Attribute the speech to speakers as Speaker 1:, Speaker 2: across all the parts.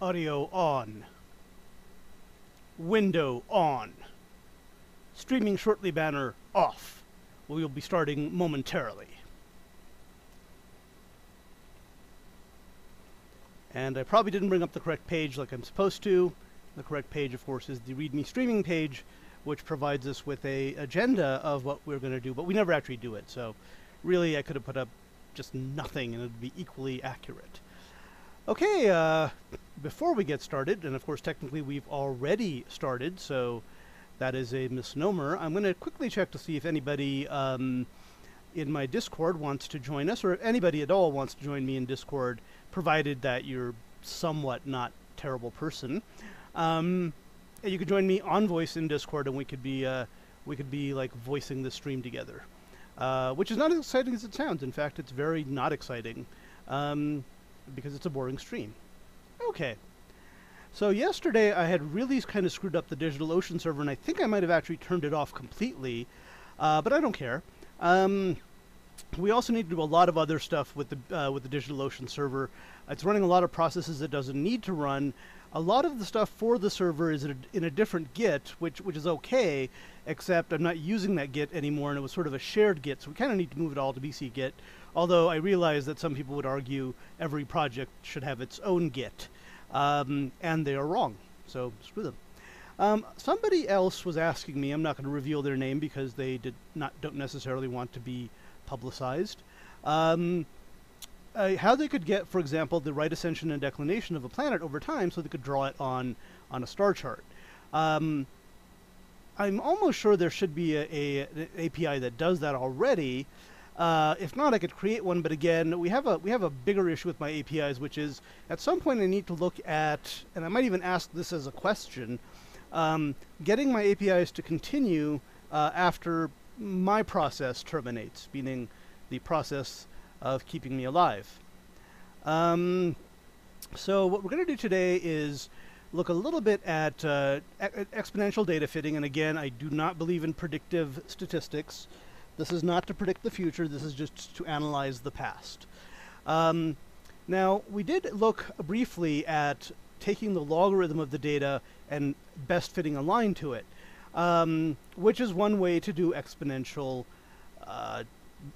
Speaker 1: Audio on. Window on. Streaming shortly banner off. We will be starting momentarily. And I probably didn't bring up the correct page like I'm supposed to. The correct page, of course, is the README streaming page, which provides us with a agenda of what we're going to do, but we never actually do it. So really, I could have put up just nothing and it would be equally accurate. Okay, uh, before we get started, and of course technically we've already started, so that is a misnomer, I'm going to quickly check to see if anybody um, in my Discord wants to join us, or if anybody at all wants to join me in Discord, provided that you're somewhat not terrible person. Um, you could join me on voice in Discord, and we could be uh, we could be like voicing the stream together, uh, which is not as exciting as it sounds. In fact, it's very not exciting. Um, because it's a boring stream. Okay. So yesterday I had really kind of screwed up the DigitalOcean server, and I think I might have actually turned it off completely, uh, but I don't care. Um, we also need to do a lot of other stuff with the uh, with the DigitalOcean server. It's running a lot of processes it doesn't need to run. A lot of the stuff for the server is in a, in a different Git, which which is okay, except I'm not using that Git anymore, and it was sort of a shared Git, so we kind of need to move it all to BC Git. Although I realize that some people would argue every project should have its own Git, um, and they are wrong. So screw them. Um, somebody else was asking me. I'm not going to reveal their name because they did not don't necessarily want to be publicized. Um, uh, how they could get, for example, the right ascension and declination of a planet over time, so they could draw it on on a star chart. Um, I'm almost sure there should be a, a, an API that does that already. Uh, if not, I could create one. But again, we have a we have a bigger issue with my APIs, which is at some point I need to look at, and I might even ask this as a question, um, getting my APIs to continue uh, after my process terminates, meaning the process of keeping me alive. Um, so what we're going to do today is look a little bit at uh, e exponential data fitting, and again, I do not believe in predictive statistics. This is not to predict the future, this is just to analyze the past. Um, now, we did look briefly at taking the logarithm of the data and best fitting a line to it, um, which is one way to do exponential uh,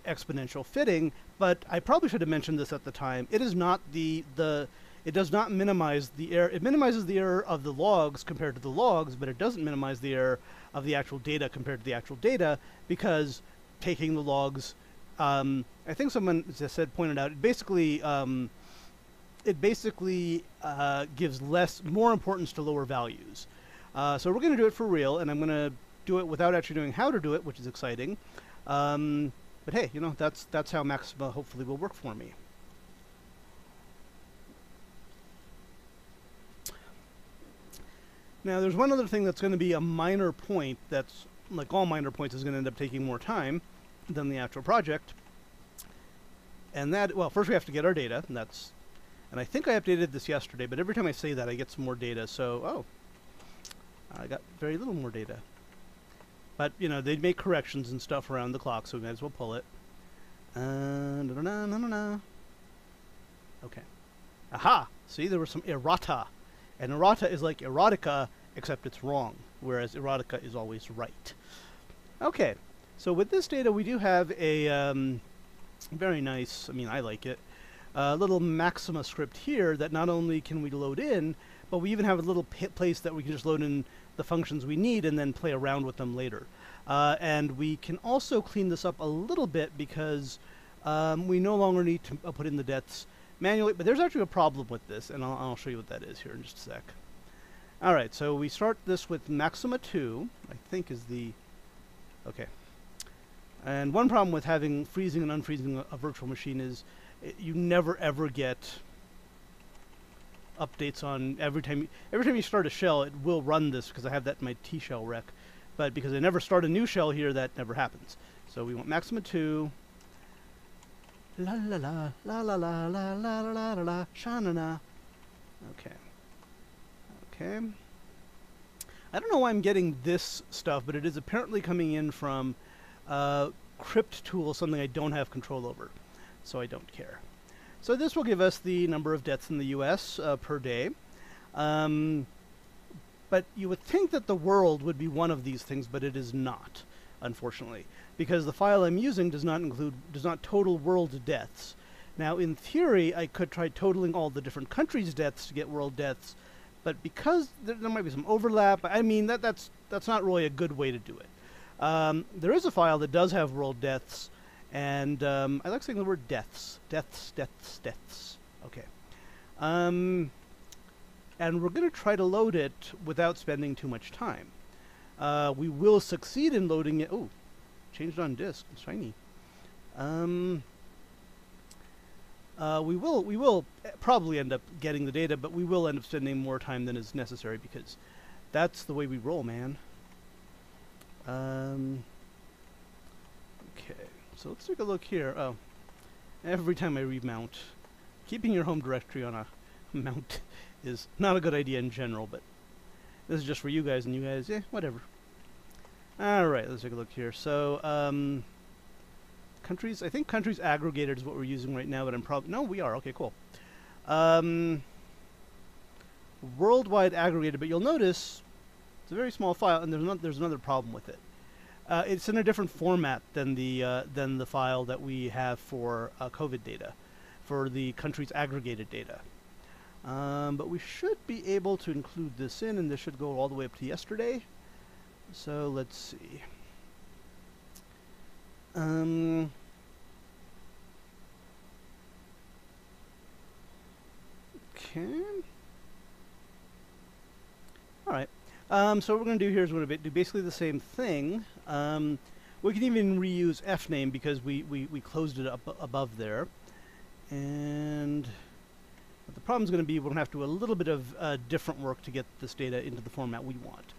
Speaker 1: exponential fitting, but I probably should have mentioned this at the time. It is not the the it does not minimize the error. It minimizes the error of the logs compared to the logs, but it doesn't minimize the error of the actual data compared to the actual data because taking the logs. Um, I think someone just said pointed out. It basically, um, it basically uh, gives less, more importance to lower values. Uh, so we're going to do it for real, and I'm going to do it without actually knowing how to do it, which is exciting. Um, but hey, you know that's that's how Maxima hopefully will work for me. Now, there's one other thing that's going to be a minor point that's, like all minor points, is going to end up taking more time than the actual project. And that, well, first we have to get our data, and that's, and I think I updated this yesterday, but every time I say that, I get some more data, so, oh, I got very little more data. But, you know, they make corrections and stuff around the clock, so we might as well pull it. Uh, na -na -na okay. Aha! See, there were some errata. And errata is like erotica, except it's wrong, whereas erotica is always right. Okay, so with this data, we do have a um, very nice, I mean, I like it, uh, little Maxima script here that not only can we load in, but we even have a little place that we can just load in the functions we need and then play around with them later. Uh, and we can also clean this up a little bit because um, we no longer need to uh, put in the debts manually, but there's actually a problem with this, and I'll, I'll show you what that is here in just a sec. Alright, so we start this with Maxima 2, I think is the... Okay. And one problem with having freezing and unfreezing a, a virtual machine is it, you never ever get updates on every time you, every time you start a shell it will run this because I have that in my T shell rec but because I never start a new shell here that never happens so we want Maxima 2 La la la la la la la la la la la la shanana. Okay. Okay. I don't know why I'm getting this stuff, but it is apparently coming in from uh, crypt tool, something I don't have control over, so I don't care. So this will give us the number of deaths in the U.S. Uh, per day. Um, but you would think that the world would be one of these things, but it is not, unfortunately, because the file I'm using does not include does not total world deaths. Now, in theory, I could try totaling all the different countries' deaths to get world deaths, but because there, there might be some overlap, I mean that that's that's not really a good way to do it. Um, there is a file that does have world deaths, and um, I like saying the word deaths, deaths, deaths, deaths. Okay. Um, and we're going to try to load it without spending too much time. Uh, we will succeed in loading it. Oh, changed on disk. It's shiny. Um, uh, we will we will probably end up getting the data, but we will end up spending more time than is necessary because that's the way we roll, man. Um, okay, so let's take a look here. Oh, every time I remount, keeping your home directory on a mount is not a good idea in general, but this is just for you guys, and you guys, yeah, whatever. Alright, let's take a look here. So, um, countries, I think countries aggregated is what we're using right now, but I'm probably, no, we are, okay, cool. Um, worldwide aggregated, but you'll notice it's a very small file, and there's, not, there's another problem with it. Uh, it's in a different format than the uh, than the file that we have for uh, COVID data, for the countries aggregated data. Um, but we should be able to include this in, and this should go all the way up to yesterday. So let's see. Um, okay. All right. Um, so what we're going to do here is we're going to do basically the same thing. Um, we can even reuse fname because we, we, we closed it up above there. And the problem is going to be we're going to have to do a little bit of uh, different work to get this data into the format we want.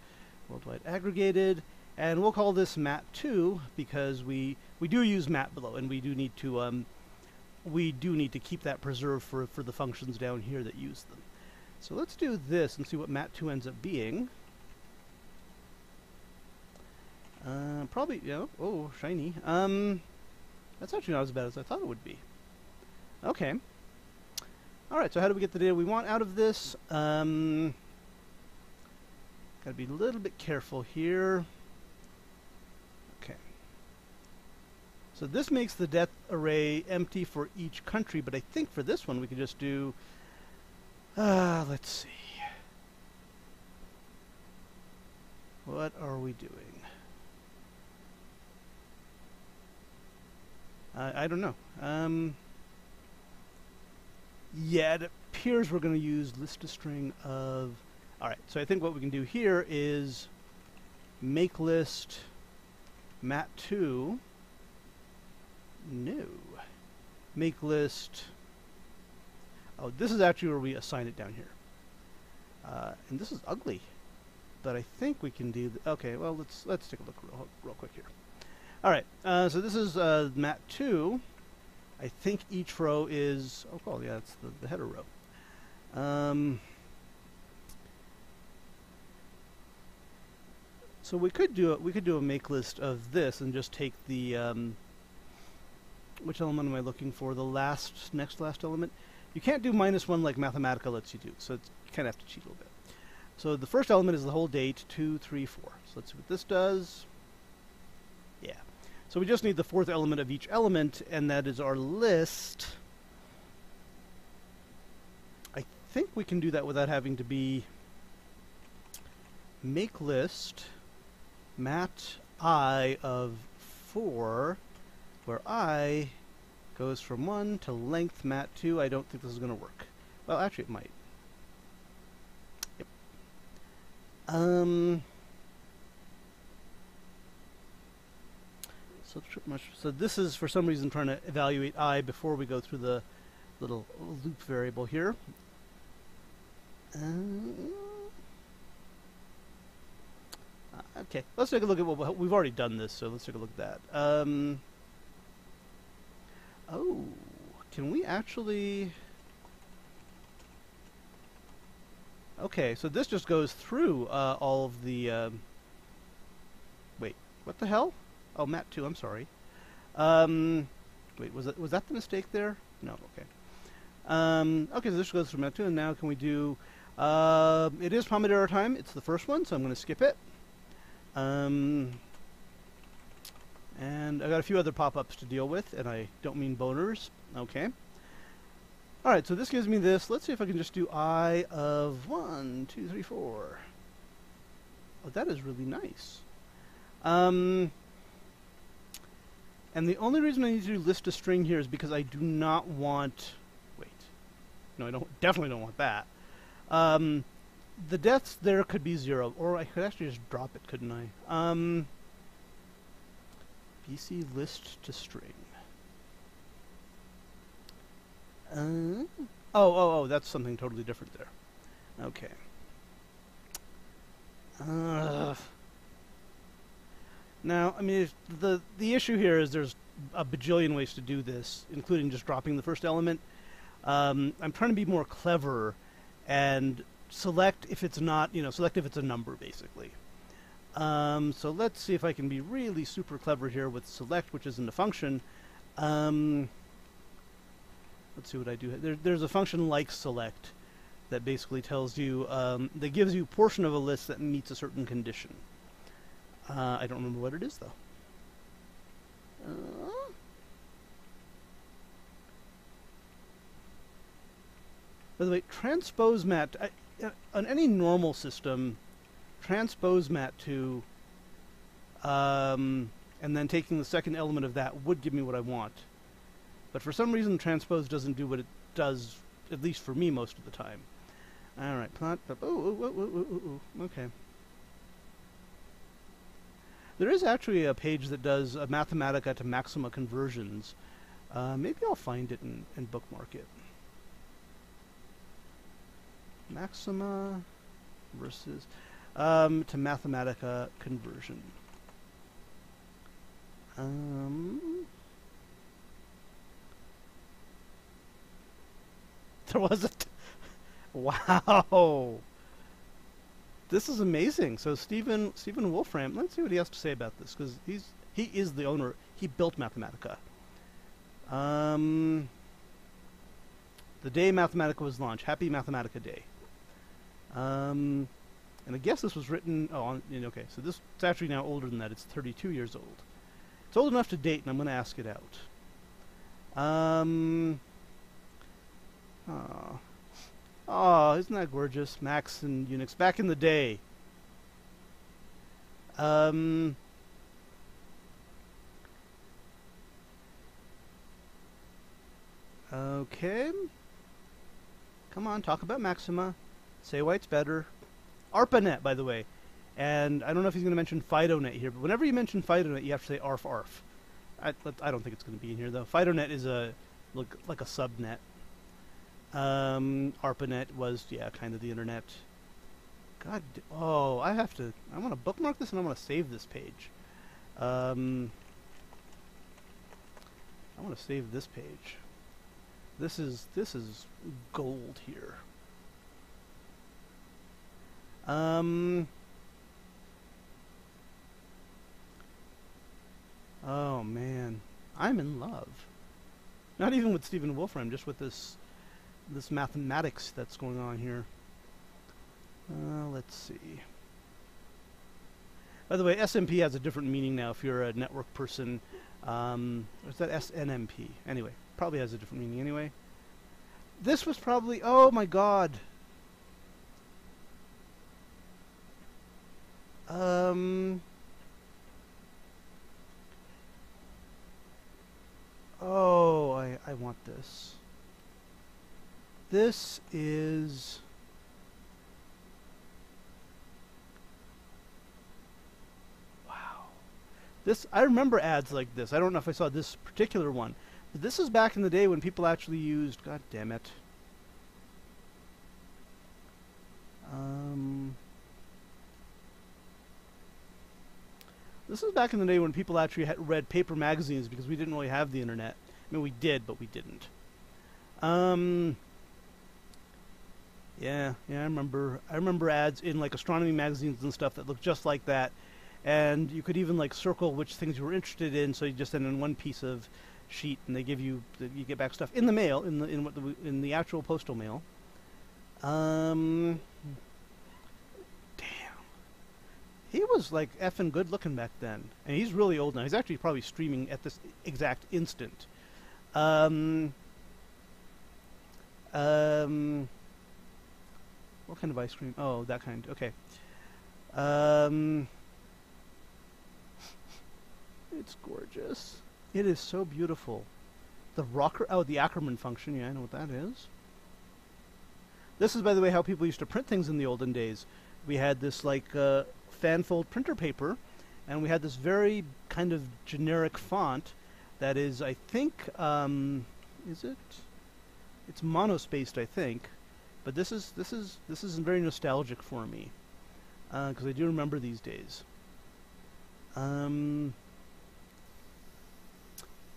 Speaker 1: Worldwide aggregated, and we'll call this map 2 because we, we do use map below, and we do need to um, we do need to keep that preserved for, for the functions down here that use them. So let's do this and see what map 2 ends up being. Uh, probably, yeah, oh, shiny. Um, that's actually not as bad as I thought it would be. Okay. Alright, so how do we get the data we want out of this? Um, gotta be a little bit careful here. Okay. So this makes the death array empty for each country, but I think for this one we could just do, uh, let's see. What are we doing? I, I don't know. Um, yeah, it appears we're going to use list a string of... Alright, so I think what we can do here is make list mat2 no make list. Oh this is actually where we assign it down here. Uh, and this is ugly but I think we can do okay well let's let's take a look real, real quick here. Alright uh, so this is uh, mat2 I think each row is, oh cool, yeah, it's the, the header row. Um, so we could do a, we could do a make list of this and just take the, um, which element am I looking for? The last, next last element? You can't do minus one like Mathematica lets you do, so you kind of have to cheat a little bit. So the first element is the whole date, two, three, four. So let's see what this does. Yeah. So we just need the fourth element of each element, and that is our list. I think we can do that without having to be make list mat i of 4, where i goes from 1 to length mat 2. I don't think this is going to work. Well, actually it might. Yep. Um... So this is for some reason trying to evaluate i before we go through the little loop variable here. Uh, okay, let's take a look at what we've already done this, so let's take a look at that. Um, oh, can we actually? Okay, so this just goes through uh, all of the. Um, wait, what the hell? Oh, mat 2, I'm sorry. Um, wait, was that, was that the mistake there? No, okay. Um, okay, so this goes from mat 2, and now can we do Uh, it is Pomodoro time. It's the first one, so I'm going to skip it. Um, and I got a few other pop-ups to deal with, and I don't mean boners. Okay. All right, so this gives me this. Let's see if I can just do I of one, two, three, four. Oh, that is really nice. Um, and the only reason I need to list a string here is because I do not want... Wait. No, I don't. definitely don't want that. Um, the deaths there could be zero, or I could actually just drop it, couldn't I? Um, BC list to string. Uh, oh, oh, oh, that's something totally different there. Okay. Uh, now, I mean, the the issue here is there's a bajillion ways to do this, including just dropping the first element. Um, I'm trying to be more clever and select if it's not, you know, select if it's a number, basically. Um, so let's see if I can be really super clever here with select, which isn't a function. Um, let's see what I do. There, there's a function like select that basically tells you, um, that gives you a portion of a list that meets a certain condition. Uh, I don't remember what it is, though. Uh, by the way, transpose mat, I, uh, on any normal system, transpose mat to, um, and then taking the second element of that would give me what I want. But for some reason, transpose doesn't do what it does, at least for me most of the time. All right, plot. Oh, oh, oh, oh, oh, okay. There is actually a page that does a Mathematica to Maxima conversions. Uh, maybe I'll find it and, and bookmark it. Maxima versus um, to Mathematica conversion. Um, there wasn't. wow. This is amazing. So Stephen Stephen Wolfram, let's see what he has to say about this because he's he is the owner. He built Mathematica. Um, the day Mathematica was launched. Happy Mathematica Day. Um, and I guess this was written. Oh, on, okay. So this it's actually now older than that. It's 32 years old. It's old enough to date, and I'm going to ask it out. Um. Oh. Oh, isn't that gorgeous? Macs and Unix. Back in the day. Um, okay. Come on, talk about Maxima. Say why it's better. ARPANET, by the way. And I don't know if he's going to mention FidoNet here, but whenever you mention FidoNet, you have to say ARF ARF. I, I don't think it's going to be in here, though. FidoNet is a like, like a subnet. Um, ARPANET was, yeah, kind of the internet. God, oh, I have to, I want to bookmark this and I want to save this page. Um, I want to save this page. This is, this is gold here. Um, oh man, I'm in love. Not even with Stephen Wolfram, just with this this mathematics that's going on here. Uh, let's see. By the way, SMP has a different meaning now if you're a network person. Um, is that SNMP? Anyway, probably has a different meaning anyway. This was probably, oh my god. Um, oh, I, I want this. This is wow. This I remember ads like this. I don't know if I saw this particular one, but this is back in the day when people actually used. God damn it. Um. This is back in the day when people actually read paper magazines because we didn't really have the internet. I mean, we did, but we didn't. Um, yeah, yeah, I remember. I remember ads in like astronomy magazines and stuff that looked just like that, and you could even like circle which things you were interested in. So you just send in one piece of sheet, and they give you you get back stuff in the mail in the in what the, in the actual postal mail. Um, damn. He was like effing good looking back then, and he's really old now. He's actually probably streaming at this exact instant. Um, um, what kind of ice cream? Oh, that kind. Okay. Um, it's gorgeous. It is so beautiful. The rocker. Oh, the Ackermann function. Yeah, I know what that is. This is, by the way, how people used to print things in the olden days. We had this like uh, fanfold printer paper, and we had this very kind of generic font that is, I think, um, is it? It's monospaced, I think, but this is this is this is very nostalgic for me because uh, I do remember these days. Um,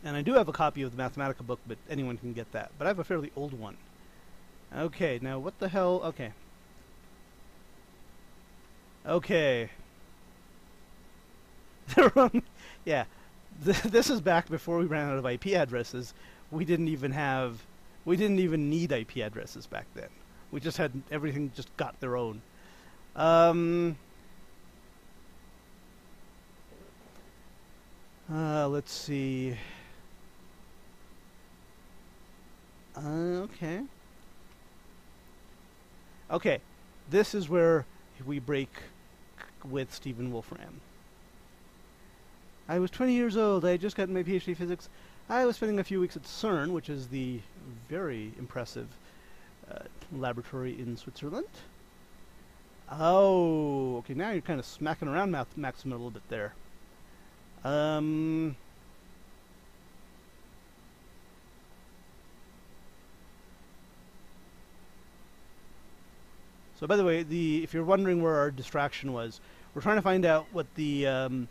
Speaker 1: and I do have a copy of the Mathematica book, but anyone can get that. But I have a fairly old one. Okay, now what the hell? Okay. Okay. yeah, this is back before we ran out of IP addresses. We didn't even have, we didn't even need IP addresses back then. We just had everything just got their own. Um, uh, let's see. Uh, okay. Okay, this is where we break with Stephen Wolfram. I was 20 years old. I had just gotten my PhD in physics. I was spending a few weeks at CERN, which is the very impressive uh, laboratory in Switzerland. Oh, okay. Now you're kind of smacking around Maxima little bit there. Um, So by the way, the if you're wondering where our distraction was, we're trying to find out what the um,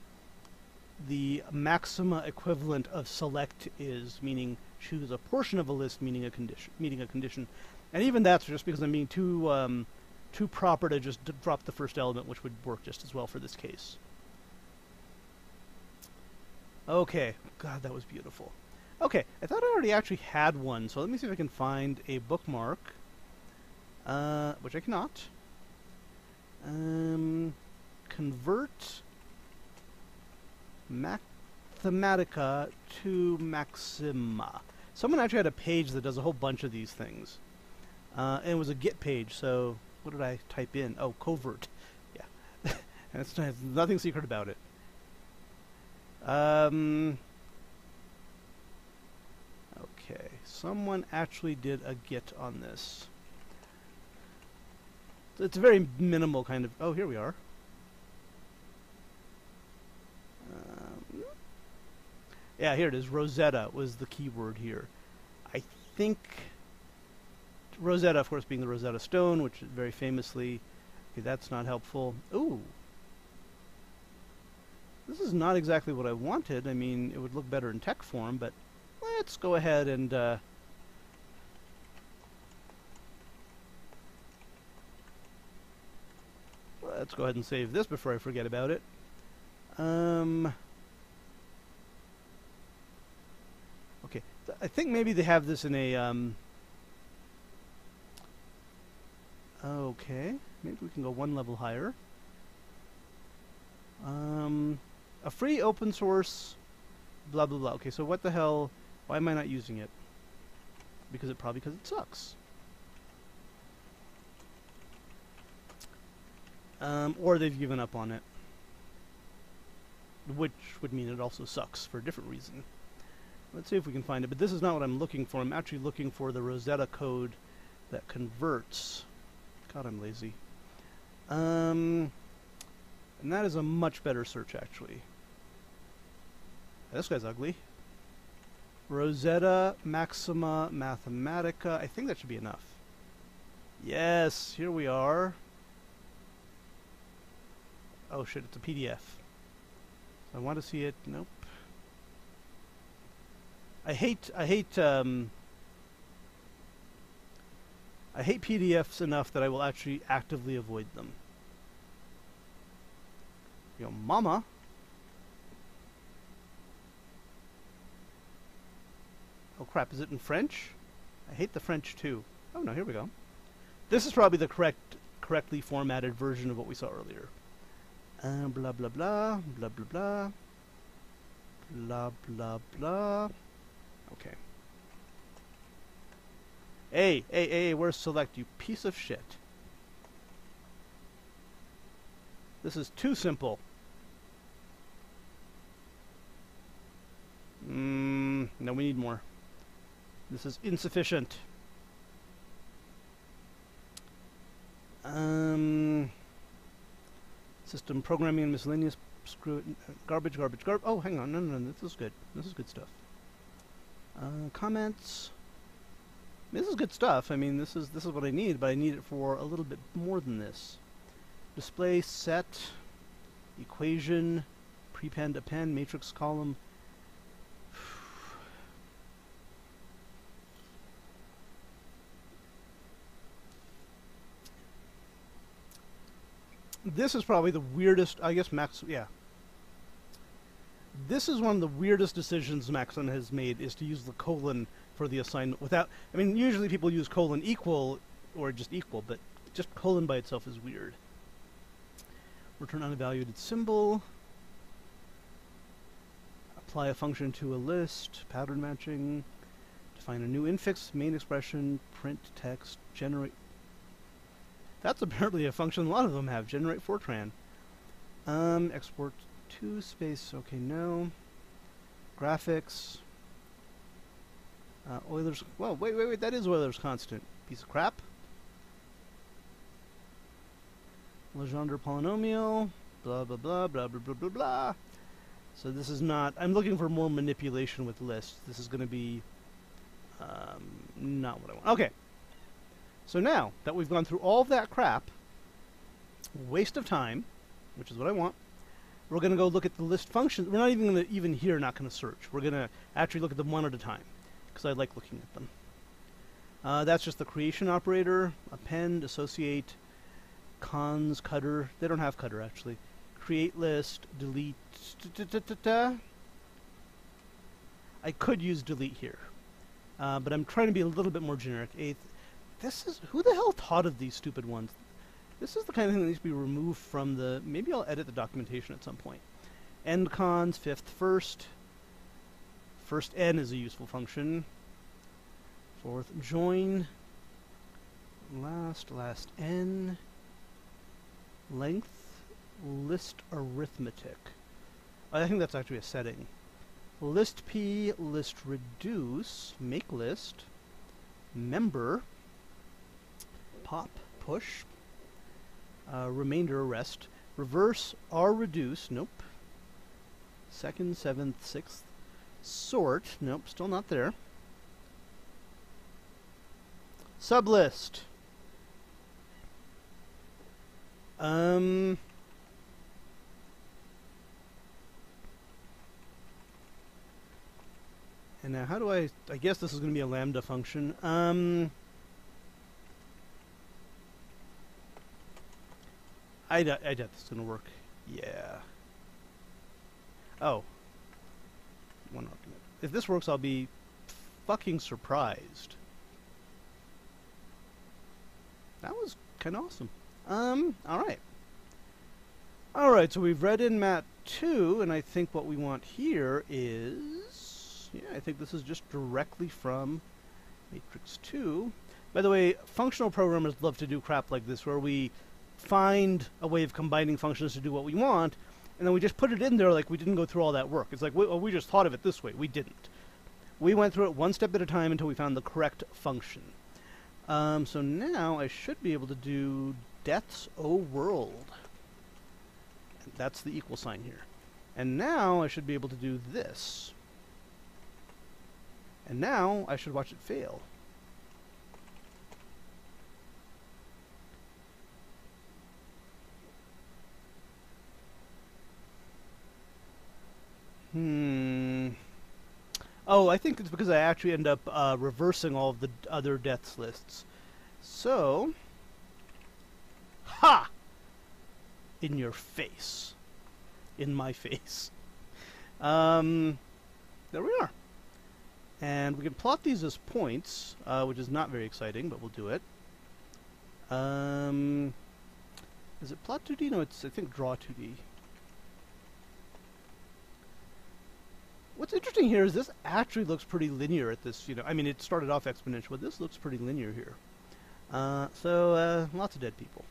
Speaker 1: the maxima equivalent of select is, meaning choose a portion of a list, meaning a condition, meaning a condition, and even that's just because I'm being too um, too proper to just drop the first element, which would work just as well for this case. Okay, God, that was beautiful. Okay, I thought I already actually had one, so let me see if I can find a bookmark uh, which I cannot. Um, convert Mathematica to Maxima. Someone actually had a page that does a whole bunch of these things. Uh, and it was a Git page, so what did I type in? Oh, covert. Yeah. That's nice. nothing secret about it. Um, okay. Someone actually did a Git on this. It's a very minimal kind of... Oh, here we are. Um, yeah, here it is. Rosetta was the keyword here. I think... Rosetta, of course, being the Rosetta Stone, which is very famously... Okay, that's not helpful. Ooh! This is not exactly what I wanted. I mean, it would look better in TeX form, but let's go ahead and... Uh, let's go ahead and save this before I forget about it. Um, okay, Th I think maybe they have this in a. Um, okay, maybe we can go one level higher. Um, a free open source, blah blah blah. Okay, so what the hell? Why am I not using it? Because it probably because it sucks. Um, or they've given up on it. Which would mean it also sucks for a different reason. Let's see if we can find it. But this is not what I'm looking for. I'm actually looking for the Rosetta code that converts. God, I'm lazy. Um, and that is a much better search, actually. This guy's ugly. Rosetta Maxima Mathematica. I think that should be enough. Yes, here we are. Oh shit, it's a PDF. I want to see it. Nope. I hate I hate um, I hate PDFs enough that I will actually actively avoid them. Yo, mama. Oh crap, is it in French? I hate the French too. Oh no, here we go. This is probably the correct, correctly formatted version of what we saw earlier. Uh, blah blah blah blah blah blah blah blah blah. Okay. Hey, hey, hey, where's select, you piece of shit? This is too simple. Mm, no, we need more. This is insufficient. Um, system programming and miscellaneous screw it. garbage, garbage, garbage. Oh, hang on, no, no, no, this is good. This is good stuff. Uh, comments. This is good stuff. I mean, this is this is what I need, but I need it for a little bit more than this. Display set equation prepend append matrix column. This is probably the weirdest. I guess Max. Yeah. This is one of the weirdest decisions Maxon has made is to use the colon for the assignment without. I mean, usually people use colon equal or just equal, but just colon by itself is weird. Return unevaluated symbol. Apply a function to a list. Pattern matching. Define a new infix, main expression, print text, generate. That's apparently a function a lot of them have. Generate Fortran. Um, export to space. Okay, no. Graphics. Uh, Euler's. Well, wait, wait, wait. That is Euler's constant. Piece of crap. Legendre polynomial. Blah blah blah blah blah blah blah blah. So this is not. I'm looking for more manipulation with lists. This is going to be um, not what I want. Okay. So now that we've gone through all of that crap, waste of time, which is what I want, we're going to go look at the list functions. We're not even going to, even here, not going to search. We're going to actually look at them one at a time because I like looking at them. Uh, that's just the creation operator, append, associate, cons, cutter. They don't have cutter actually. Create list, delete. I could use delete here, uh, but I'm trying to be a little bit more generic. Eighth. This is who the hell thought of these stupid ones? This is the kind of thing that needs to be removed from the. Maybe I'll edit the documentation at some point. End cons, fifth, first. First n is a useful function. Fourth, join. Last, last n. Length, list arithmetic. I think that's actually a setting. List p, list reduce, make list, member, pop, push, uh, remainder rest, reverse R reduce, nope. Second, seventh, sixth, sort, nope, still not there. Sublist. Um. And now how do I, I guess this is going to be a lambda function. Um. I, doubt, I doubt this is going to work. Yeah. Oh. One argument. If this works, I'll be fucking surprised. That was kind of awesome. Um, alright. Alright, so we've read in Mat 2, and I think what we want here is... Yeah, I think this is just directly from Matrix 2. By the way, functional programmers love to do crap like this, where we find a way of combining functions to do what we want, and then we just put it in there like we didn't go through all that work. It's like, we, we just thought of it this way. We didn't. We went through it one step at a time until we found the correct function. Um, so now I should be able to do death's O world. That's the equal sign here. And now I should be able to do this. And now I should watch it fail. Hmm. Oh, I think it's because I actually end up uh, reversing all of the other deaths lists. So, ha! In your face. In my face. Um, there we are. And we can plot these as points, uh, which is not very exciting, but we'll do it. Um, is it plot 2D? No, it's I think draw 2D. What's interesting here is this actually looks pretty linear at this, you know, I mean it started off exponential, but this looks pretty linear here. Uh, so, uh, lots of dead people.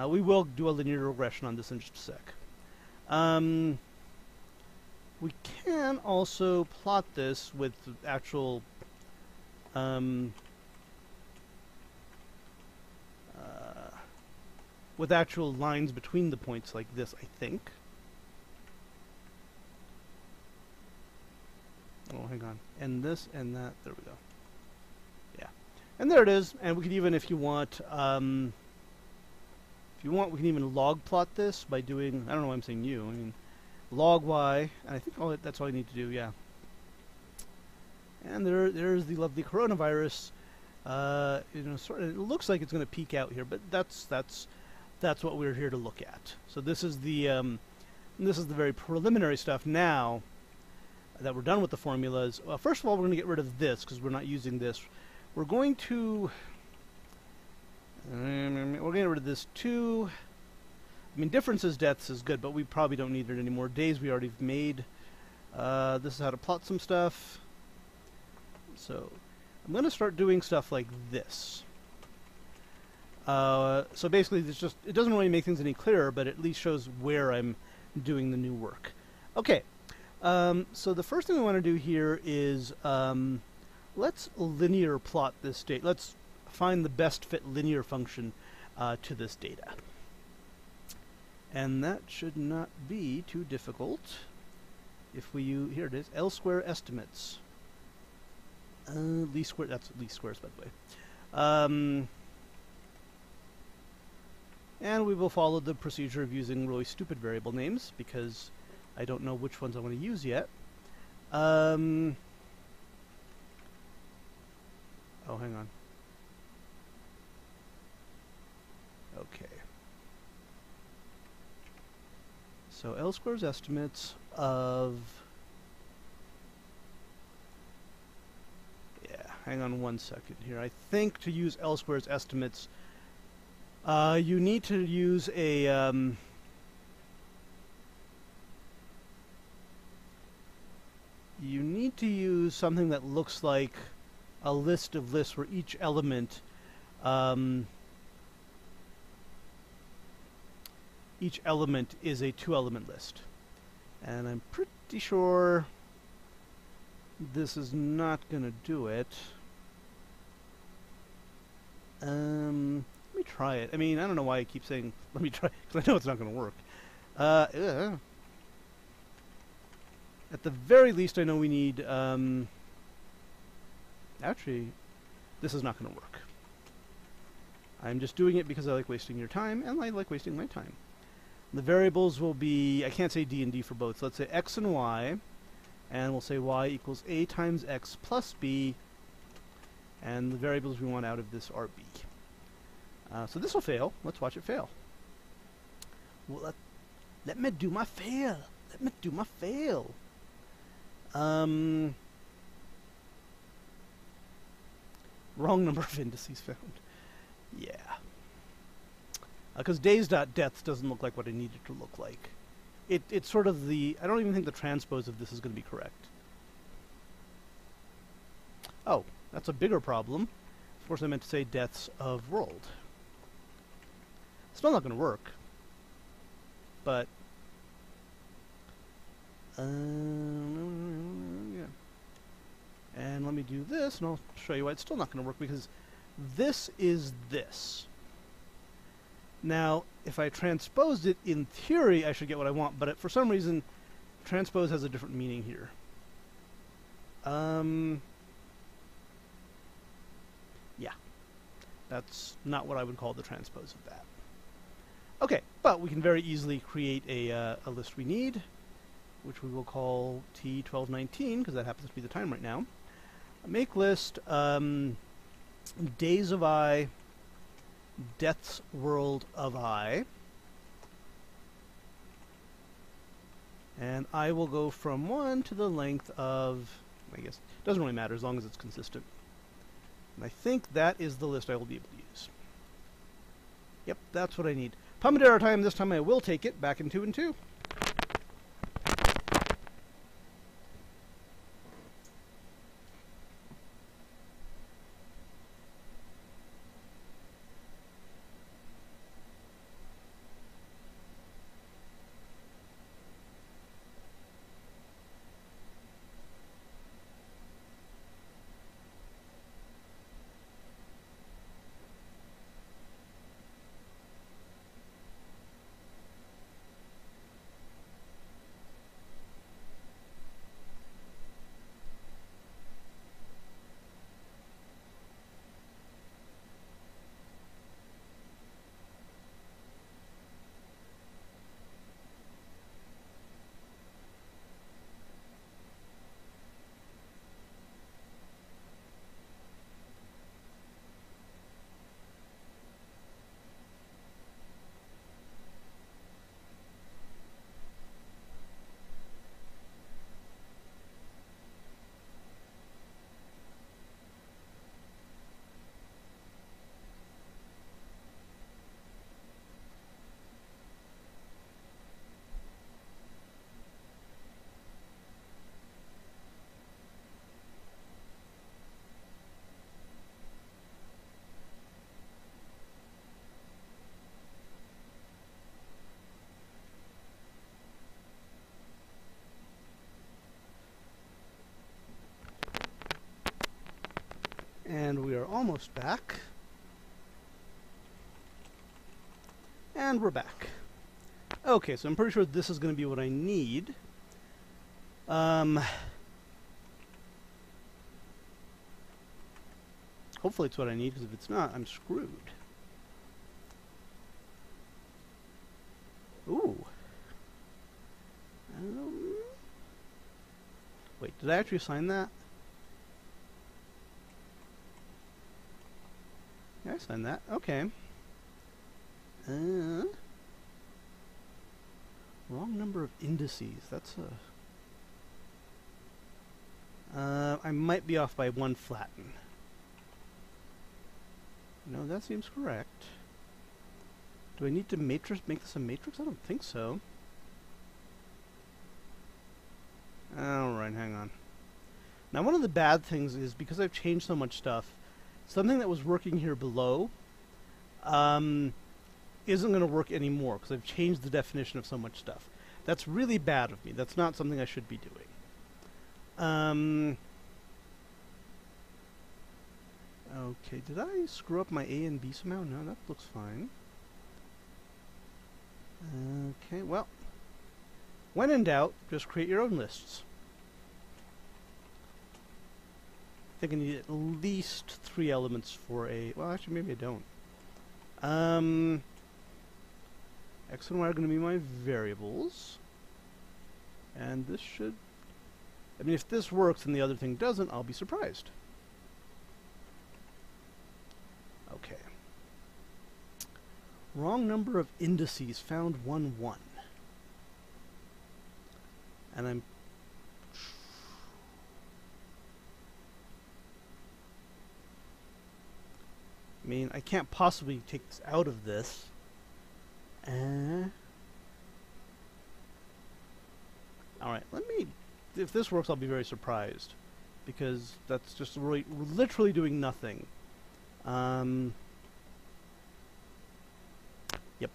Speaker 1: Uh, we will do a linear regression on this in just a sec. Um, we can also plot this with actual um, uh, with actual lines between the points like this, I think. Oh, hang on. And this and that. There we go. Yeah. And there it is. And we could even, if you want, um, if you want, we can even log plot this by doing, I don't know why I'm saying you. I mean, log y, and I think all that's all you need to do, yeah. And there, there's the lovely coronavirus. Uh, you know, sort of, it looks like it's going to peak out here, but that's that's that's what we're here to look at. So this is the um, this is the very preliminary stuff. Now that we're done with the formulas, well, first of all, we're going to get rid of this because we're not using this. We're going to we're getting rid of this too. I mean, differences, deaths is good, but we probably don't need it anymore. Days we already made. Uh, this is how to plot some stuff. So I'm going to start doing stuff like this. Uh, so basically, it's just it doesn't really make things any clearer, but at least shows where I'm doing the new work. Okay, um, so the first thing we want to do here is um, let's linear plot this data. Let's find the best fit linear function uh, to this data. And that should not be too difficult. If we use, here it is, L square estimates. Uh, least square, that's least squares by the way. Um, and we will follow the procedure of using really stupid variable names because I don't know which ones I want to use yet. Um, oh, hang on. Okay. So L squares estimates of yeah, hang on one second here. I think to use L squares estimates, uh, you need to use a um, you need to use something that looks like a list of lists where each element um, each element is a two-element list. And I'm pretty sure this is not going to do it. Um, let me try it. I mean, I don't know why I keep saying, let me try, because I know it's not going to work. Uh. At the very least, I know we need, um, actually, this is not going to work. I'm just doing it because I like wasting your time, and I like wasting my time. The variables will be, I can't say D and D for both, so let's say X and Y, and we'll say Y equals A times X plus B, and the variables we want out of this are B. Uh, so this will fail. Let's watch it fail. Well, let, let me do my fail. Let me do my fail. Um, wrong number of indices found. Yeah because uh, days.deaths doesn't look like what I need it to look like. It, it's sort of the, I don't even think the transpose of this is going to be correct. Oh, that's a bigger problem. Of course I meant to say deaths of world. It's Still not going to work. But, um. And let me do this, and I'll show you why it's still not going to work, because this is this. Now, if I transposed it in theory, I should get what I want, but it, for some reason, transpose has a different meaning here. Um, yeah, that's not what I would call the transpose of that. Okay, but we can very easily create a, uh, a list we need, which we will call T1219, because that happens to be the time right now. Make list um, days of I Death's World of I. And I will go from 1 to the length of, I guess, it doesn't really matter as long as it's consistent. And I think that is the list I will be able to use. Yep, that's what I need. Pomodoro time, this time I will take it back in 2 and 2. Are almost back. And we're back. Okay, so I'm pretty sure this is going to be what I need. Um, hopefully it's what I need, because if it's not, I'm screwed. Ooh. Um, wait, did I actually sign that? Signed that. Okay. Wrong number of indices. That's a... Uh, I might be off by one flatten. No, that seems correct. Do I need to matrix make this a matrix? I don't think so. Alright, hang on. Now one of the bad things is because I've changed so much stuff, something that was working here below um, isn't going to work anymore because I've changed the definition of so much stuff. That's really bad of me. That's not something I should be doing. Um, okay, did I screw up my A and B somehow? No, that looks fine. Okay, well, when in doubt, just create your own lists. Think I need at least three elements for a... Well, actually, maybe I don't. Um, X and Y are going to be my variables. And this should... I mean, if this works and the other thing doesn't, I'll be surprised. Okay. Wrong number of indices found 1, 1. And I'm I mean, I can't possibly take this out of this. Uh, Alright, let me... If this works, I'll be very surprised. Because that's just really, literally doing nothing. Um... Yep.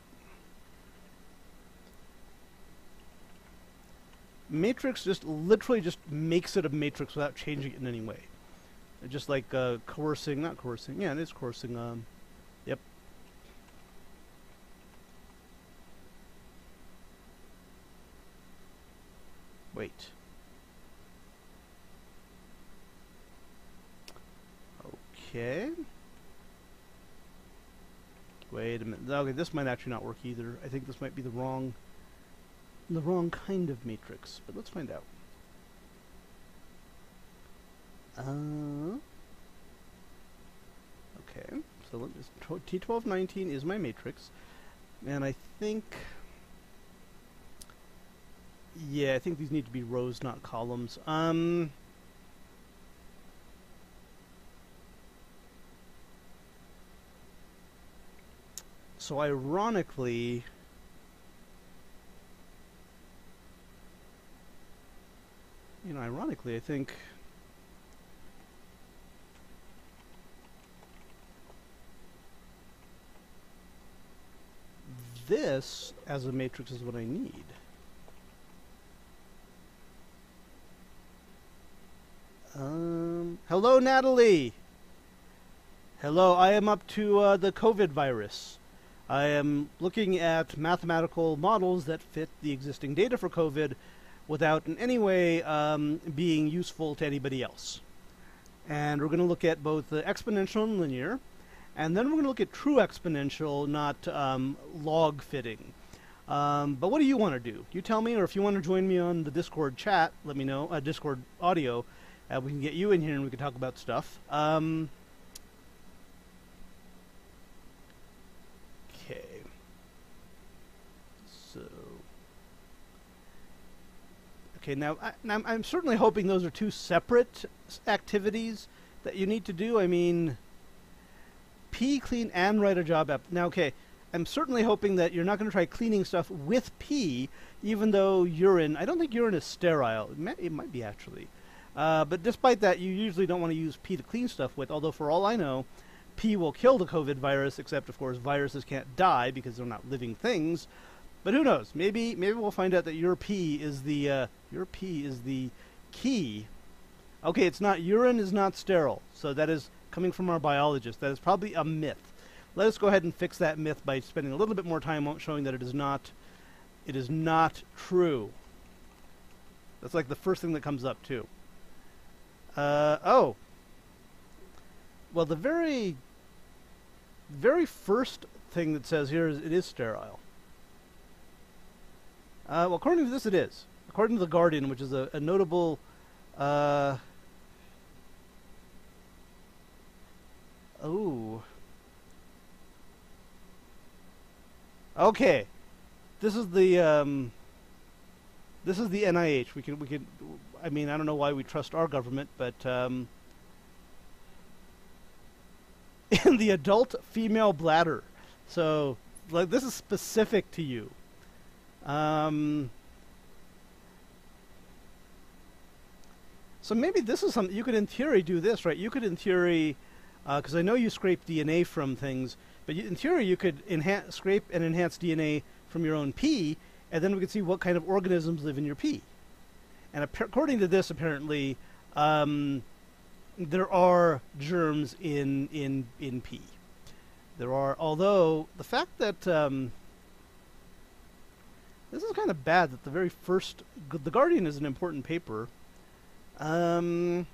Speaker 1: Matrix just literally just makes it a matrix without changing it in any way just like uh, coercing, not coercing, yeah, it is coercing, um, yep. Wait. Okay. Wait a minute. Okay, this might actually not work either. I think this might be the wrong, the wrong kind of matrix, but let's find out. Uh, okay, so let this T1219 is my matrix, and I think, yeah, I think these need to be rows, not columns. Um, So ironically, you know, ironically, I think this as a matrix is what I need. Um, hello, Natalie. Hello, I am up to uh, the COVID virus. I am looking at mathematical models that fit the existing data for COVID without in any way um, being useful to anybody else. And we're going to look at both the exponential and linear, and then we're going to look at true exponential, not um, log fitting. Um, but what do you want to do? You tell me, or if you want to join me on the Discord chat, let me know. Uh, Discord audio, uh, we can get you in here and we can talk about stuff. Um, okay. So. Okay, now, I, now I'm certainly hoping those are two separate activities that you need to do. I mean, P clean and write a job app. Now, okay, I'm certainly hoping that you're not going to try cleaning stuff with P, even though urine. I don't think urine is sterile. It, may, it might be actually. Uh, but despite that, you usually don't want to use P to clean stuff with. Although, for all I know, P will kill the COVID virus. Except, of course, viruses can't die because they're not living things. But who knows? Maybe maybe we'll find out that your P is the uh, your P is the key. Okay, it's not urine is not sterile, so that is coming from our biologist. That is probably a myth. Let us go ahead and fix that myth by spending a little bit more time showing that it is not it is not true. That's like the first thing that comes up too. Uh, oh. Well, the very very first thing that says here is it is sterile. Uh, well, according to this, it is. According to the Guardian, which is a, a notable uh, Oh. Okay. This is the um, this is the NIH. We can we can I mean I don't know why we trust our government, but um, in the adult female bladder. So like this is specific to you. Um, so maybe this is something you could in theory do this, right? You could in theory because uh, I know you scrape DNA from things, but you, in theory you could scrape and enhance DNA from your own pee, and then we could see what kind of organisms live in your pee. And according to this, apparently, um, there are germs in in in pee. There are, although the fact that um, this is kind of bad that the very first, the Guardian is an important paper. Um,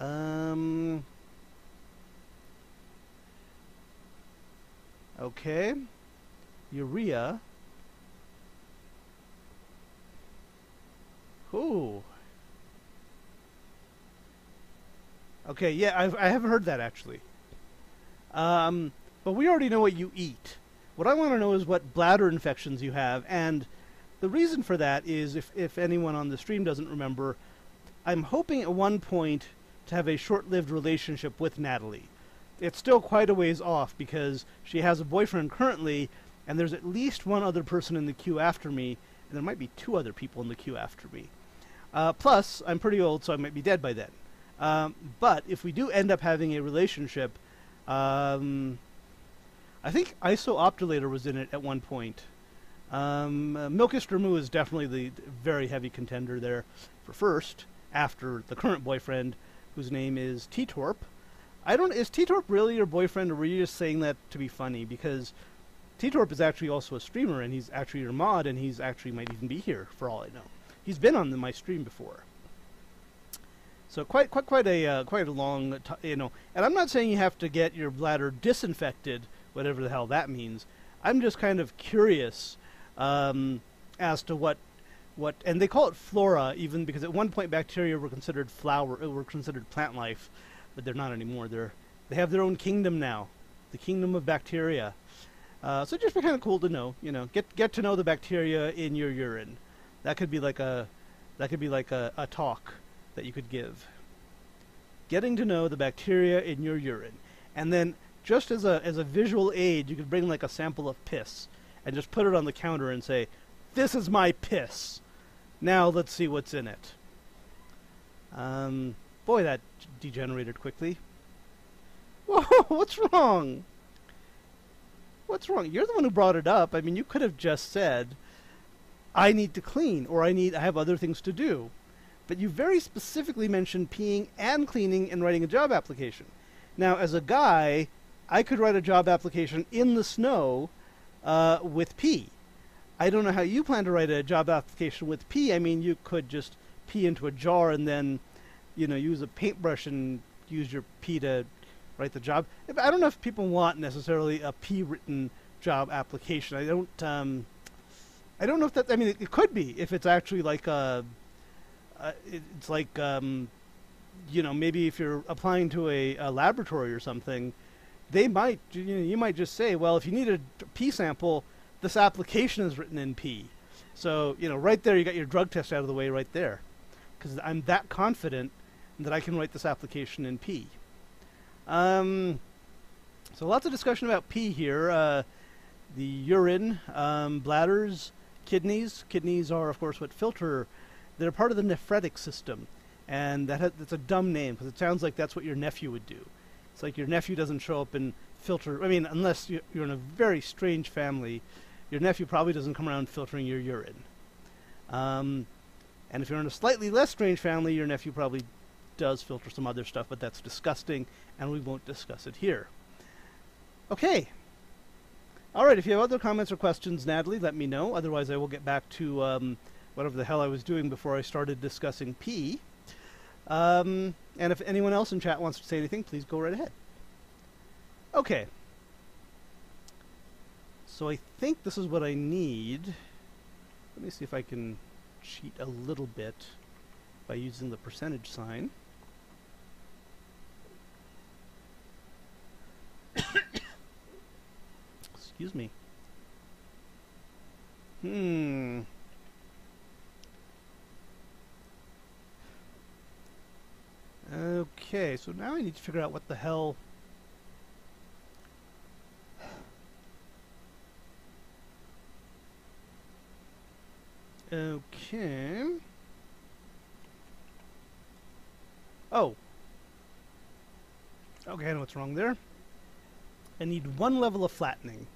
Speaker 1: Um. Okay. Urea. Ooh. Okay, yeah, I've, I haven't heard that actually. Um, but we already know what you eat. What I want to know is what bladder infections you have, and the reason for that is if, if anyone on the stream doesn't remember, I'm hoping at one point to have a short lived relationship with Natalie. It's still quite a ways off because she has a boyfriend currently, and there's at least one other person in the queue after me, and there might be two other people in the queue after me. Uh, plus, I'm pretty old, so I might be dead by then. Um, but if we do end up having a relationship, um, I think Isooptolator was in it at one point. Um, uh, Milkister Moo is definitely the very heavy contender there for first, after the current boyfriend, whose name is T-Torp. I don't. Is T-Torp really your boyfriend, or were you just saying that to be funny? Because T-Torp is actually also a streamer, and he's actually your mod, and he's actually might even be here for all I know. He's been on the, my stream before. So quite quite quite a uh, quite a long you know. And I'm not saying you have to get your bladder disinfected, whatever the hell that means. I'm just kind of curious um, as to what what and they call it flora even because at one point bacteria were considered flower uh, were considered plant life but they're not anymore they're they have their own kingdom now the kingdom of bacteria uh, so just be kind of cool to know you know get get to know the bacteria in your urine that could be like a that could be like a, a talk that you could give getting to know the bacteria in your urine. And then, just as a, as a visual aid, you could bring like a sample of piss and just put it on the counter and say, This is my piss. Now let's see what's in it. Um, boy, that degenerated quickly. Whoa, what's wrong? What's wrong? You're the one who brought it up. I mean, you could have just said, I need to clean, or I need, I have other things to do. But you very specifically mentioned peeing and cleaning and writing a job application. Now, as a guy, I could write a job application in the snow uh, with pee. I don't know how you plan to write a job application with pee. I mean, you could just pee into a jar and then, you know, use a paintbrush and use your pee to write the job. I don't know if people want necessarily a pee written job application. I don't. Um, I don't know if that. I mean, it, it could be if it's actually like a. Uh, it, it's like um, you know maybe if you're applying to a, a laboratory or something, they might you know you might just say, well, if you need a pee sample, this application is written in P. So you know right there you got your drug test out of the way right there, because I'm that confident that I can write this application in P. Um, so lots of discussion about P here. Uh, the urine, um, bladders, kidneys. Kidneys are, of course, what filter. They're part of the nephretic system, and that ha- that's a dumb name because it sounds like that's what your nephew would do. It's like your nephew doesn't show up and filter. I mean, unless you're, you're in a very strange family, your nephew probably doesn't come around filtering your urine. Um, and if you're in a slightly less strange family, your nephew probably does filter some other stuff, but that's disgusting, and we won't discuss it here. Okay. All right, if you have other comments or questions, Natalie, let me know. Otherwise, I will get back to um, whatever the hell I was doing before I started discussing P. Um, and if anyone else in chat wants to say anything, please go right ahead. Okay. So I think this is what I need. Let me see if I can cheat a little bit by using the percentage sign. Excuse me. Hmm. Okay, so now I need to figure out what the hell... Okay. Oh. Okay, I know what's wrong there. I need one level of flattening.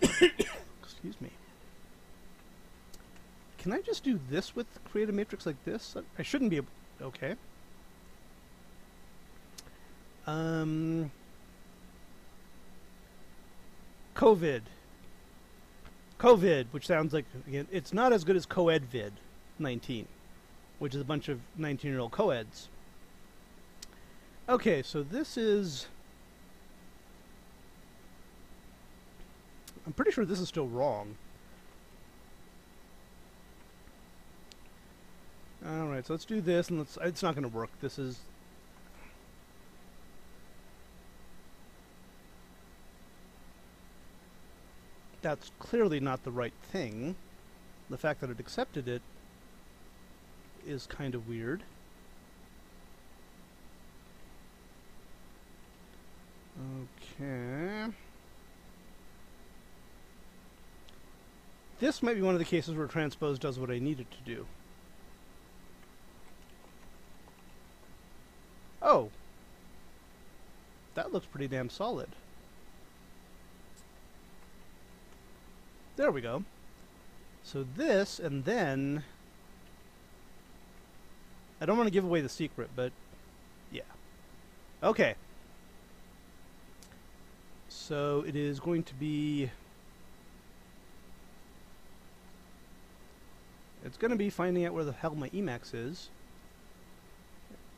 Speaker 1: Excuse me. Can I just do this with create a matrix like this? I shouldn't be able... Okay. Um... COVID. COVID, which sounds like, again, it's not as good as CoEdVid 19, which is a bunch of 19-year-old co-eds. Okay, so this is... I'm pretty sure this is still wrong. Alright, so let's do this, and let's... It's not going to work. This is... That's clearly not the right thing. The fact that it accepted it is kind of weird. Okay. This might be one of the cases where transpose does what I need it to do. Oh. That looks pretty damn solid. There we go. So this, and then... I don't want to give away the secret, but... Yeah. Okay. So it is going to be... It's going to be finding out where the hell my Emacs is.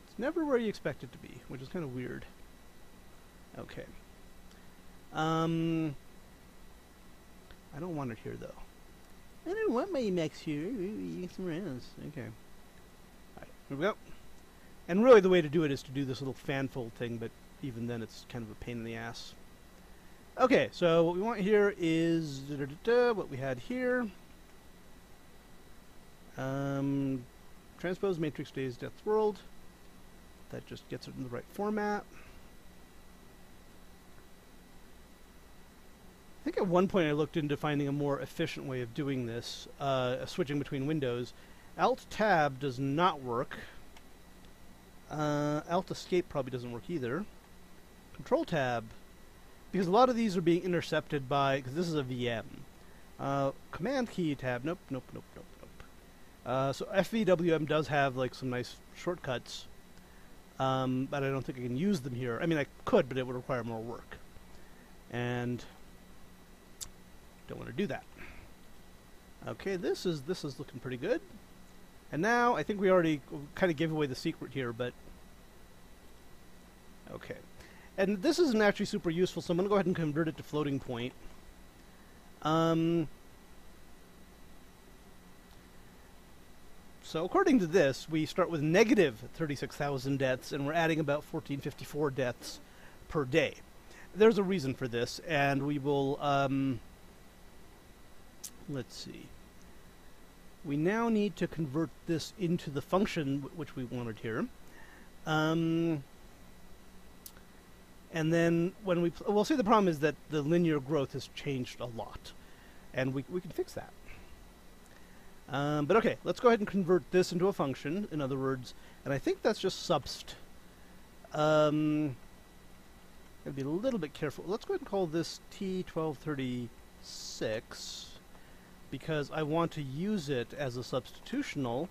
Speaker 1: It's never where you expect it to be, which is kind of weird. Okay. Um, I don't want it here, though. I don't want my Emacs here. Somewhere else. Okay. Alright, here we go. And really the way to do it is to do this little fanfold thing, but even then it's kind of a pain in the ass. Okay, so what we want here is da -da -da what we had here. Um, transpose matrix days death world. That just gets it in the right format. I think at one point I looked into finding a more efficient way of doing this, uh, switching between windows. Alt Tab does not work. Uh, Alt Escape probably doesn't work either. Control Tab, because a lot of these are being intercepted by, because this is a VM. Uh, command Key Tab, nope, nope, nope, nope, nope. Uh, so FVWM does have like some nice shortcuts, um, but I don't think I can use them here. I mean, I could, but it would require more work. And don't want to do that. Okay, this is this is looking pretty good. And now I think we already kind of gave away the secret here, but okay. And this isn't actually super useful, so I'm going to go ahead and convert it to floating point. Um, so according to this, we start with negative 36,000 deaths, and we're adding about 1454 deaths per day. There's a reason for this, and we will um, let's see. We now need to convert this into the function which we wanted here. Um, and then when we, we'll see the problem is that the linear growth has changed a lot. And we, we can fix that. Um, but okay, let's go ahead and convert this into a function, in other words, and I think that's just subst. Um, gotta be a little bit careful. Let's go ahead and call this T1236 because I want to use it as a substitutional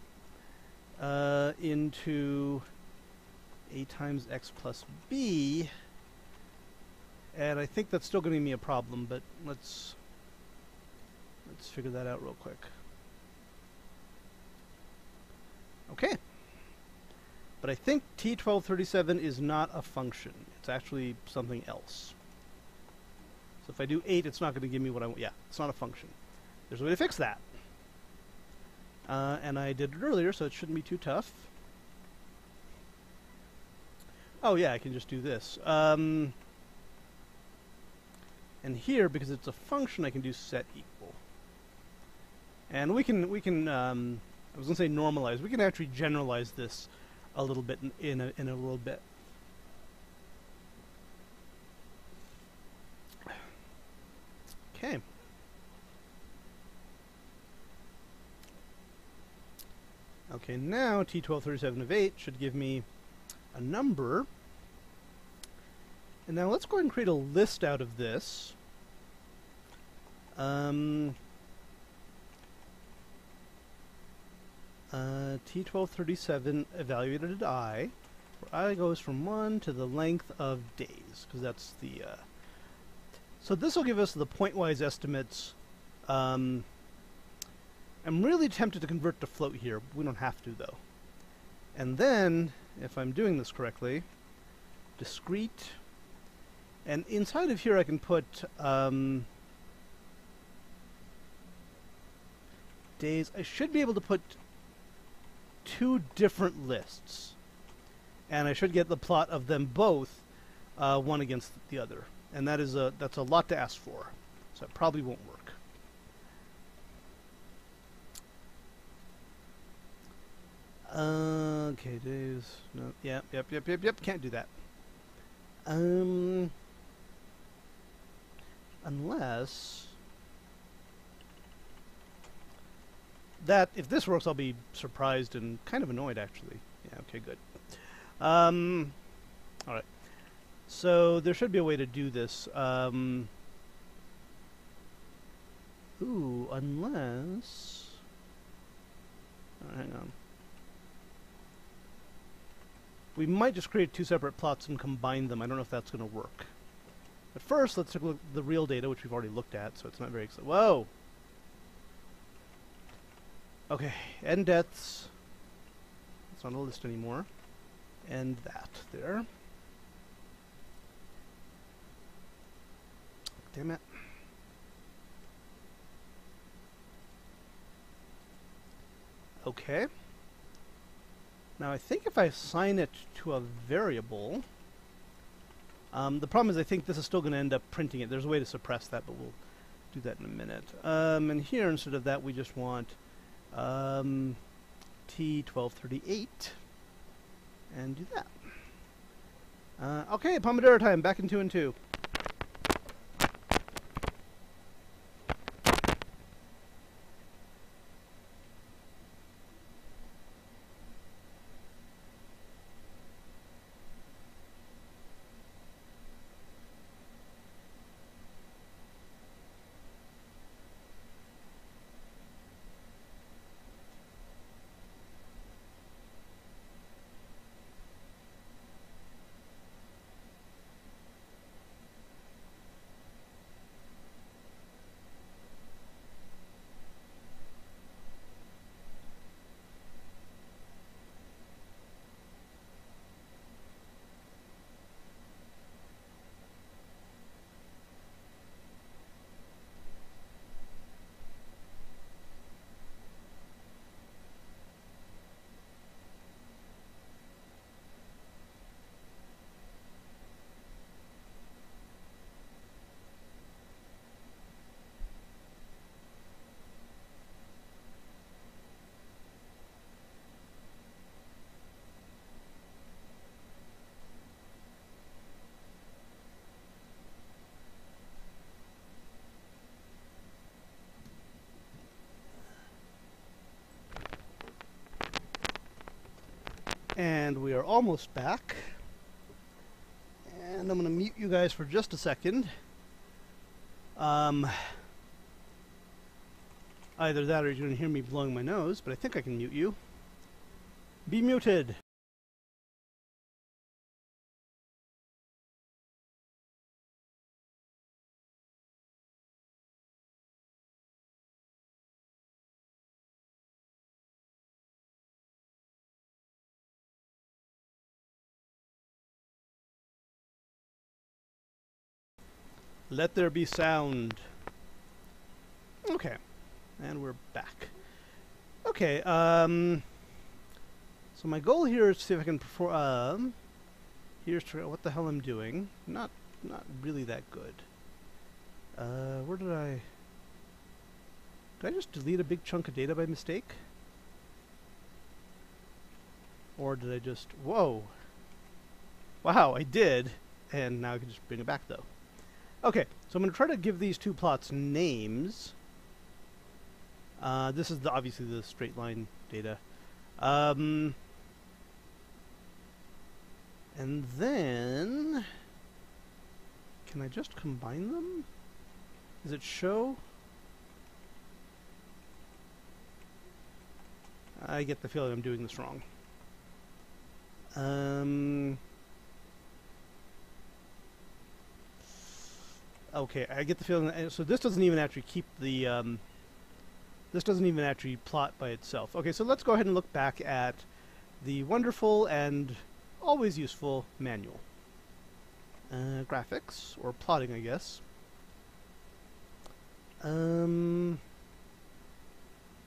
Speaker 1: uh, into a times x plus b. And I think that's still going to be a problem but let's let's figure that out real quick. Okay. But I think T1237 is not a function. It's actually something else. So if I do 8 it's not going to give me what I want yeah it's not a function there's a way to fix that. Uh, and I did it earlier, so it shouldn't be too tough. Oh yeah, I can just do this. Um, and here, because it's a function, I can do set equal. And we can, we can um, I was going to say normalize. We can actually generalize this a little bit in, in, a, in a little bit. Okay. Okay, now T1237 of 8 should give me a number. And now let's go ahead and create a list out of this. Um, uh, T1237 evaluated at i, where i goes from 1 to the length of days, because that's the... Uh, so this will give us the pointwise estimates um, I'm really tempted to convert to float here. We don't have to, though. And then, if I'm doing this correctly, discrete, and inside of here I can put um, days. I should be able to put two different lists. And I should get the plot of them both, uh, one against the other. And that is a that's a lot to ask for. So it probably won't work. Okay, days. No. Yep, yep, yep, yep, yep. Can't do that. Um. Unless. That, if this works, I'll be surprised and kind of annoyed, actually. Yeah, okay, good. Um. Alright. So, there should be a way to do this. Um. Ooh, unless. Oh, hang on. We might just create two separate plots and combine them. I don't know if that's going to work. But first, let's take a look at the real data, which we've already looked at, so it's not very exciting. Whoa! Okay, end deaths. It's not a list anymore. And that there. Damn it. Okay. Now I think if I assign it to a variable, um, the problem is I think this is still going to end up printing it. There's a way to suppress that, but we'll do that in a minute. Um, and here, instead of that, we just want um, T1238 and do that. Uh, okay, Pomodoro time, back in 2 and 2. And we are almost back. And I'm going to mute you guys for just a second. Um, either that or you're going to hear me blowing my nose, but I think I can mute you. Be muted. Let there be sound. Okay. And we're back. Okay, um... So my goal here is to see if I can perform... Um, here's to what the hell I'm doing. Not, not really that good. Uh, where did I... Did I just delete a big chunk of data by mistake? Or did I just... Whoa! Wow, I did! And now I can just bring it back, though. Okay, so I'm going to try to give these two plots names. Uh, this is the, obviously the straight line data. Um, and then, can I just combine them? Is it show? I get the feeling I'm doing this wrong. Um, Okay, I get the feeling. So this doesn't even actually keep the. Um, this doesn't even actually plot by itself. Okay, so let's go ahead and look back at the wonderful and always useful manual. Uh, graphics, or plotting, I guess. Um,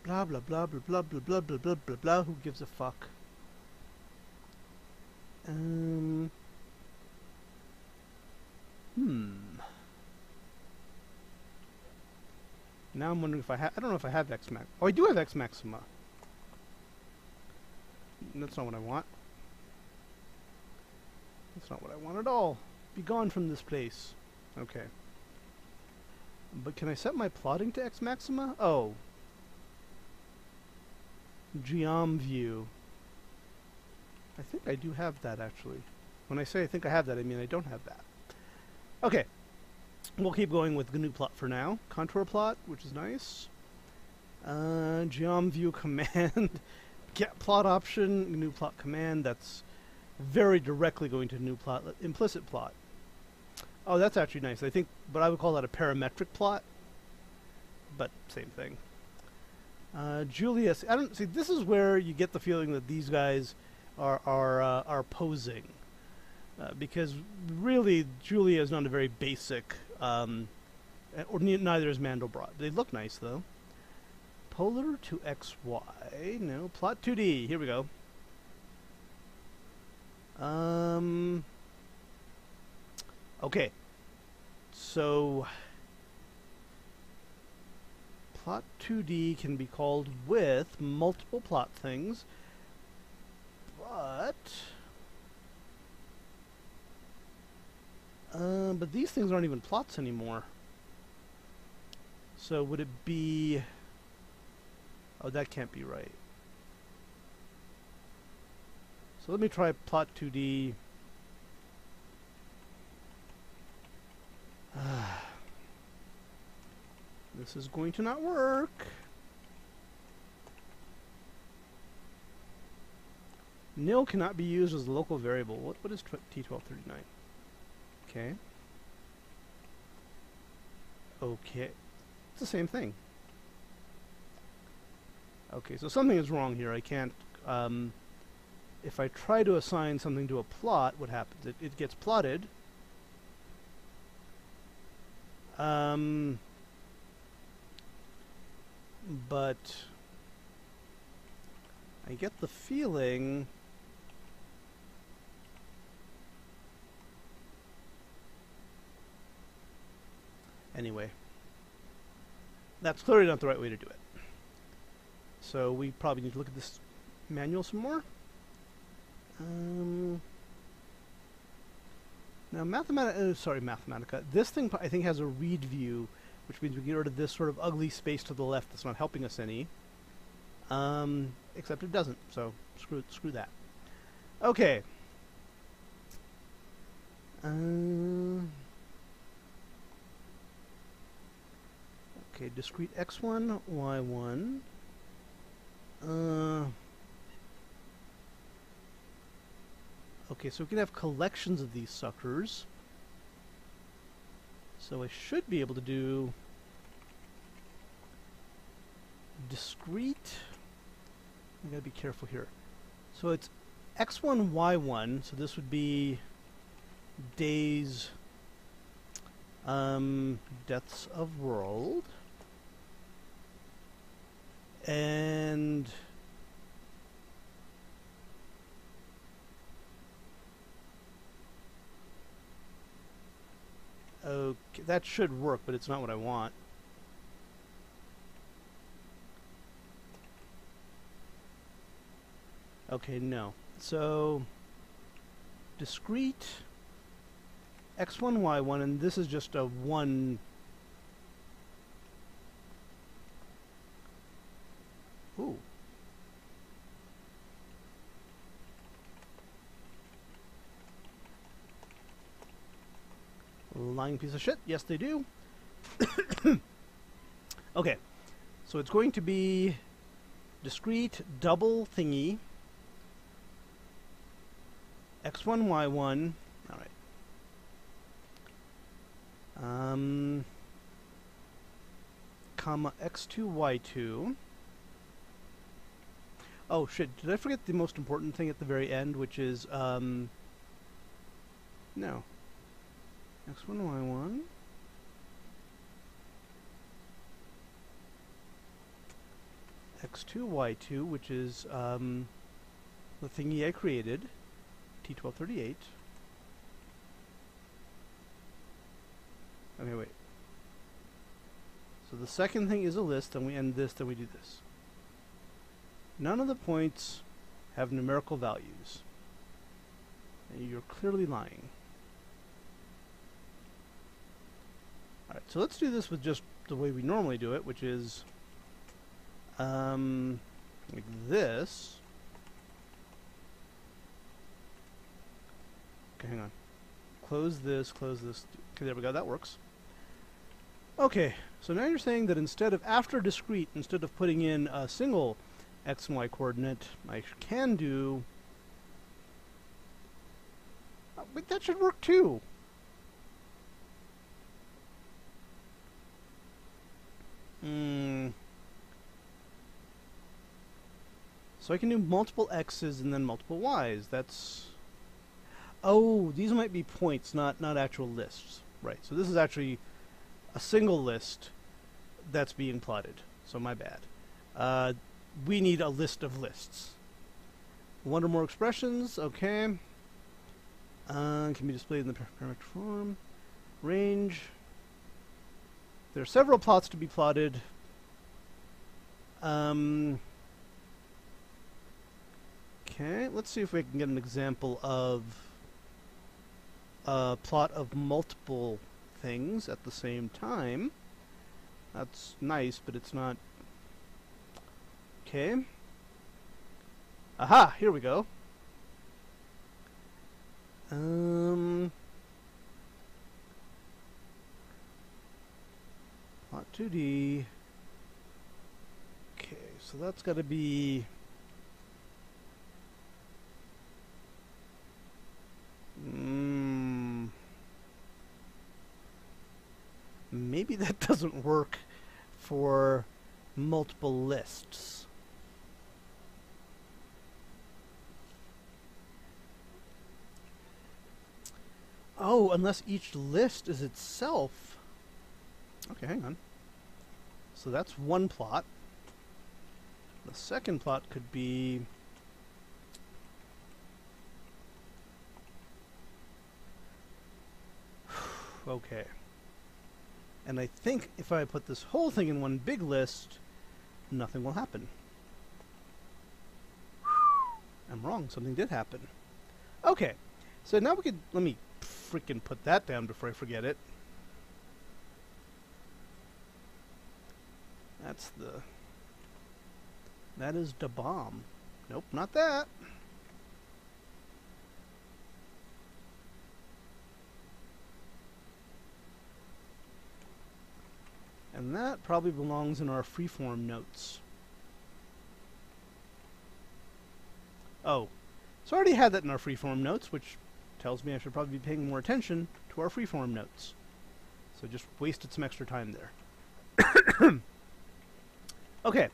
Speaker 1: blah blah blah blah blah blah blah blah blah blah blah. Who gives a fuck? Um. Hmm. Now I'm wondering if I have... I don't know if I have X Max. Oh, I do have Xmaxima. That's not what I want. That's not what I want at all. Be gone from this place. Okay. But can I set my plotting to Xmaxima? Oh. Geomview. I think I do have that actually. When I say I think I have that, I mean I don't have that. Okay, We'll keep going with GNU plot for now. Contour plot, which is nice. Uh, Geomview command. Get plot option, GNU plot command. That's very directly going to new plot. Implicit plot. Oh, that's actually nice. I think, but I would call that a parametric plot. But same thing. Uh, Julius, I don't see. This is where you get the feeling that these guys are are uh, are posing, uh, because really Julia is not a very basic um, or neither is Mandelbrot. They look nice though. Polar to XY. No. Plot 2D. Here we go. Um. Okay. So. Plot 2D can be called with multiple plot things. But. Uh, but these things aren't even plots anymore. So would it be... Oh, that can't be right. So let me try plot 2D. this is going to not work. Nil cannot be used as a local variable. What, what is T1239? Okay. Okay. It's the same thing. Okay, so something is wrong here. I can't... Um, if I try to assign something to a plot, what happens? It, it gets plotted. Um, but I get the feeling anyway that's clearly not the right way to do it so we probably need to look at this manual some more um, now, Mathematica, uh, sorry, Mathematica, this thing I think has a read view, which means we get rid of this sort of ugly space to the left that's not helping us any. Um, except it doesn't, so screw, screw that. Okay. Uh, okay, discrete x1, y1. Uh, Okay, so we can have collections of these suckers. So I should be able to do discrete. I gotta be careful here. So it's x1, y1. So this would be days, um, deaths of world, and Okay, that should work, but it's not what I want. Okay, no. So, discrete x1, y1, and this is just a 1... Ooh. Lying piece of shit. Yes, they do. okay. So it's going to be discrete double thingy. X1, Y1. Alright. Um, comma X2, Y2. Oh shit, did I forget the most important thing at the very end, which is, um, no x1, y1. x2, y2, which is um, the thingy I created, T1238. Okay, wait. So the second thing is a list, and we end this, then we do this. None of the points have numerical values. And you're clearly lying. Alright, so let's do this with just the way we normally do it, which is um, like this. Okay, hang on. Close this, close this. Okay, there we go, that works. Okay, so now you're saying that instead of, after discrete, instead of putting in a single x and y coordinate, I can do... Uh, but that should work too. Hmm. So I can do multiple x's and then multiple y's. That's... Oh, these might be points, not, not actual lists. Right, so this is actually a single list that's being plotted. So my bad. Uh, we need a list of lists. One or more expressions, okay. Uh, can be displayed in the parametric form. Range, there are several plots to be plotted. Um, okay, let's see if we can get an example of a plot of multiple things at the same time. That's nice, but it's not... Okay. Aha! Here we go. Um... 2D. Okay, so that's got to be... Mm, maybe that doesn't work for multiple lists. Oh, unless each list is itself. Okay, hang on. So that's one plot. The second plot could be okay. And I think if I put this whole thing in one big list, nothing will happen. I'm wrong. Something did happen. Okay. So now we could... Let me freaking put that down before I forget it. That's the... That is the bomb. Nope, not that. And that probably belongs in our freeform notes. Oh, so I already had that in our freeform notes, which tells me I should probably be paying more attention to our freeform notes. So just wasted some extra time there. okay.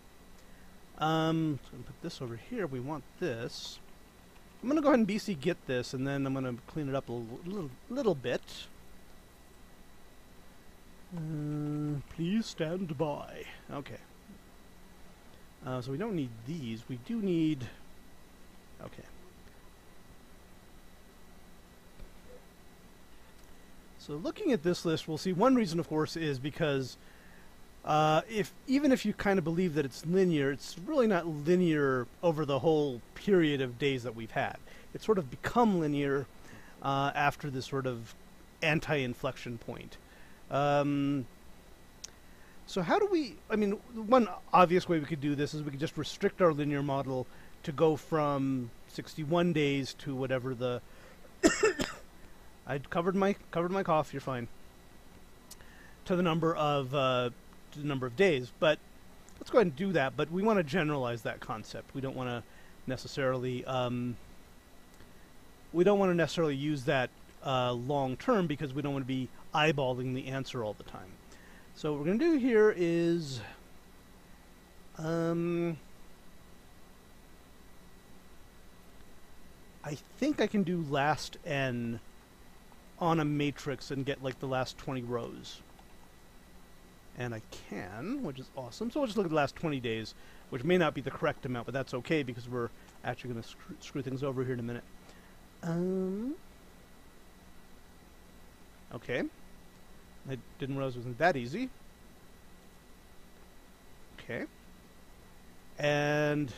Speaker 1: Um, so I'm put this over here. We want this. I'm going to go ahead and BC get this, and then I'm going to clean it up a little, little bit. Uh, please stand by. Okay. Uh, so we don't need these. We do need... Okay. So looking at this list, we'll see one reason, of course, is because uh, if even if you kind of believe that it's linear, it's really not linear over the whole period of days that we've had. It's sort of become linear uh, after this sort of anti-inflection point. Um, so how do we, I mean, one obvious way we could do this is we could just restrict our linear model to go from 61 days to whatever the, I covered my, covered my cough, you're fine, to the number of, uh, the number of days, but let's go ahead and do that, but we want to generalize that concept. We don't want to necessarily, um, we don't want to necessarily use that uh, long term because we don't want to be eyeballing the answer all the time. So what we're going to do here is um, I think I can do last n on a matrix and get like the last 20 rows. And I can, which is awesome. So we'll just look at the last 20 days, which may not be the correct amount, but that's okay because we're actually going to screw, screw things over here in a minute. Um, Okay. I didn't realize it wasn't that easy. Okay. And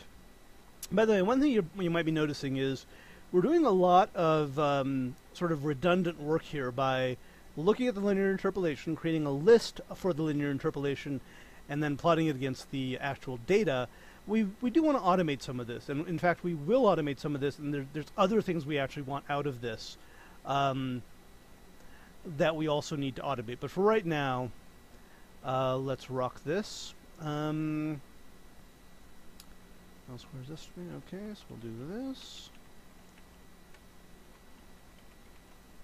Speaker 1: by the way, one thing you, you might be noticing is we're doing a lot of um, sort of redundant work here by looking at the linear interpolation, creating a list for the linear interpolation, and then plotting it against the actual data. We, we do want to automate some of this, and in fact, we will automate some of this, and there, there's other things we actually want out of this. Um, that we also need to automate. But for right now, uh, let's rock this. Um, else, where's this? Okay, so we'll do this.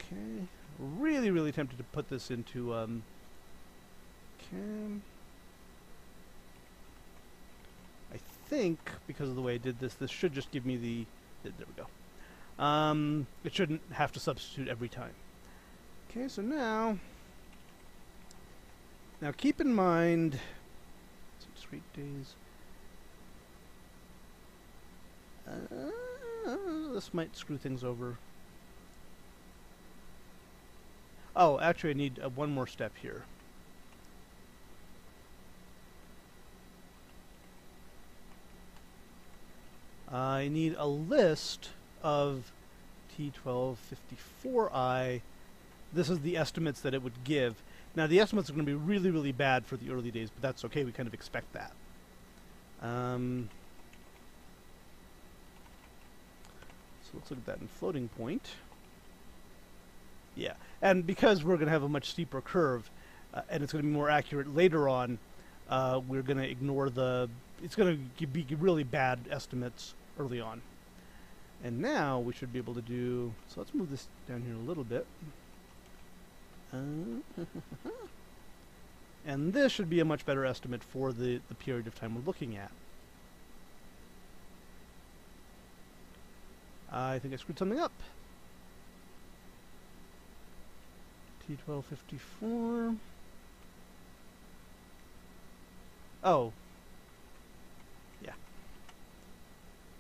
Speaker 1: Okay, really, really tempted to put this into um, cam. I think because of the way I did this, this should just give me the. There we go. Um, it shouldn't have to substitute every time. Okay, so now, now keep in mind, sweet days. Uh, this might screw things over. Oh, actually I need uh, one more step here. I need a list of T1254i this is the estimates that it would give. Now the estimates are going to be really, really bad for the early days, but that's okay. We kind of expect that. Um, so let's look at that in floating point. Yeah, and because we're going to have a much steeper curve, uh, and it's going to be more accurate later on, uh, we're going to ignore the. It's going to be really bad estimates early on. And now we should be able to do. So let's move this down here a little bit. Uh, and this should be a much better estimate for the, the period of time we're looking at. I think I screwed something up. T1254. Oh. Yeah.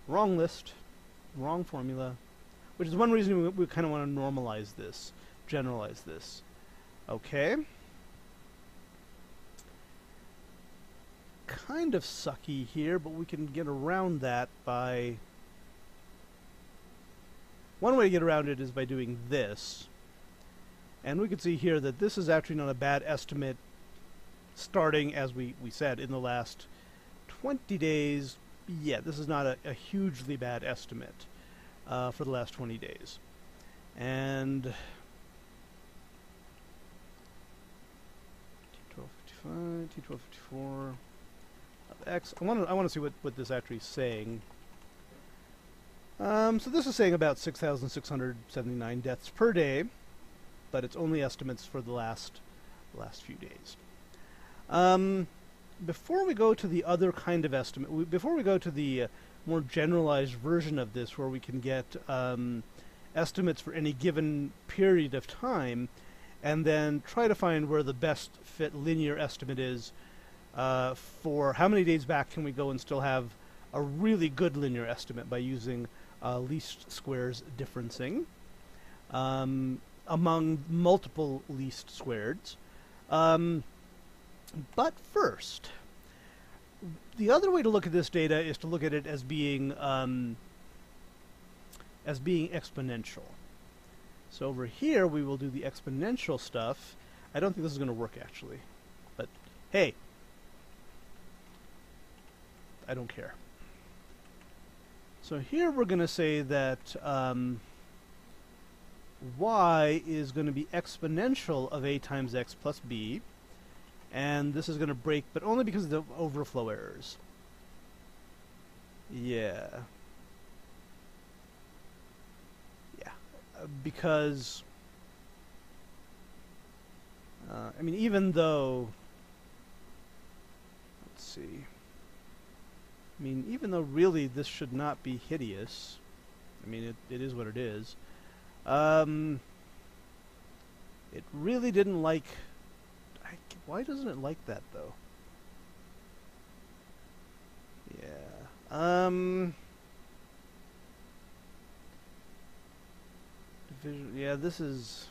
Speaker 1: Wrong list. Wrong formula. Which is one reason we, we kind of want to normalize this. Generalize this. Okay. Kind of sucky here, but we can get around that by... One way to get around it is by doing this. And we can see here that this is actually not a bad estimate starting, as we, we said, in the last 20 days. Yeah, this is not a, a hugely bad estimate uh, for the last 20 days. And T1255, T1254 of X. I want to I want to see what, what this actually is saying. Um, so this is saying about 6,679 deaths per day, but it's only estimates for the last last few days. Um, before we go to the other kind of estimate, we, before we go to the uh, more generalized version of this, where we can get um, estimates for any given period of time, and then try to find where the best fit linear estimate is uh, for how many days back can we go and still have a really good linear estimate by using uh, least squares differencing um, among multiple least squareds. Um, but first, the other way to look at this data is to look at it as being um, as being exponential. So over here, we will do the exponential stuff. I don't think this is going to work, actually. But, hey. I don't care. So here we're going to say that um, y is going to be exponential of a times x plus b. And this is going to break, but only because of the overflow errors. Yeah. Yeah, because uh, I mean, even though let's see, I mean, even though really this should not be hideous, I mean, it, it is what it is. Um, it really didn't like. I, why doesn't it like that though? Yeah. Um. yeah, this is...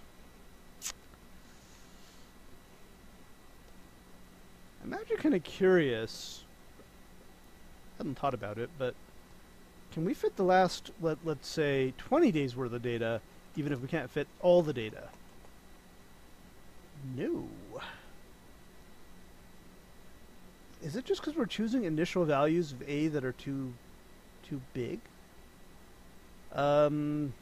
Speaker 1: I'm actually kind of curious. I haven't thought about it, but can we fit the last, let, let's say, 20 days worth of data, even if we can't fit all the data? No. Is it just because we're choosing initial values of A that are too, too big? Um...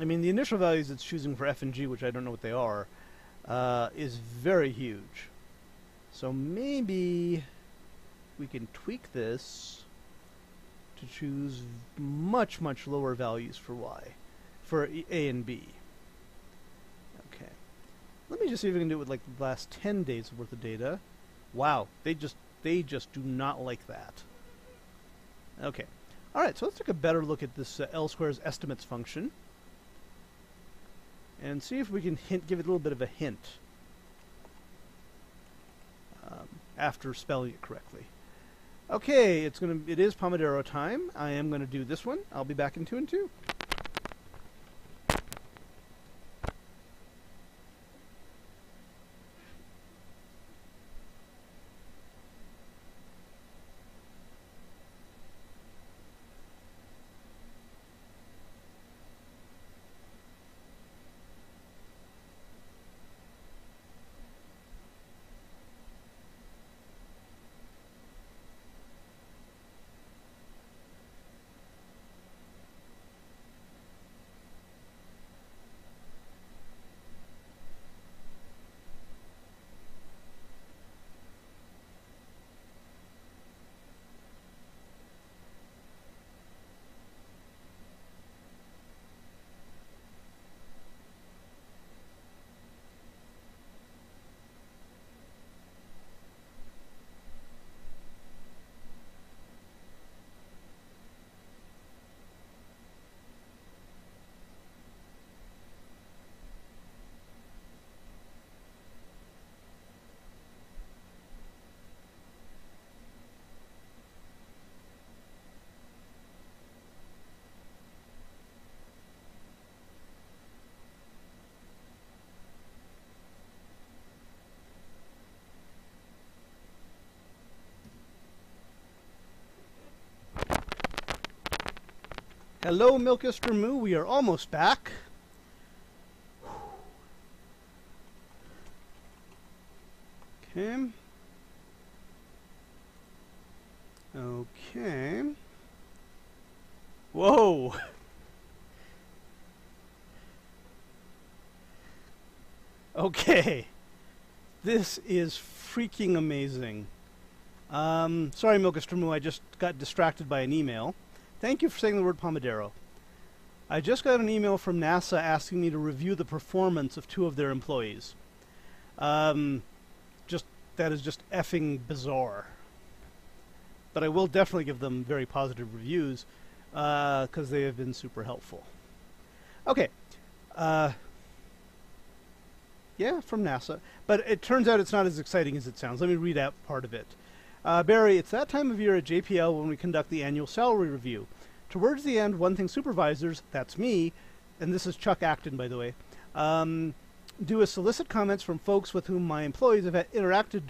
Speaker 1: I mean, the initial values it's choosing for f and g, which I don't know what they are, uh, is very huge. So maybe we can tweak this to choose much, much lower values for y, for a and b. Okay. Let me just see if we can do it with like the last 10 days worth of data. Wow, they just they just do not like that. Okay. All right, so let's take a better look at this uh, L squares estimates function and see if we can hint, give it a little bit of a hint um, after spelling it correctly. Okay, it's gonna. It is Pomodoro time. I am gonna do this one. I'll be back in two and two. Hello, Milkister Moo. We are almost back. Okay. Okay. Whoa! okay. This is freaking amazing. Um, sorry, Milkister Moo, I just got distracted by an email. Thank you for saying the word Pomodoro. I just got an email from NASA asking me to review the performance of two of their employees. Um, just that is just effing bizarre. But I will definitely give them very positive reviews because uh, they have been super helpful. Okay. Uh, yeah, from NASA. But it turns out it's not as exciting as it sounds. Let me read out part of it. Uh, Barry, it's that time of year at JPL when we conduct the annual salary review. Towards the end, one thing supervisors, that's me, and this is Chuck Acton, by the way, um, do is solicit comments from folks with whom my employees have interacted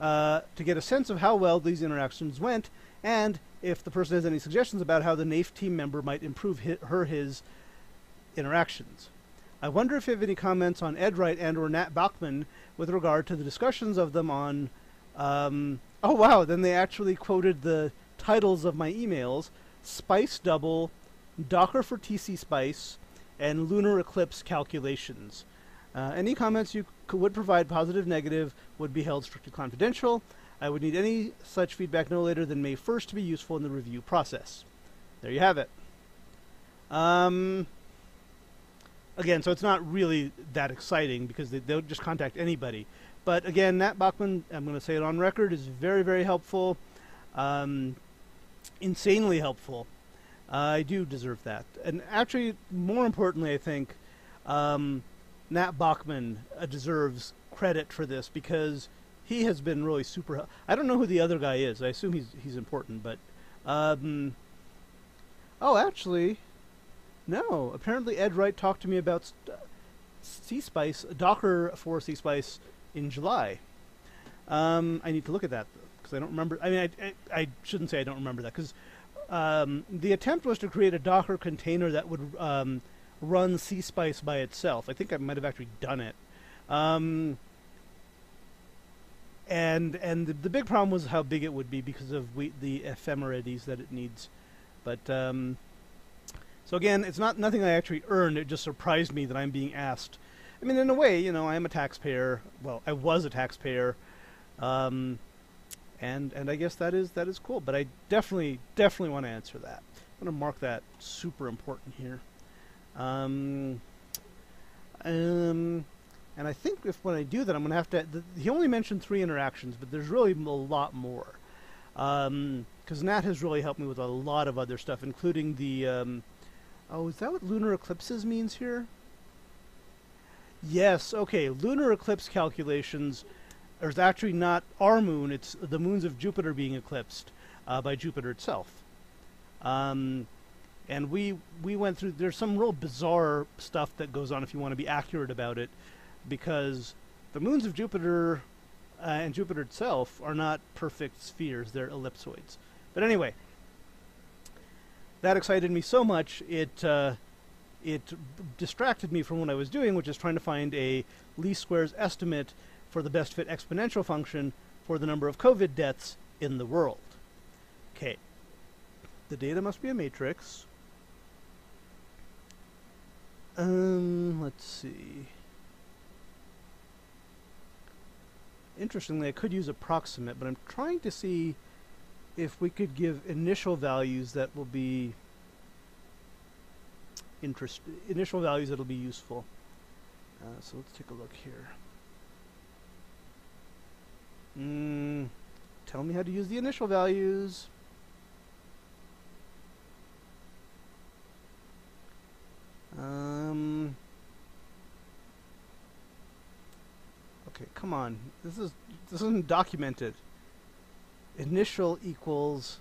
Speaker 1: uh, to get a sense of how well these interactions went, and if the person has any suggestions about how the NAIF team member might improve hi her his interactions. I wonder if you have any comments on Ed Wright and or Nat Bachman with regard to the discussions of them on um, Oh wow! Then they actually quoted the titles of my emails: Spice Double, Docker for TC Spice, and Lunar Eclipse Calculations. Uh, any comments you would provide, positive, negative, would be held strictly confidential. I would need any such feedback no later than May 1st to be useful in the review process. There you have it. Um, again, so it's not really that exciting because they, they'll just contact anybody. But again, Nat Bachman, I'm going to say it on record, is very, very helpful. Um, insanely helpful. Uh, I do deserve that. And actually, more importantly, I think um, Nat Bachman uh, deserves credit for this because he has been really super. I don't know who the other guy is. I assume he's he's important, but um, oh, actually, no. Apparently, Ed Wright talked to me about C Spice Docker for C Spice in July. Um, I need to look at that because I don't remember. I mean, I, I, I, shouldn't say I don't remember that because um, the attempt was to create a Docker container that would um, run CSpice by itself. I think I might have actually done it. Um, and and the, the, big problem was how big it would be because of we, the ephemerides that it needs. But um, so again, it's not nothing I actually earned. It just surprised me that I'm being asked I mean, in a way, you know, I am a taxpayer. Well, I was a taxpayer, um, and and I guess that is that is cool. But I definitely definitely want to answer that. I'm going to mark that super important here. Um, um, and I think if when I do that, I'm going to have to. The, he only mentioned three interactions, but there's really a lot more. Because um, Nat has really helped me with a lot of other stuff, including the. Um, oh, is that what lunar eclipses means here? Yes, okay. Lunar eclipse calculations is actually not our moon, it's the moons of Jupiter being eclipsed uh, by Jupiter itself. Um, and we we went through there's some real bizarre stuff that goes on if you want to be accurate about it because the moons of Jupiter uh, and Jupiter itself are not perfect spheres, they're ellipsoids. But anyway, that excited me so much it uh, it distracted me from what I was doing, which is trying to find a least squares estimate for the best fit exponential function for the number of COVID deaths in the world. Okay. The data must be a matrix. Um, let's see. Interestingly, I could use approximate, but I'm trying to see if we could give initial values that will be interest initial values that'll be useful. Uh, so let's take a look here. Mm, tell me how to use the initial values. Um, okay, come on. This is this isn't documented. Initial equals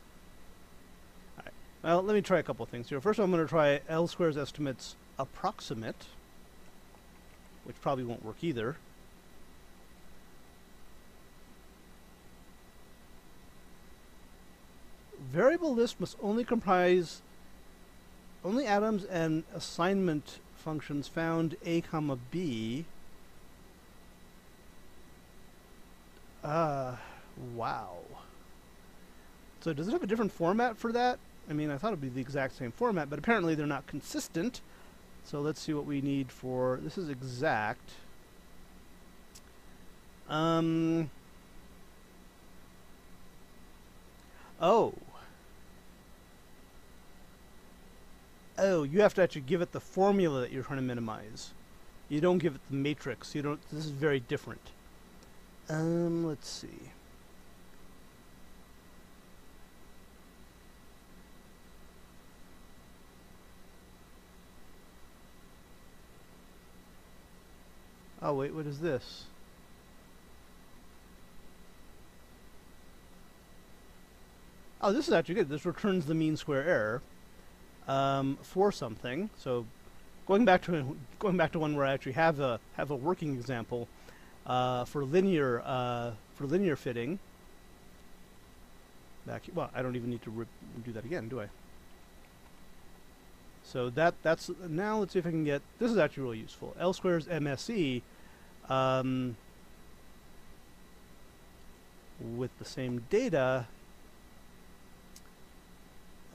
Speaker 1: well, let me try a couple things here. First, I'm going to try L squares estimates approximate, which probably won't work either. Variable list must only comprise only atoms and assignment functions found a comma b. Uh, wow. So does it have a different format for that? I mean, I thought it'd be the exact same format, but apparently they're not consistent. So let's see what we need for, this is exact. Um, oh. Oh, you have to actually give it the formula that you're trying to minimize. You don't give it the matrix. You don't, this is very different. Um, let's see. Oh wait, what is this? Oh, this is actually good. This returns the mean square error um, for something. So, going back to going back to one where I actually have a have a working example uh, for linear uh, for linear fitting. Back well, I don't even need to do that again, do I? So that that's now. Let's see if I can get this is actually really useful. L squares MSE um, with the same data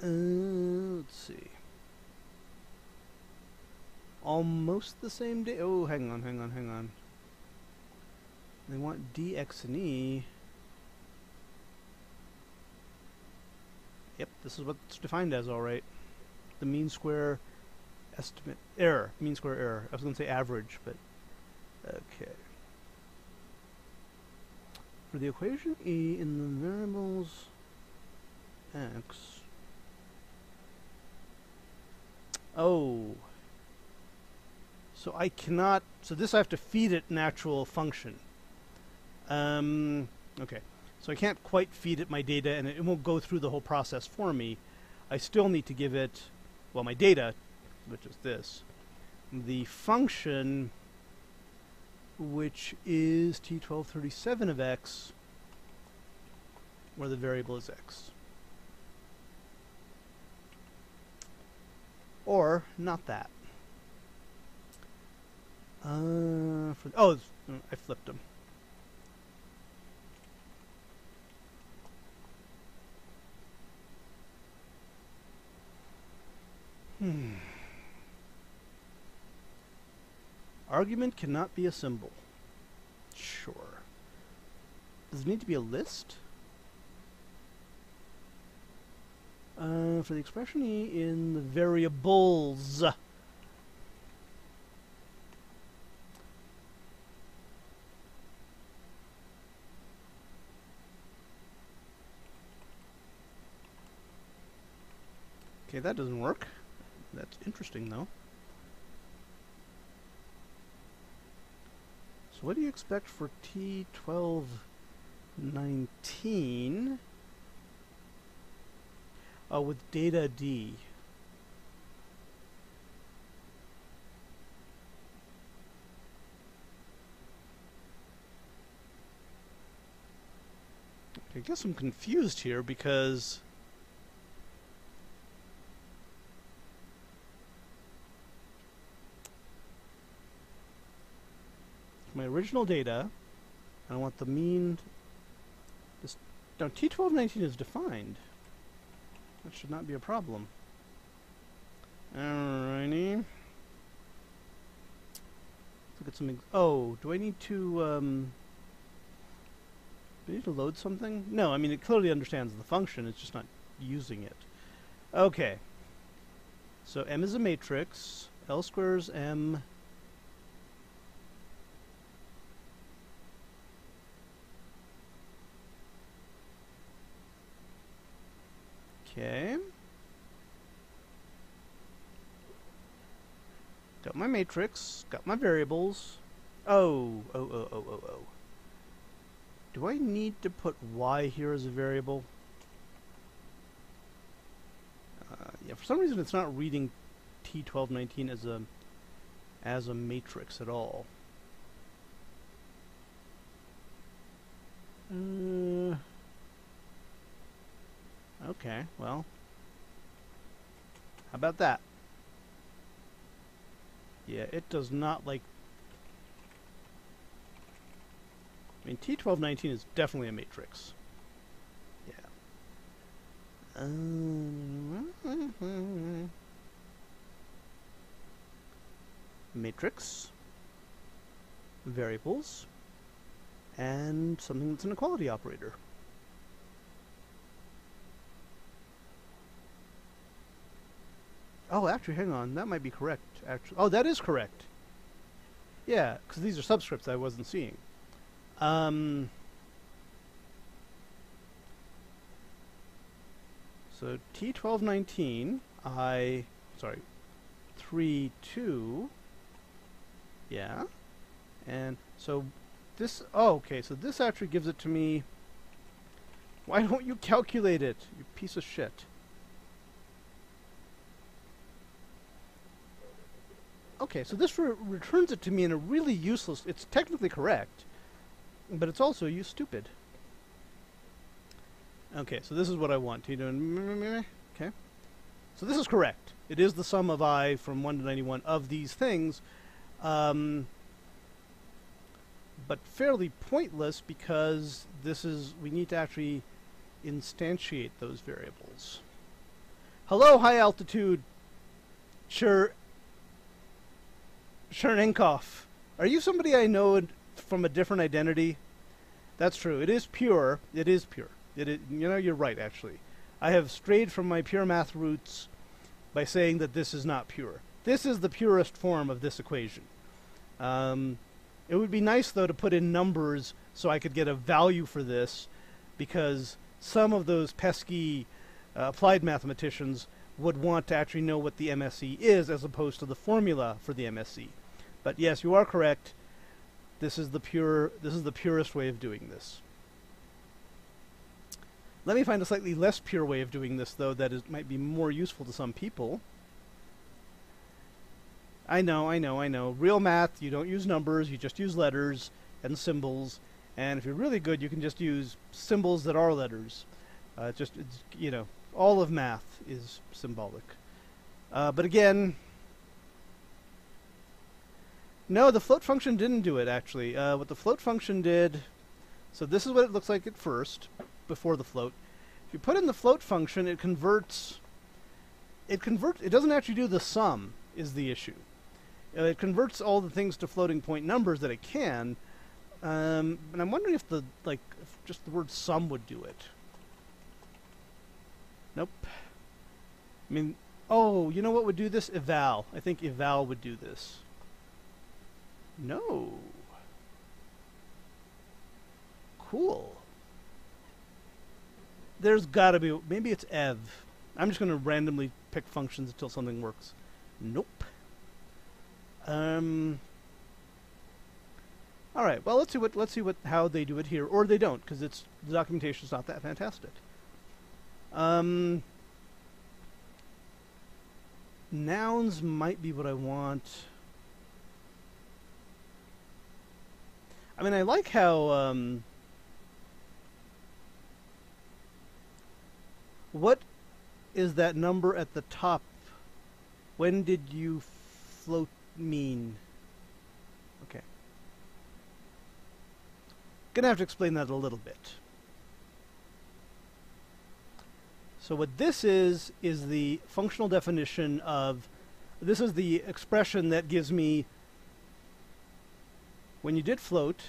Speaker 1: uh, let's see. Almost the same day. Oh, hang on, hang on, hang on. They want dx and e. Yep, this is what's defined as, all right. The mean square estimate error, mean square error. I was going to say average, but okay. For the equation e in the variables x Oh. So I cannot, so this I have to feed it natural function. Um, okay. So I can't quite feed it my data and it, it won't go through the whole process for me. I still need to give it, well, my data, which is this, the function which is t1237 of x, where the variable is x. Or not that. Uh, for, oh, I flipped them. Hmm. Argument cannot be a symbol. Sure. Does it need to be a list? Uh, for the expression E in the variables. Okay, that doesn't work. That's interesting, though. So what do you expect for T1219? uh, with data D. I guess I'm confused here because my original data, I want the mean. This, now T1219 is defined. That should not be a problem. Alrighty. Let's look at something. Oh, do I need to, um, do I need to load something? No, I mean, it clearly understands the function, it's just not using it. Okay. So M is a matrix. L squares M Okay. Got my matrix, got my variables. Oh, oh, oh, oh, oh, oh. Do I need to put y here as a variable? Uh, yeah, for some reason it's not reading T1219 as a as a matrix at all. Uh, Okay, well. How about that? Yeah, it does not like... I mean, T1219 is definitely a matrix. Yeah. Um, matrix, variables, and something that's an equality operator. Oh, actually, hang on. That might be correct. Actually, oh, that is correct. Yeah, because these are subscripts I wasn't seeing. Um, so T1219, I, sorry, 3, 2, yeah, and so this, oh, okay, so this actually gives it to me, why don't you calculate it, you piece of shit? Okay, so this re returns it to me in a really useless, it's technically correct, but it's also you stupid. Okay, so this is what I want. You doing okay? So this is correct. It is the sum of i from 1 to 91 of these things, um, but fairly pointless because this is we need to actually instantiate those variables. Hello, high altitude. Sure. Chernenkov. Are you somebody I know from a different identity? That's true. It is pure. It is pure. It is, you know, you're right, actually. I have strayed from my pure math roots by saying that this is not pure. This is the purest form of this equation. Um, it would be nice, though, to put in numbers so I could get a value for this, because some of those pesky uh, applied mathematicians would want to actually know what the MSE is as opposed to the formula for the MSE. But yes, you are correct. This is the pure this is the purest way of doing this. Let me find a slightly less pure way of doing this though that is might be more useful to some people. I know, I know, I know. Real math, you don't use numbers, you just use letters and symbols. And if you're really good, you can just use symbols that are letters. Uh, just, you know, all of math is symbolic. Uh, but again, no, the float function didn't do it, actually. Uh, what the float function did, so this is what it looks like at first, before the float. If you put in the float function, it converts, it converts, it doesn't actually do the sum, is the issue. Uh, it converts all the things to floating point numbers that it can, um, and I'm wondering if the, like, if just the word sum would do it. Nope. I mean, oh, you know what would do this? Eval. I think eval would do this. No. Cool. There's gotta be, maybe it's ev. I'm just gonna randomly pick functions until something works. Nope. Um. All right. Well, let's see what let's see what how they do it here, or they don't, because it's the documentation is not that fantastic. Um. Nouns might be what I want. I mean, I like how, um, what is that number at the top? When did you float mean? Okay. Gonna have to explain that a little bit. So what this is, is the functional definition of, this is the expression that gives me when you did float,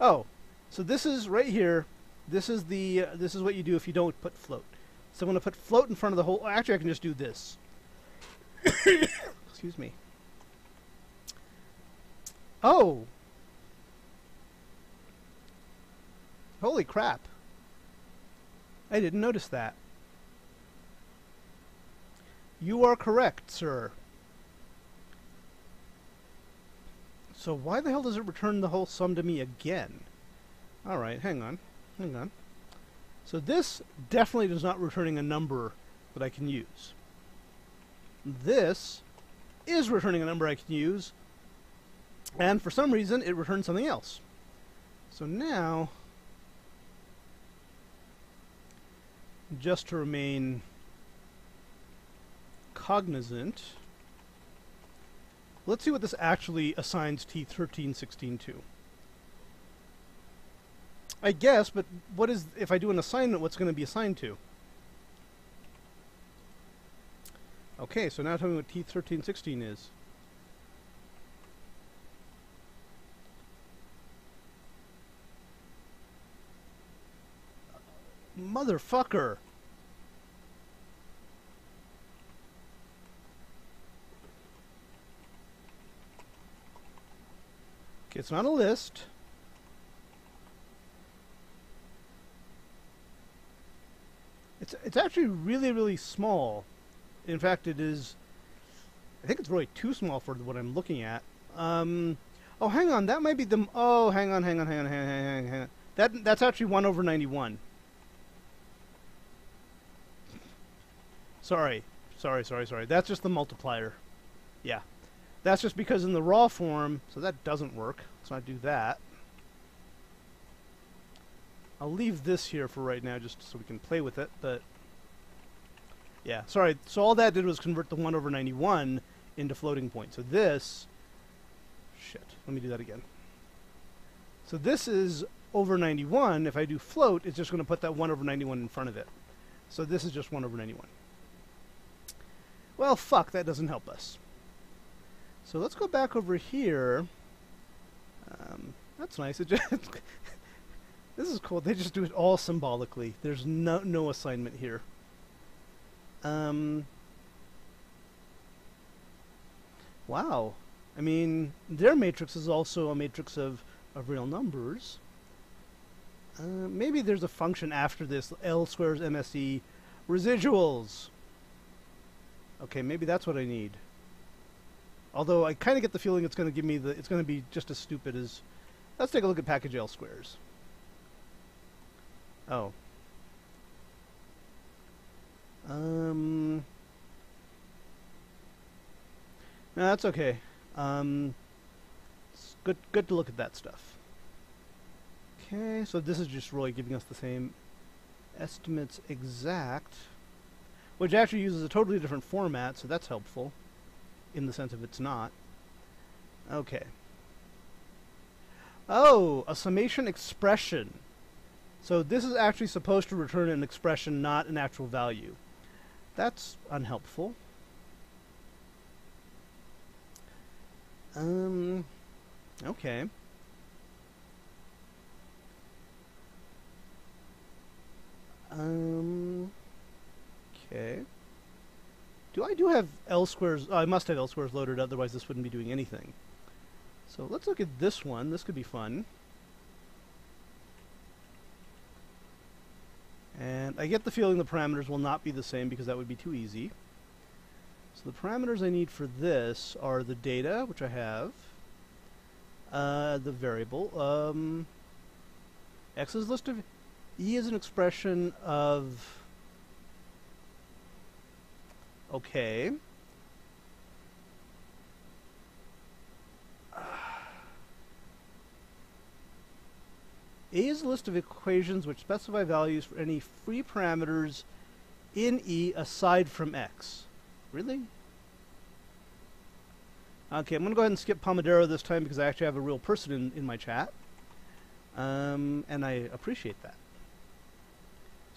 Speaker 1: oh, so this is right here. This is the uh, this is what you do if you don't put float. So I'm going to put float in front of the whole. Actually, I can just do this. Excuse me. Oh. Holy crap. I didn't notice that. You are correct, sir. So why the hell does it return the whole sum to me again? Alright, hang on. Hang on. So this definitely does not returning a number that I can use. This is returning a number I can use, and for some reason it returns something else. So now, just to remain cognizant, Let's see what this actually assigns T1316 to. I guess, but what is, if I do an assignment, what's going to be assigned to? Okay, so now tell me what T1316 is. Motherfucker! Okay, it's not a list. It's it's actually really really small. In fact, it is. I think it's really too small for what I'm looking at. Um, oh, hang on, that might be the. Oh, hang on, hang on, hang on, hang on, hang on, hang on. That that's actually one over ninety-one. Sorry, sorry, sorry, sorry. That's just the multiplier. Yeah, that's just because in the raw form, so that doesn't work. Let's not do that. I'll leave this here for right now just so we can play with it, but yeah, sorry. So all that did was convert the 1 over 91 into floating point. So this, shit, let me do that again. So this is over 91. If I do float, it's just going to put that 1 over 91 in front of it. So this is just 1 over 91. Well, fuck, that doesn't help us. So let's go back over here. Um, that's nice. Just this is cool. They just do it all symbolically. There's no no assignment here. Um. Wow. I mean, their matrix is also a matrix of, of real numbers. Uh, maybe there's a function after this, L squares MSE residuals. Okay, maybe that's what I need. Although I kind of get the feeling it's going to give me the, it's going to be just as stupid as, let's take a look at package L squares. Oh. Um. No, that's okay. Um, it's good, good to look at that stuff. Okay, so this is just really giving us the same estimates exact, which actually uses a totally different format, so that's helpful in the sense of it's not. Okay. Oh, a summation expression. So this is actually supposed to return an expression, not an actual value. That's unhelpful. Um, okay. Um, okay. Do I do have L squares? Oh, I must have L squares loaded, otherwise this wouldn't be doing anything. So let's look at this one. This could be fun. And I get the feeling the parameters will not be the same because that would be too easy. So the parameters I need for this are the data, which I have, uh, the variable, um, x is list of, e is an expression of Okay. A is a list of equations which specify values for any free parameters in E aside from X. Really? Okay, I'm going to go ahead and skip Pomodoro this time because I actually have a real person in, in my chat. Um, and I appreciate that.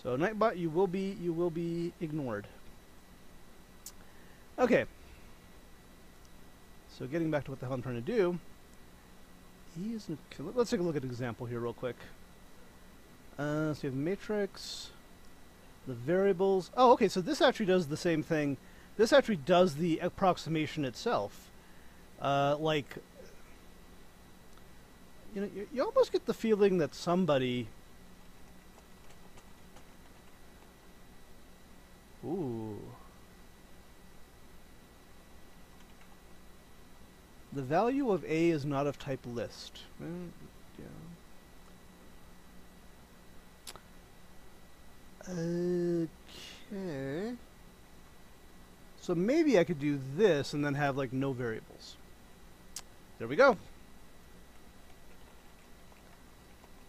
Speaker 1: So Nightbot, you will be you will be ignored. Okay. So getting back to what the hell I'm trying to do. Let's take a look at an example here, real quick. Uh, so you have matrix, the variables. Oh, okay. So this actually does the same thing. This actually does the approximation itself. Uh, like, you know, you, you almost get the feeling that somebody. Ooh. The value of A is not of type list. Mm, yeah. Okay. So maybe I could do this and then have like no variables. There we go.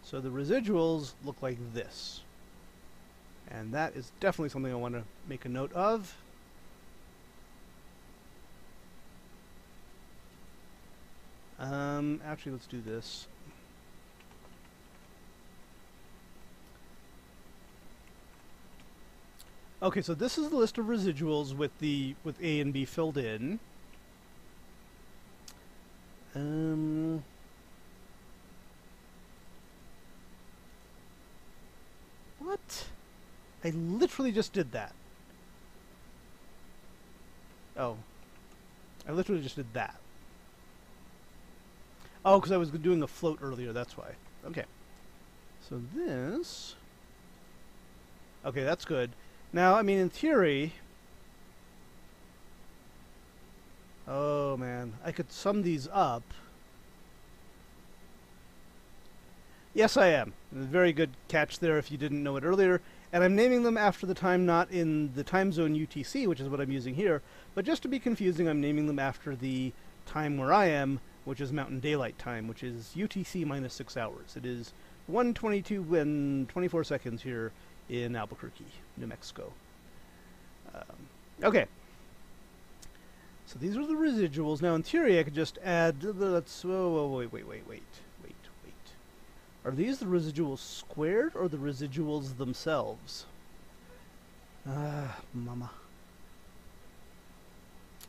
Speaker 1: So the residuals look like this. And that is definitely something I want to make a note of. Actually, let's do this. Okay, so this is the list of residuals with the with A and B filled in. Um, what? I literally just did that. Oh. I literally just did that. Oh, because I was doing a float earlier, that's why. Okay. So this... Okay, that's good. Now, I mean, in theory... Oh, man. I could sum these up. Yes, I am. Very good catch there if you didn't know it earlier. And I'm naming them after the time not in the time zone UTC, which is what I'm using here, but just to be confusing, I'm naming them after the time where I am, which is Mountain Daylight Time, which is UTC minus 6 hours. It is 122 and 24 seconds here in Albuquerque, New Mexico. Um, okay. So these are the residuals. Now, in theory, I could just add... Let's... Wait, wait, wait, wait. Wait, wait. Are these the residuals squared or the residuals themselves? Ah, mama.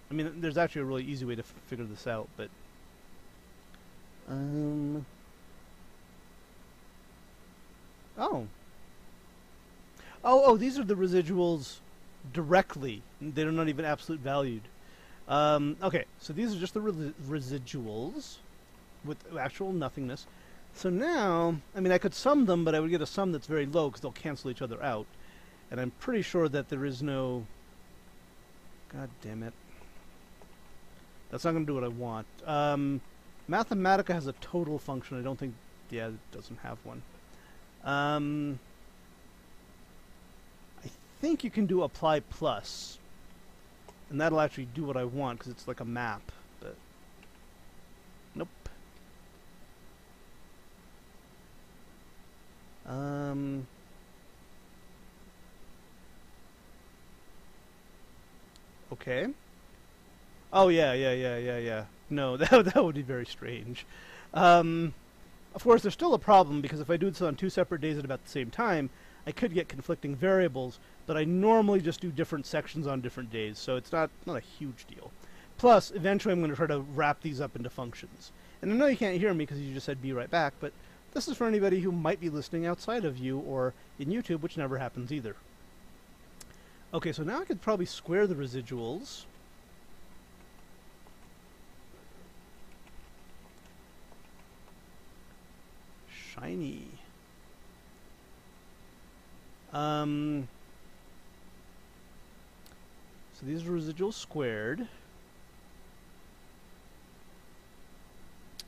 Speaker 1: I mean, there's actually a really easy way to figure this out, but... Um... Oh. Oh, oh, these are the residuals directly. They're not even absolute valued. Um, okay, so these are just the re residuals with actual nothingness. So now, I mean, I could sum them, but I would get a sum that's very low because they'll cancel each other out. And I'm pretty sure that there is no... God damn it. That's not going to do what I want. Um, Mathematica has a total function. I don't think... Yeah, it doesn't have one. Um, I think you can do apply. And that'll actually do what I want, because it's like a map. But Nope. Um... Okay. Oh yeah, yeah, yeah, yeah, yeah. No, that that would be very strange. Um, of course, there's still a problem because if I do this on two separate days at about the same time, I could get conflicting variables. But I normally just do different sections on different days, so it's not not a huge deal. Plus, eventually, I'm going to try to wrap these up into functions. And I know you can't hear me because you just said "be right back," but this is for anybody who might be listening outside of you or in YouTube, which never happens either. Okay, so now I could probably square the residuals. Shiny. Um, so these are residuals squared.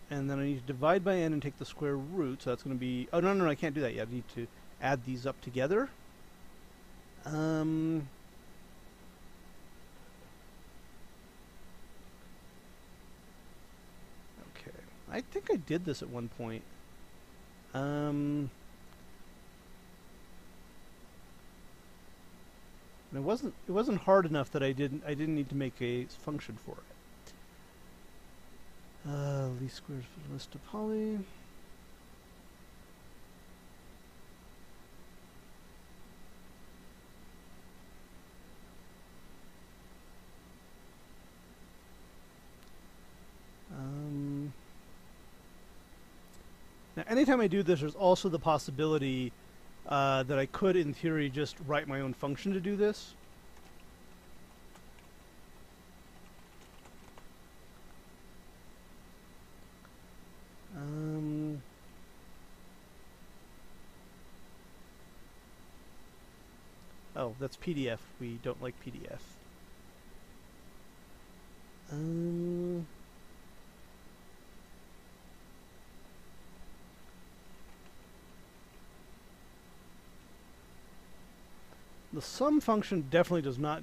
Speaker 1: And then I need to divide by n and take the square root, so that's going to be... Oh, no, no, no, I can't do that yet. I need to add these up together. Um... Okay. I think I did this at one point. Um, it wasn't it wasn't hard enough that I didn't I didn't need to make a function for it. Uh, least squares for list of poly. Anytime I do this, there's also the possibility uh, that I could, in theory, just write my own function to do this. Um, oh, that's PDF. We don't like PDF. Um... The sum function definitely does not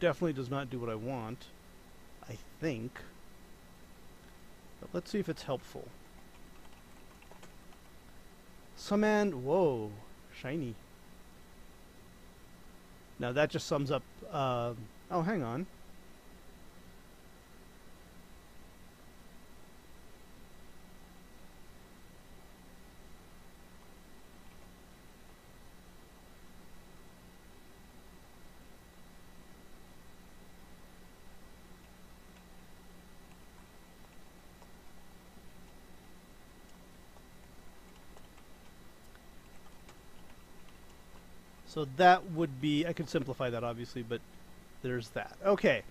Speaker 1: definitely does not do what I want. I think. But let's see if it's helpful. Sum and whoa, shiny. Now that just sums up, uh, oh, hang on. So that would be, I could simplify that obviously, but there's that. Okay.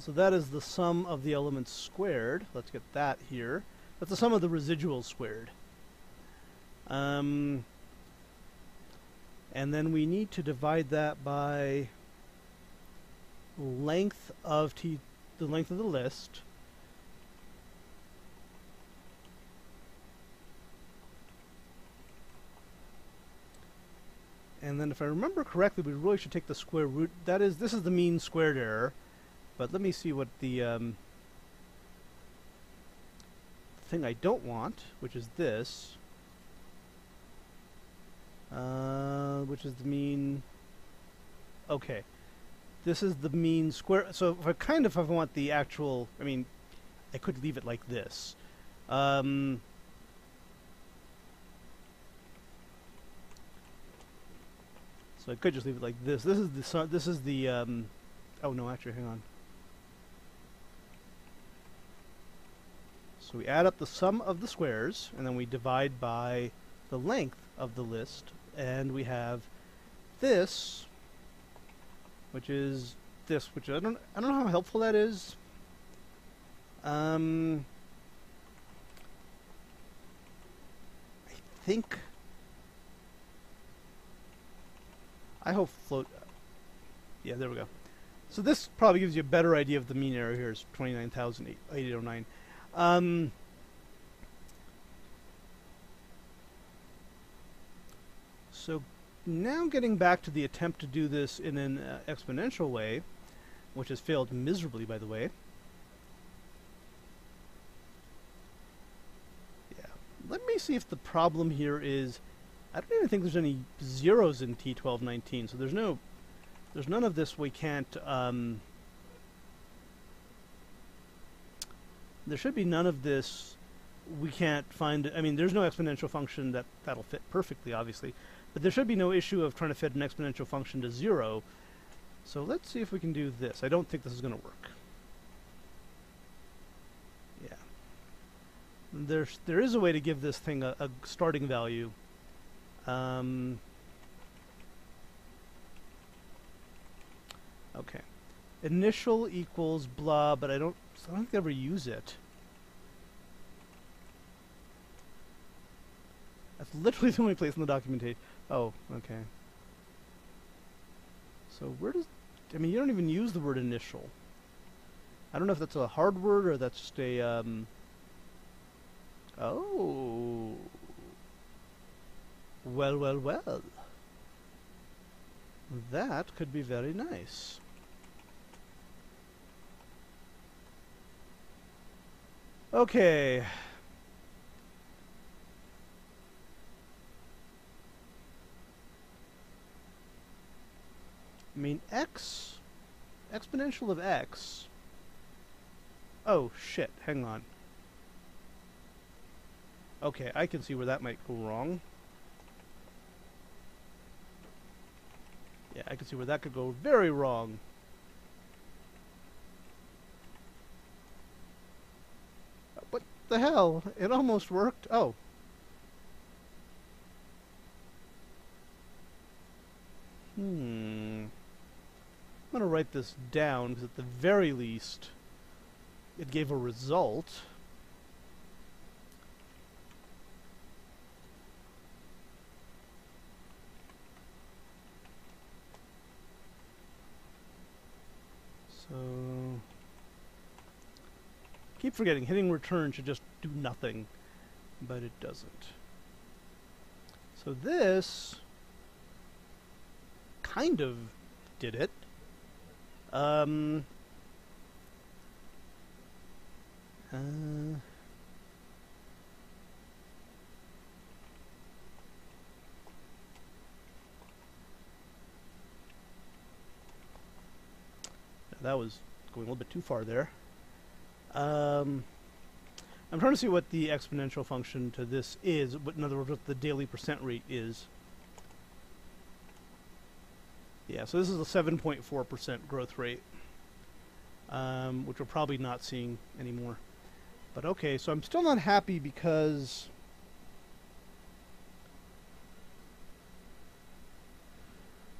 Speaker 1: So that is the sum of the elements squared. Let's get that here. That's the sum of the residuals squared. Um, and then we need to divide that by length of t, the length of the list. And then if I remember correctly, we really should take the square root. That is, this is the mean squared error. But let me see what the um, thing I don't want, which is this, uh, which is the mean. Okay, this is the mean square. So if I kind of if I want the actual, I mean, I could leave it like this. Um, so I could just leave it like this. This is the this is the. Um, oh no, actually, hang on. So we add up the sum of the squares, and then we divide by the length of the list, and we have this, which is this, which I don't, I don't know how helpful that is. Um, I think, I hope float, yeah, there we go. So this probably gives you a better idea of the mean error here is 29,809. Um, so now getting back to the attempt to do this in an uh, exponential way, which has failed miserably, by the way. Yeah. Let me see if the problem here is... I don't even think there's any zeros in T1219, so there's no... There's none of this we can't... Um, there should be none of this. We can't find. I mean, there's no exponential function that that'll fit perfectly, obviously, but there should be no issue of trying to fit an exponential function to zero. So let's see if we can do this. I don't think this is going to work. Yeah. There's there is a way to give this thing a, a starting value. Um, okay. Initial equals blah, but I don't I don't think they ever use it. That's literally the only place in the documentation. Oh, okay. So where does... I mean, you don't even use the word initial. I don't know if that's a hard word or that's just a... Um, oh. Well, well, well. That could be very nice. Okay. I mean, x, exponential of x. Oh, shit, hang on. Okay, I can see where that might go wrong. Yeah, I can see where that could go very wrong. What the hell? It almost worked. Oh. Hmm. I'm going to write this down because at the very least it gave a result. So keep forgetting, hitting return should just do nothing, but it doesn't. So this kind of did it. Um, uh, that was going a little bit too far there. Um, I'm trying to see what the exponential function to this is, but in other words, what the daily percent rate is. Yeah, so this is a 7.4% growth rate, um, which we're probably not seeing anymore. But okay, so I'm still not happy because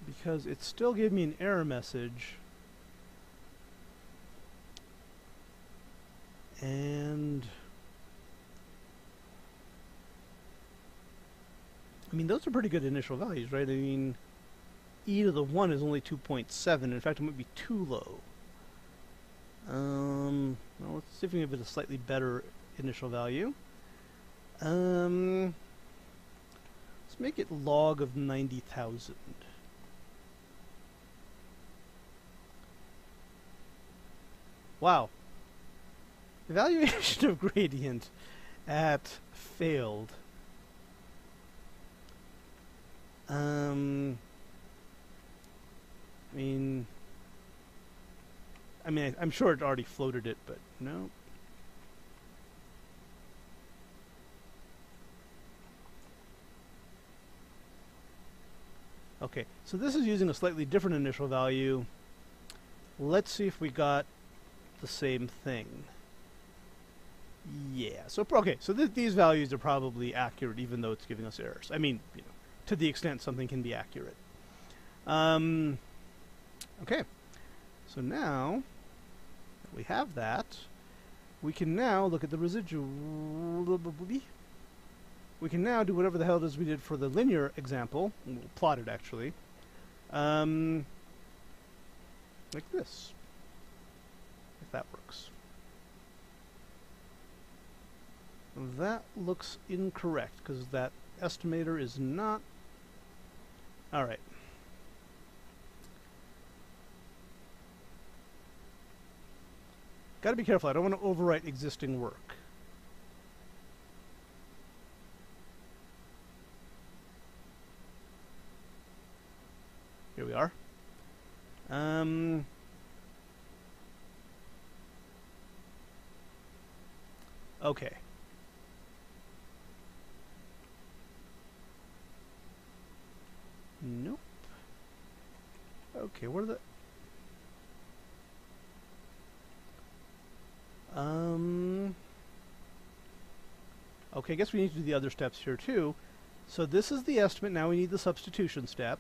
Speaker 1: because it still gave me an error message. And I mean, those are pretty good initial values, right? I mean, e to the 1 is only 2.7. In fact, it might be too low. Um, well, let's see if we can give it a slightly better initial value. Um, let's make it log of 90,000. Wow. Evaluation of gradient at failed. Um, I mean, I mean, I, am sure it already floated it, but no. Okay, so this is using a slightly different initial value. Let's see if we got the same thing. Yeah, so okay, so th these values are probably accurate even though it's giving us errors. I mean, you know, to the extent something can be accurate. Um, okay, so now that we have that, we can now look at the residual. We can now do whatever the hell it is we did for the linear example. We'll plot it actually. Um, like this. If that works. That looks incorrect because that estimator is not all right. Got to be careful. I don't want to overwrite existing work. Here we are. Um, okay. Nope. Okay, what are the... Um... Okay, I guess we need to do the other steps here too. So this is the estimate, now we need the substitution step.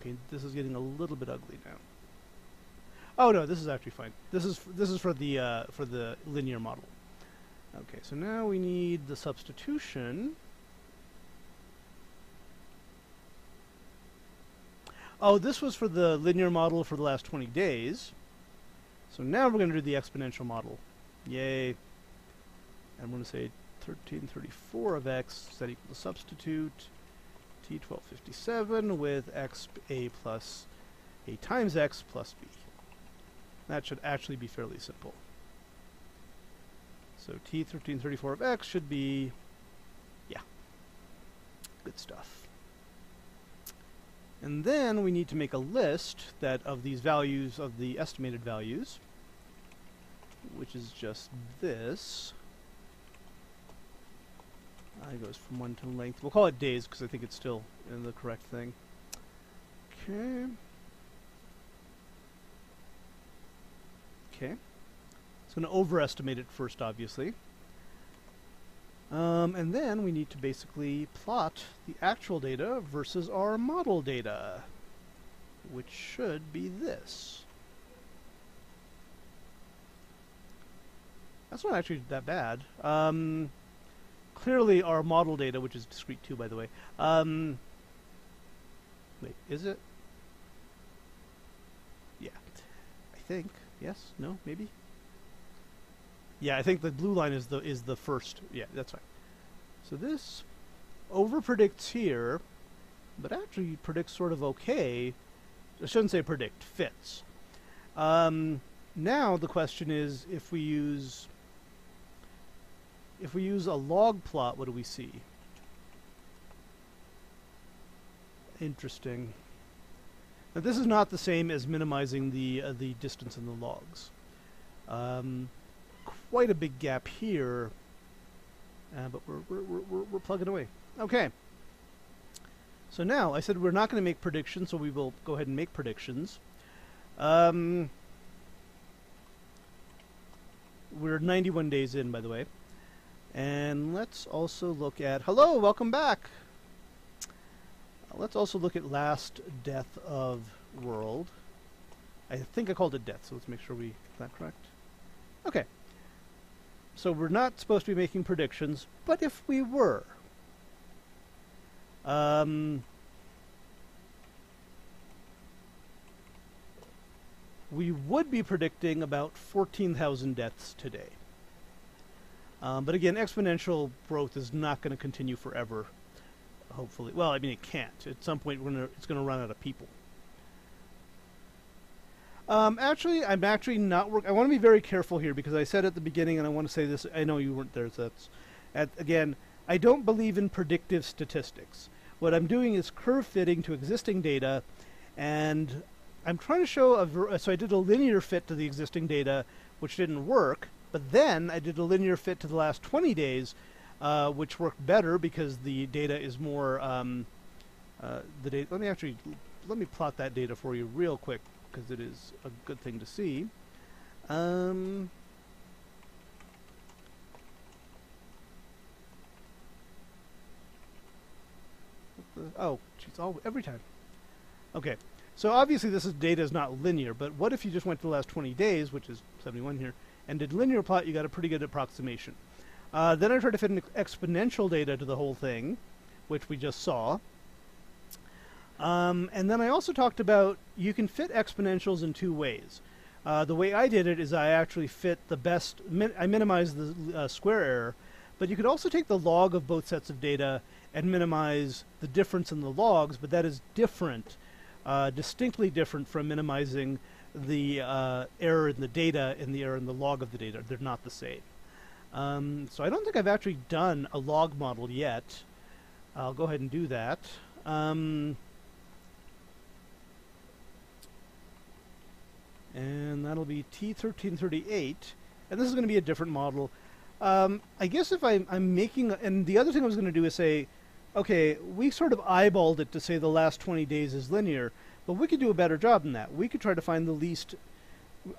Speaker 1: Okay, this is getting a little bit ugly now. Oh no, this is actually fine. This is this is for the uh, for the linear model. Okay, so now we need the substitution. Oh, this was for the linear model for the last 20 days. So now we're going to do the exponential model. Yay. I'm going to say 1334 of x that equal to substitute t1257 with x a plus a times x plus b. That should actually be fairly simple. So t1334 of x should be, yeah, good stuff. And then we need to make a list that of these values of the estimated values, which is just this. I goes from one to length. We'll call it days because I think it's still in the correct thing. Okay. Okay. It's going to overestimate it first, obviously. Um, and then we need to basically plot the actual data versus our model data, which should be this. That's not actually that bad. Um, clearly our model data, which is discrete too, by the way. Um, wait, is it? Yeah. I think. Yes? No? Maybe? Yeah, I think the blue line is the is the first. Yeah, that's right. So this over predicts here, but actually predicts sort of okay. I shouldn't say predict, fits. Um, now the question is if we use if we use a log plot, what do we see? Interesting. Now this is not the same as minimizing the uh, the distance in the logs. Um, quite a big gap here, uh, but we're, we're, we're, we're plugging away. Okay. So now, I said we're not going to make predictions, so we will go ahead and make predictions. Um, we're 91 days in, by the way. And let's also look at... Hello, welcome back! let's also look at last death of world. I think I called it death, so let's make sure we that correct. Okay. So we're not supposed to be making predictions, but if we were, um, we would be predicting about 14,000 deaths today. Um, but again, exponential growth is not going to continue forever. Hopefully, well, I mean, it can't. At some point, gonna, it's going to run out of people. Um, actually, I'm actually not work. I want to be very careful here because I said at the beginning, and I want to say this. I know you weren't there. So that's at, again. I don't believe in predictive statistics. What I'm doing is curve fitting to existing data, and I'm trying to show a. so I did a linear fit to the existing data, which didn't work. But then I did a linear fit to the last 20 days, uh, which worked better because the data is more. Um, uh, the data. Let me actually let me plot that data for you real quick because it is a good thing to see. Um, oh, she's all every time. Okay, so obviously this is data is not linear, but what if you just went to the last 20 days, which is 71 here, and did linear plot? You got a pretty good approximation. Uh, then I tried to fit an exponential data to the whole thing, which we just saw. Um, and then I also talked about you can fit exponentials in two ways. Uh, the way I did it is I actually fit the best, min I minimized the uh, square error, but you could also take the log of both sets of data and minimize the difference in the logs, but that is different, uh, distinctly different from minimizing the uh, error in the data and the error in the log of the data. They're not the same. Um, so I don't think I've actually done a log model yet. I'll go ahead and do that. Um, and that'll be T1338. And this is going to be a different model. Um, I guess if I, I'm making, and the other thing I was going to do is say, okay, we sort of eyeballed it to say the last 20 days is linear, but we could do a better job than that. We could try to find the least,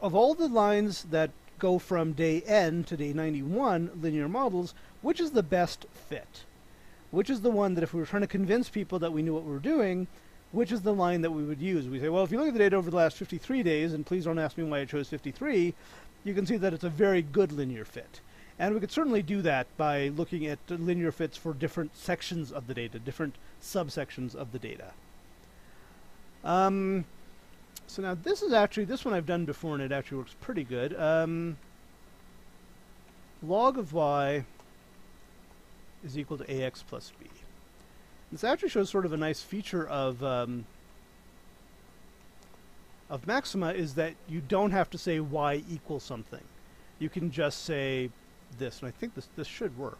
Speaker 1: of all the lines that go from day n to day 91 linear models, which is the best fit? Which is the one that if we were trying to convince people that we knew what we were doing, which is the line that we would use. We say, well, if you look at the data over the last 53 days, and please don't ask me why I chose 53, you can see that it's a very good linear fit. And we could certainly do that by looking at linear fits for different sections of the data, different subsections of the data. Um, so now this is actually, this one I've done before and it actually works pretty good. Um, log of y is equal to ax plus b. This actually shows sort of a nice feature of um, of maxima is that you don't have to say y equals something. You can just say this, and I think this this should work.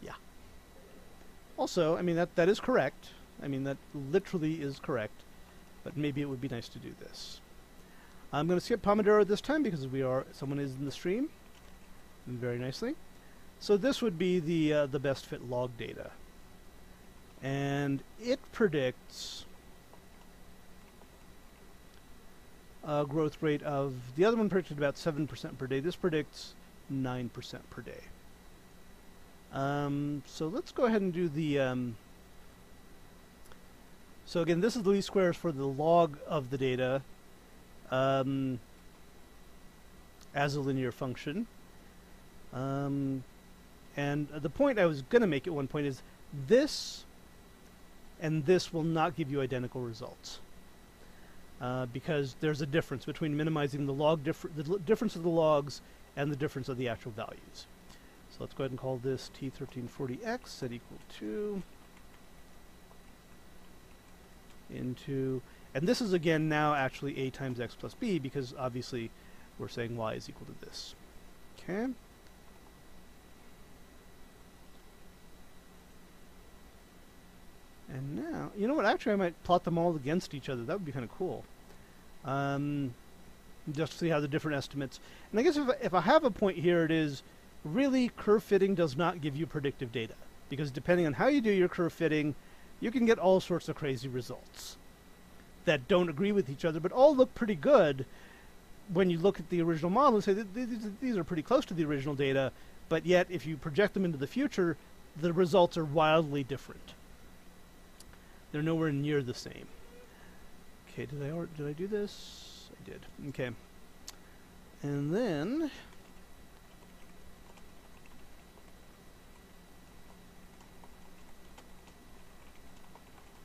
Speaker 1: Yeah. Also, I mean that that is correct. I mean that literally is correct, but maybe it would be nice to do this. I'm going to skip Pomodoro this time because we are someone is in the stream. Very nicely. So this would be the uh, the best fit log data. And it predicts a growth rate of, the other one predicted about 7% per day. This predicts 9% per day. Um, so let's go ahead and do the, um, so again, this is the least squares for the log of the data um, as a linear function. Um, and the point I was going to make at one point is this and this will not give you identical results. Uh, because there's a difference between minimizing the log differ the difference of the logs and the difference of the actual values. So let's go ahead and call this T1340x set equal to into and this is again now actually a times x plus b because obviously we're saying y is equal to this. Okay. And now, you know what? Actually, I might plot them all against each other. That would be kind of cool. Um, just to see how the different estimates. And I guess if, if I have a point here, it is really curve fitting does not give you predictive data. Because depending on how you do your curve fitting, you can get all sorts of crazy results that don't agree with each other, but all look pretty good when you look at the original model and say these are pretty close to the original data, but yet if you project them into the future, the results are wildly different. They're nowhere near the same. Okay, did I did I do this? I did. Okay. And then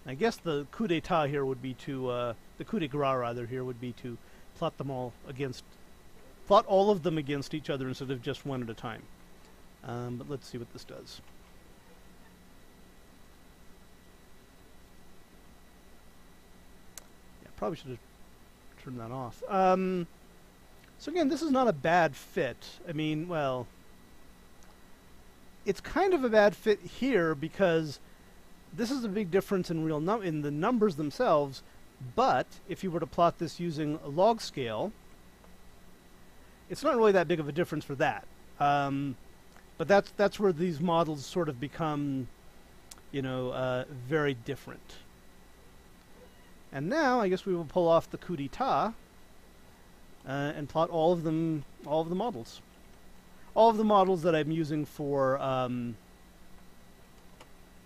Speaker 1: I guess the coup d'etat here would be to uh, the coup de grace rather here would be to plot them all against plot all of them against each other instead of just one at a time. Um, but let's see what this does. Probably should have turned that off. Um, so again, this is not a bad fit. I mean, well, it's kind of a bad fit here because this is a big difference in real num in the numbers themselves. But if you were to plot this using a log scale, it's not really that big of a difference for that. Um, but that's that's where these models sort of become, you know, uh, very different. And now I guess we will pull off the coup d'etat uh, and plot all of them, all of the models, all of the models that I'm using for um,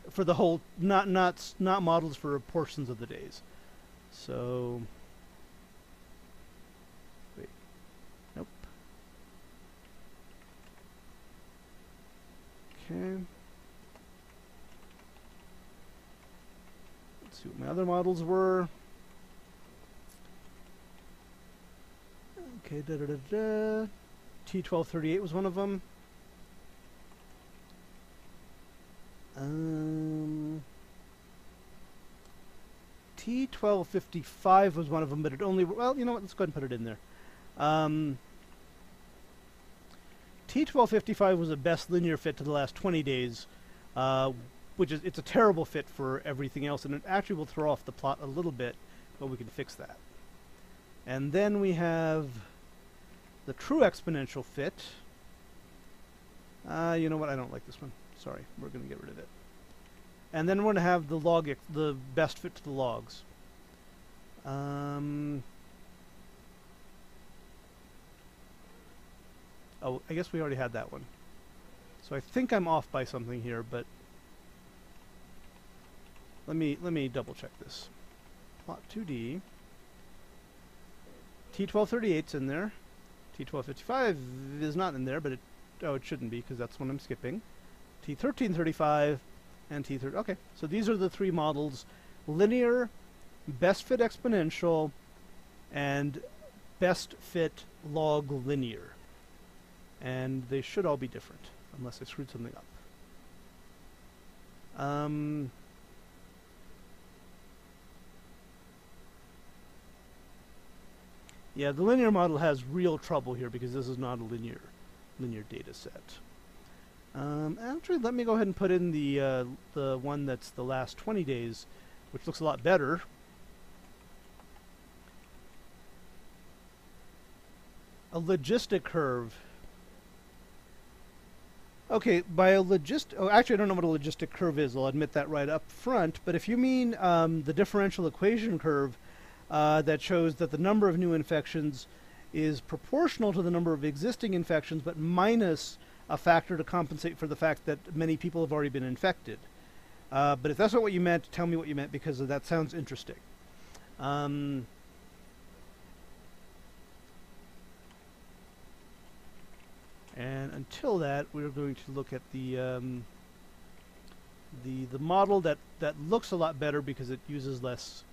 Speaker 1: for the whole, not not not models for portions of the days. So. Wait. Nope. Okay. Let's see what my other models were. Okay, da da da da. T1238 was one of them. Um, T1255 was one of them, but it only, well, you know what, let's go ahead and put it in there. Um, T1255 was the best linear fit to the last 20 days, uh, which is, it's a terrible fit for everything else, and it actually will throw off the plot a little bit, but we can fix that. And then we have the true exponential fit. Uh, you know what, I don't like this one. Sorry, we're going to get rid of it. And then we're going to have the log, the best fit to the logs. Um, oh, I guess we already had that one. So I think I'm off by something here, but let me let me double check this. Plot 2D. T1238's in there. T1255 is not in there, but it oh it shouldn't be because that's one I'm skipping. T1335, and T13. Okay, so these are the three models. Linear, best fit exponential, and best fit log linear. And they should all be different, unless I screwed something up. Um, yeah, the linear model has real trouble here because this is not a linear linear data set. Um, actually, let me go ahead and put in the uh, the one that's the last 20 days, which looks a lot better. A logistic curve. Okay, by a logist. Oh, actually, I don't know what a logistic curve is. I'll admit that right up front. But if you mean um, the differential equation curve uh, that shows that the number of new infections is proportional to the number of existing infections, but minus a factor to compensate for the fact that many people have already been infected. Uh, but if that's not what you meant, tell me what you meant because that sounds interesting. Um, and until that, we're going to look at the um, the the model that that looks a lot better because it uses less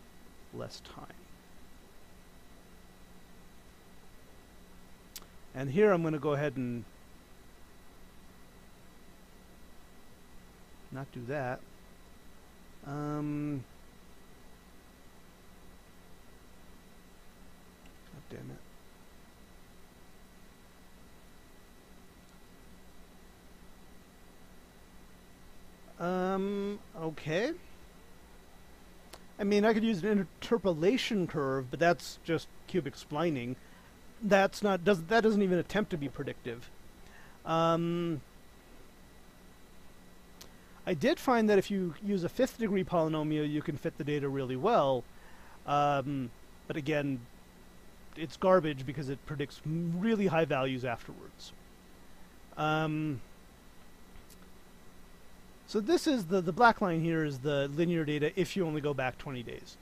Speaker 1: less time. And here I'm going to go ahead and not do that. Um, God damn it. Um, okay. I mean, I could use an interpolation curve, but that's just cubic splining. That's not does that doesn't even attempt to be predictive. Um, I did find that if you use a fifth degree polynomial, you can fit the data really well. Um, but again, it's garbage because it predicts really high values afterwards. Um, So this is the the black line here is the linear data if you only go back 20 days,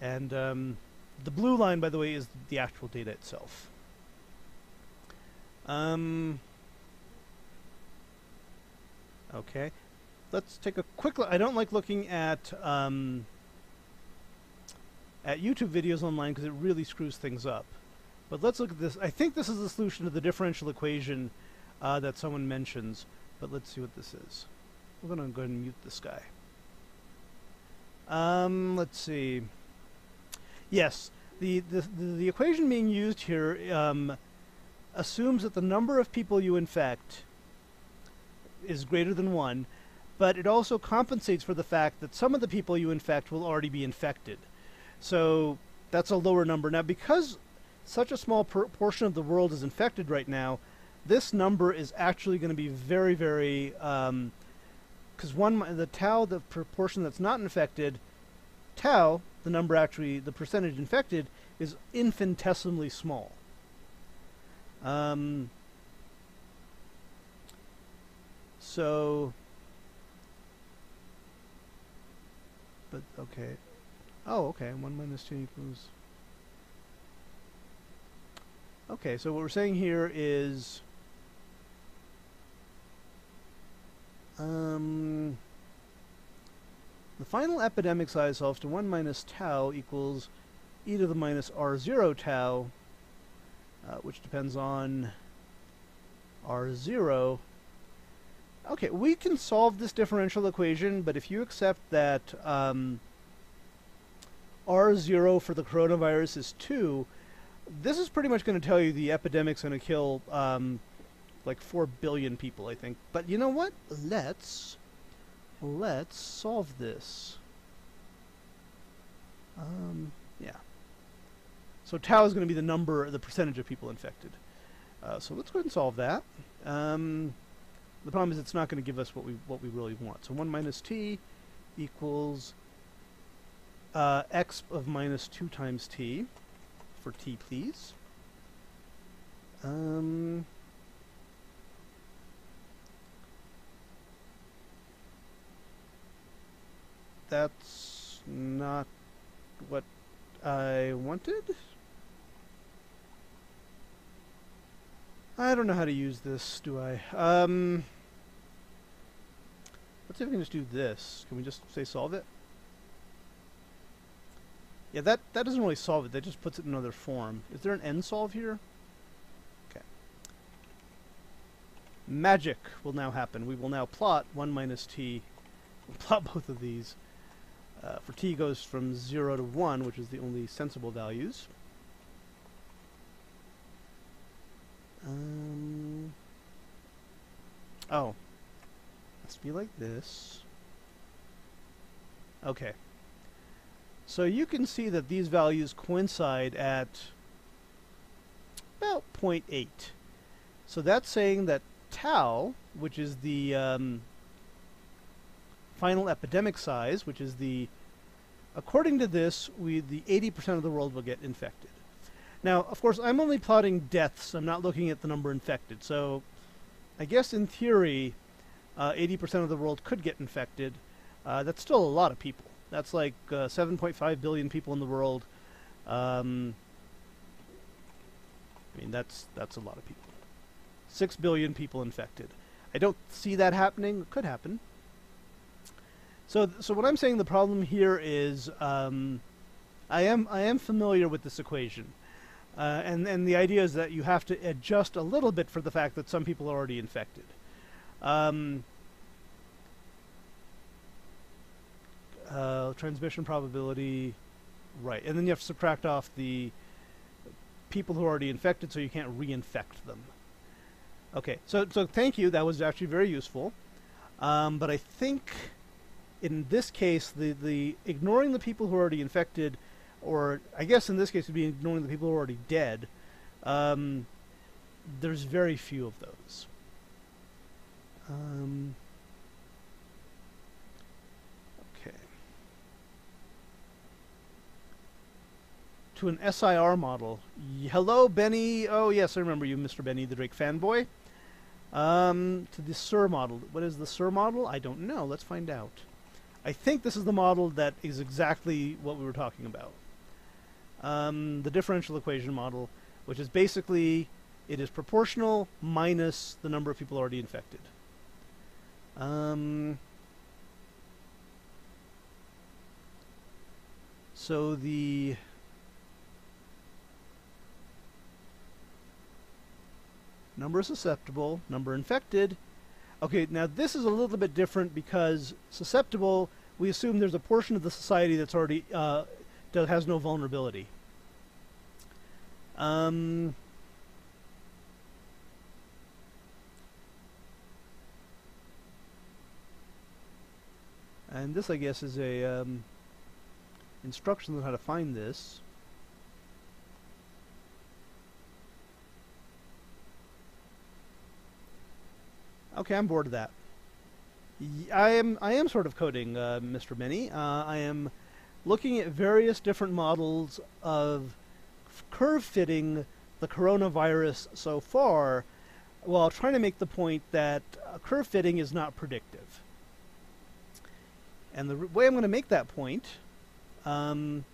Speaker 1: and um, the blue line, by the way, is the actual data itself. Um, okay, let's take a quick look. I don't like looking at um, at YouTube videos online because it really screws things up. But let's look at this. I think this is the solution to the differential equation uh, that someone mentions. But let's see what this is. We're going to go ahead and mute this guy. Um, let's see. Yes, the, the, the, equation being used here um, assumes that the number of people you infect is greater than 1, but it also compensates for the fact that some of the people you infect will already be infected. So that's a lower number. Now, because such a small portion of the world is infected right now, this number is actually going to be very, very, because um, one the tau, the proportion that's not infected, tau, the number actually, the percentage infected, is infinitesimally small. Um, so, but okay. Oh, okay. 1 minus 2 equals... Okay, so what we're saying here is... Um, the final epidemic size solves to 1 minus tau equals e to the minus r0 tau, uh, which depends on r0. Okay, we can solve this differential equation, but if you accept that um, R0 for the coronavirus is 2, this is pretty much going to tell you the epidemic's going to kill um, like 4 billion people, I think. But you know what? Let's let's solve this. Um, yeah. So tau is going to be the number, the percentage of people infected. Uh, so let's go ahead and solve that. Um, the problem is it's not going to give us what we what we really want. So 1 minus t equals uh, x of minus 2 times t for t, please. Um, that's not what I wanted. I don't know how to use this, do I? Um, let's see if we can just do this. Can we just say solve it? Yeah, that, that doesn't really solve it. That just puts it in another form. Is there an NSolve here? Okay. Magic will now happen. We will now plot 1 minus t. We'll plot both of these. Uh, for t goes from 0 to 1, which is the only sensible values. Um, oh. Must be like this. Okay. So you can see that these values coincide at about 0.8. So that's saying that tau, which is the um, final epidemic size, which is the, according to this, we the 80% of the world will get infected. Now, of course, I'm only plotting deaths. I'm not looking at the number infected. So I guess in theory, 80% uh, of the world could get infected. Uh, that's still a lot of people. That's like uh, 7.5 billion people in the world. Um, I mean, that's that's a lot of people. Six billion people infected. I don't see that happening. It could happen. So, so what I'm saying, the problem here is, um, I am I am familiar with this equation, uh, and and the idea is that you have to adjust a little bit for the fact that some people are already infected. Um, uh, transmission probability, right, and then you have to subtract off the people who are already infected, so you can't reinfect them. Okay, so so thank you. That was actually very useful. Um, but I think in this case, the the ignoring the people who are already infected, or I guess in this case, would be ignoring the people who are already dead. Um, there's very few of those. Um, to an SIR model. Hello, Benny. Oh, yes, I remember you, Mr. Benny, the Drake fanboy. Um, to the SIR model. What is the SIR model? I don't know. Let's find out. I think this is the model that is exactly what we were talking about. Um, the differential equation model, which is basically it is proportional minus the number of people already infected. Um, so the number susceptible, number infected. Okay, now this is a little bit different because susceptible, we assume there's a portion of the society that's already uh, that has no vulnerability. Um, and this, I guess, is a um, instruction on how to find this. Okay, I'm bored of that. I am I am sort of coding, uh, Mr. Mini. Uh, I am looking at various different models of curve fitting the coronavirus so far, while trying to make the point that uh, curve fitting is not predictive. And the way I'm going to make that point um,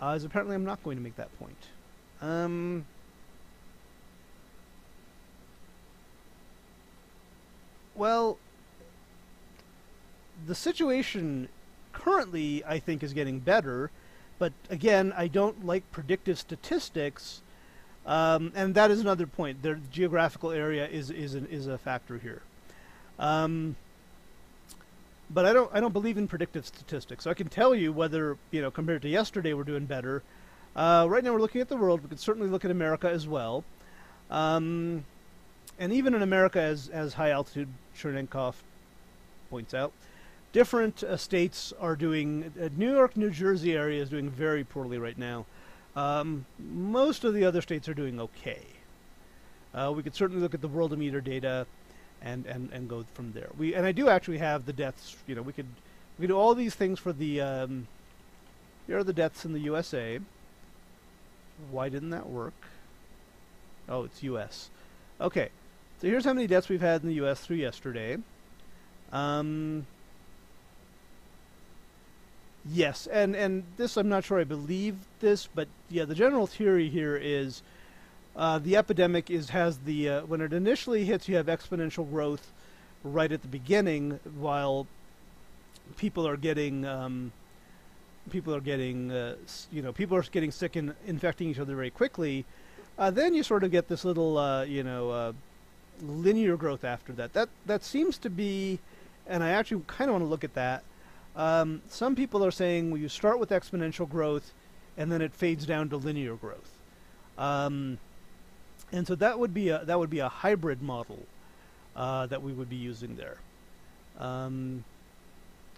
Speaker 1: uh, is apparently I'm not going to make that point. Um, Well, the situation currently, I think, is getting better. But again, I don't like predictive statistics, um, and that is another point. The geographical area is is an, is a factor here. Um, but I don't I don't believe in predictive statistics. So I can tell you whether you know compared to yesterday we're doing better. Uh, right now we're looking at the world. We could certainly look at America as well. Um, and even in America, as as high altitude Chernenkov points out, different uh, states are doing. Uh, New York, New Jersey area is doing very poorly right now. Um, most of the other states are doing okay. Uh, we could certainly look at the Worldometer data, and, and, and go from there. We and I do actually have the deaths. You know, we could we could do all these things for the. Um, here are the deaths in the USA. Why didn't that work? Oh, it's U.S. Okay, so here's how many deaths we've had in the U.S. through yesterday. Um, yes, and, and this, I'm not sure I believe this, but yeah, the general theory here is uh, the epidemic is has the, uh, when it initially hits, you have exponential growth right at the beginning, while people are getting, um, people are getting, uh, you know, people are getting sick and infecting each other very quickly. Uh, then you sort of get this little, uh, you know, uh, linear growth after that. That that seems to be, and I actually kind of want to look at that. Um, some people are saying well, you start with exponential growth, and then it fades down to linear growth. Um, and so that would be a that would be a hybrid model uh, that we would be using there. Um,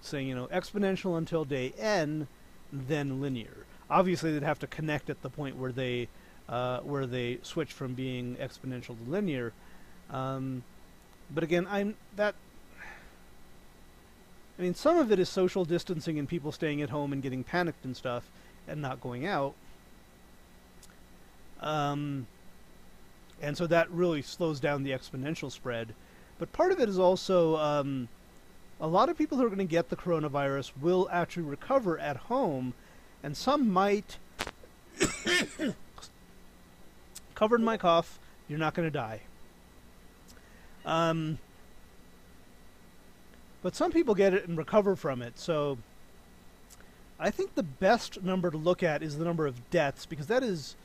Speaker 1: saying you know exponential until day n, then linear. Obviously, they'd have to connect at the point where they uh, where they switch from being exponential to linear. Um, but again, I'm that. I mean, some of it is social distancing and people staying at home and getting panicked and stuff, and not going out. Um, and so that really slows down the exponential spread. But part of it is also um, a lot of people who are going to get the coronavirus will actually recover at home, and some might. covered my cough, you're not going to die. Um, but some people get it and recover from it. So I think the best number to look at is the number of deaths because that is,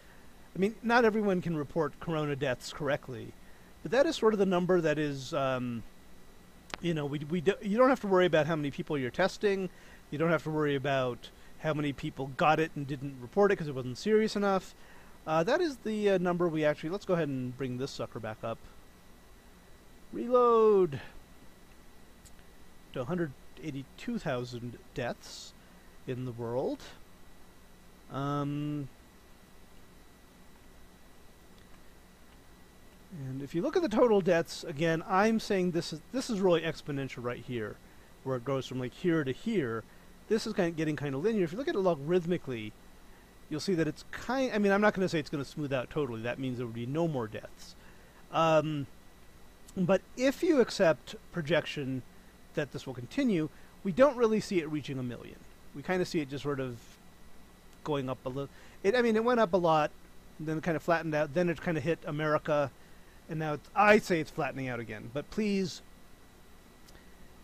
Speaker 1: I mean, not everyone can report corona deaths correctly, but that is sort of the number that is, um, you know, we, we do, you don't have to worry about how many people you're testing. You don't have to worry about how many people got it and didn't report it because it wasn't serious enough. Uh, that is the uh, number we actually. Let's go ahead and bring this sucker back up. Reload to 182,000 deaths in the world. Um, and if you look at the total deaths, again, I'm saying this is this is really exponential right here, where it goes from like here to here. This is kind of getting kind of linear. If you look at it logarithmically, you'll see that it's kind. I mean, I'm not going to say it's going to smooth out totally. That means there would be no more deaths. Um, but if you accept projection that this will continue, we don't really see it reaching a million. We kind of see it just sort of going up a little. It, I mean, it went up a lot, then it kind of flattened out. Then it kind of hit America, and now I say it's flattening out again. But please,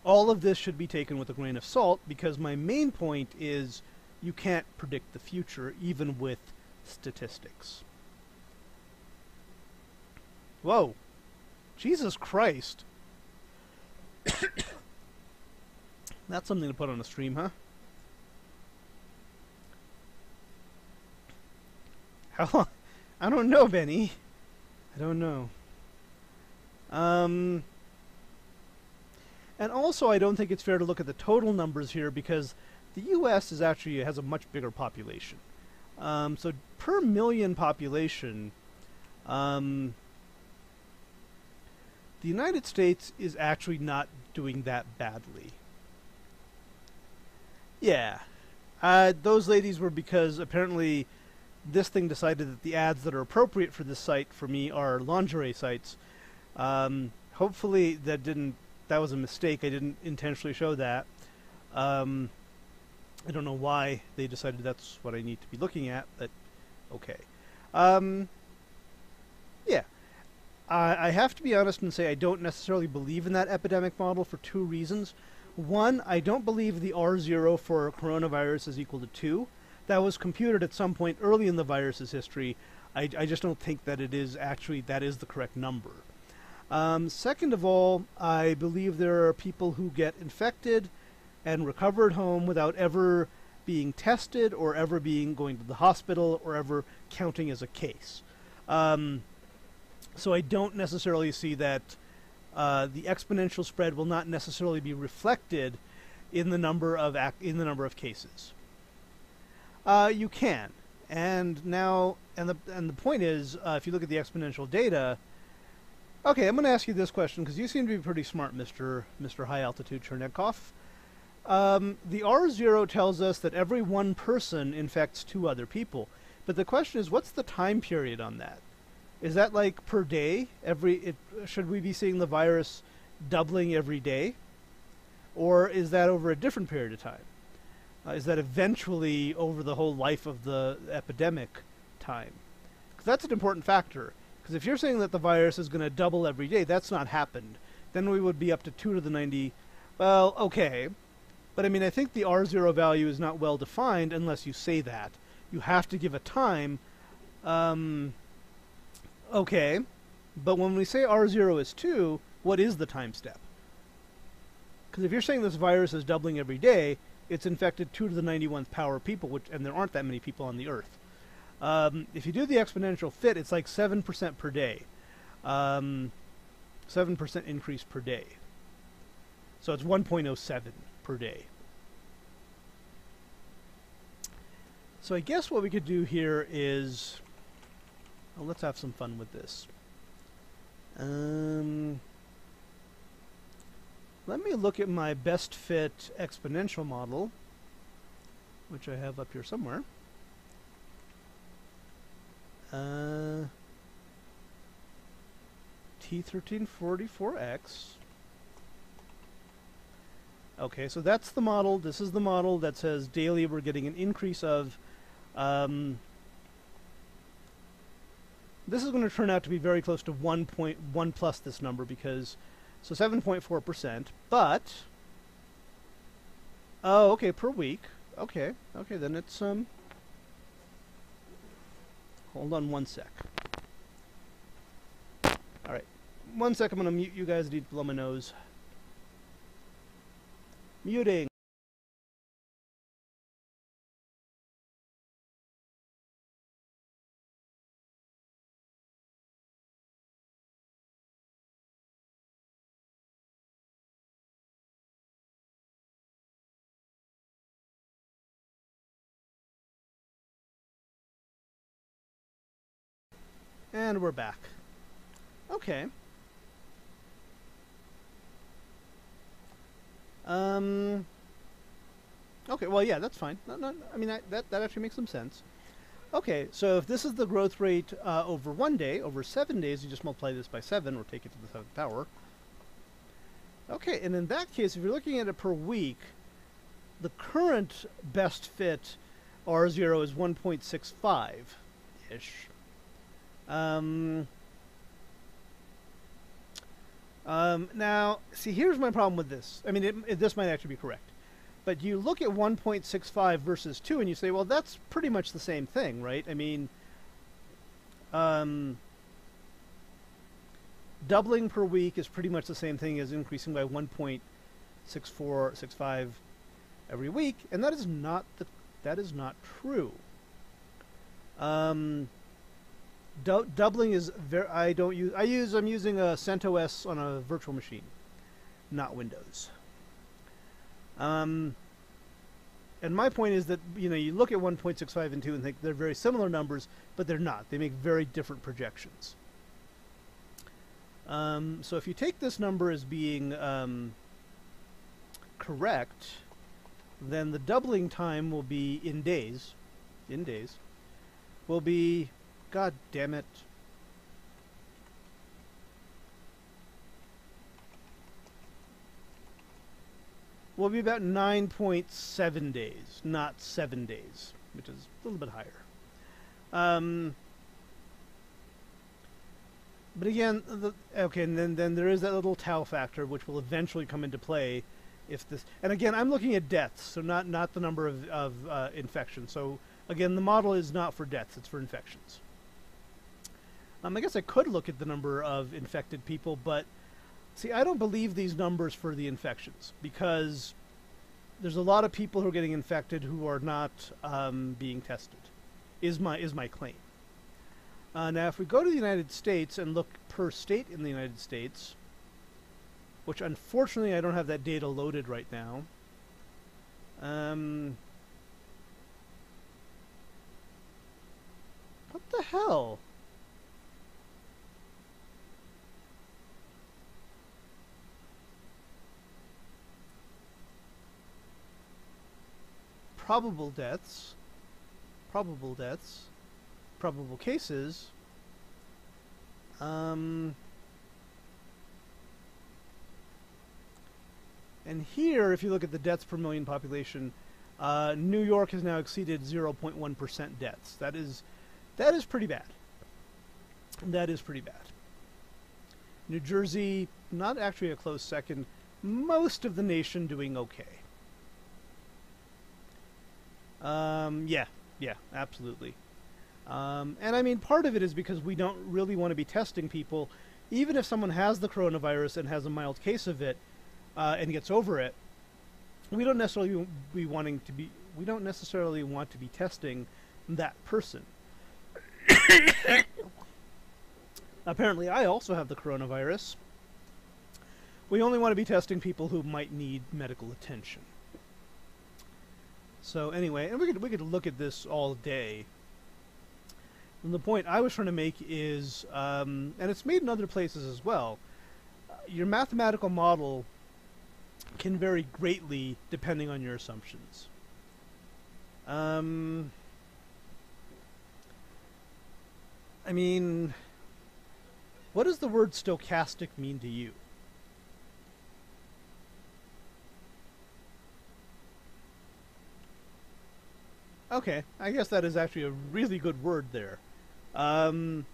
Speaker 1: all of this should be taken with a grain of salt because my main point is you can't predict the future even with statistics. Whoa. Jesus Christ. That's something to put on a stream, huh? How long? I don't know, Benny. I don't know. Um, and also, I don't think it's fair to look at the total numbers here because the U.S. is actually has a much bigger population. Um, so per million population, um, the United States is actually not doing that badly. Yeah, uh, those ladies were because apparently this thing decided that the ads that are appropriate for this site for me are lingerie sites. Um, hopefully that didn't that was a mistake. I didn't intentionally show that. Um, I don't know why they decided that's what I need to be looking at, but okay. Um, yeah. I, I have to be honest and say I don't necessarily believe in that epidemic model for two reasons. One, I don't believe the R0 for coronavirus is equal to 2. That was computed at some point early in the virus's history. I, I just don't think that it is actually, that is the correct number. Um, second of all, I believe there are people who get infected and recover at home without ever being tested or ever being going to the hospital or ever counting as a case. Um, so I don't necessarily see that uh, the exponential spread will not necessarily be reflected in the number of in the number of cases. Uh, you can, and now and the and the point is, uh, if you look at the exponential data. Okay, I'm going to ask you this question because you seem to be pretty smart, Mister Mister High Altitude Chernekov. Um, the R0 tells us that every one person infects two other people. But the question is, what's the time period on that? Is that like per day? Every it, should we be seeing the virus doubling every day, or is that over a different period of time? Uh, is that eventually over the whole life of the epidemic time? Because that's an important factor. Because if you're saying that the virus is going to double every day, that's not happened. Then we would be up to two to the ninety. Well, okay, but I mean, I think the R0 value is not well defined unless you say that. You have to give a time. Um, okay, but when we say R0 is 2, what is the time step? Because if you're saying this virus is doubling every day, it's infected 2 to the 91th power people, which, and there aren't that many people on the Earth. Um, if you do the exponential fit, it's like 7% per day. Um, 7% increase per day. So it's 1.07 per day. So I guess what we could do here is, well, let's have some fun with this. Um, let me look at my best fit exponential model, which I have up here somewhere. Uh, T1344X. Okay, so that's the model. This is the model that says daily we're getting an increase of. Um, this is going to turn out to be very close to 1.1 plus this number because, so 7.4%, but, oh, okay, per week. Okay, okay, then it's, um, hold on one sec. Alright, one sec, I'm going to mute you guys, I need to blow my nose. Muting. And we're back. Okay. Um. Okay, well, yeah, that's fine. No, no, I mean, that, that, that actually makes some sense. Okay, so if this is the growth rate uh, over one day, over seven days, you just multiply this by seven or take it to the seventh power. Okay, and in that case, if you're looking at it per week, the current best fit R0 is 1.65-ish. Um, um, now, see, here's my problem with this. I mean, it, it, this might actually be correct. But you look at 1.65 versus 2 and you say, well, that's pretty much the same thing, right? I mean, um, doubling per week is pretty much the same thing as increasing by 1.6465 every week, and that is not the that is not true. Um, du doubling is very. I don't use. I use. I'm using a CentOS on a virtual machine, not Windows. Um, and my point is that you know you look at 1.65 and 2 and think they're very similar numbers, but they're not. They make very different projections. Um, so if you take this number as being um, correct, then the doubling time will be in days, in days, will be, god damn it, will be about 9.7 days, not 7 days, which is a little bit higher. Um, but again, the, okay, and then, then there is that little tau factor, which will eventually come into play if this and again I'm looking at deaths so not not the number of, of uh, infections. So again the model is not for deaths it's for infections um, I guess I could look at the number of infected people but see I don't believe these numbers for the infections because there's a lot of people who are getting infected who are not um, being tested is my is my claim uh, now if we go to the United States and look per state in the United States which unfortunately I don't have that data loaded right now. Um, what the hell? Probable deaths, probable deaths, probable cases. Um, And here, if you look at the deaths per million population, uh, New York has now exceeded 0.1% deaths. That is, that is pretty bad. That is pretty bad. New Jersey, not actually a close second. Most of the nation doing okay. Um, yeah, yeah, absolutely. Um, and I mean, part of it is because we don't really want to be testing people. Even if someone has the coronavirus and has a mild case of it, uh, and gets over it, we don't necessarily be wanting to be. We don't necessarily want to be testing that person. Apparently, I also have the coronavirus. We only want to be testing people who might need medical attention. So anyway, and we could we could look at this all day. And the point I was trying to make is, um, and it's made in other places as well. Uh, your mathematical model can vary greatly depending on your assumptions. Um, I mean, what does the word stochastic mean to you? Okay, I guess that is actually a really good word there. Um,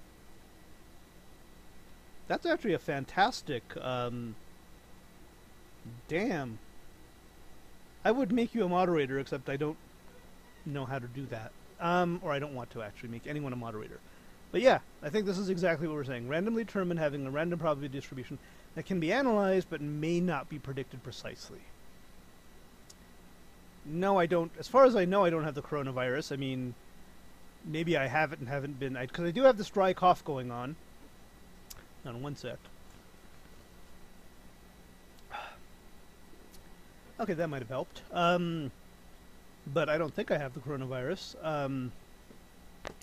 Speaker 1: that's actually a fantastic um, Damn. I would make you a moderator, except I don't know how to do that. Um, or I don't want to actually make anyone a moderator. But yeah, I think this is exactly what we're saying. Randomly determined having a random probability distribution that can be analyzed but may not be predicted precisely. No, I don't. As far as I know, I don't have the coronavirus. I mean, maybe I have it and haven't been. Because I, I do have this dry cough going on. On one sec. Okay, that might have helped. Um, but I don't think I have the coronavirus. Um,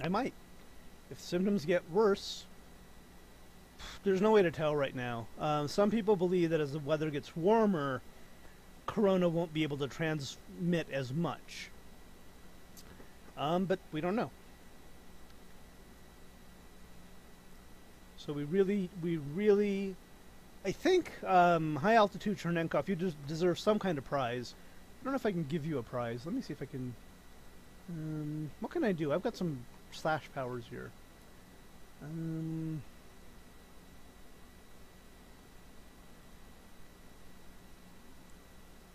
Speaker 1: I might. If symptoms get worse, there's no way to tell right now. Um, some people believe that as the weather gets warmer, corona won't be able to transmit as much. Um, but we don't know. So we really, we really, I think um, High Altitude Chernenkov, you deserve some kind of prize. I don't know if I can give you a prize. Let me see if I can. Um, what can I do? I've got some slash powers here. Um,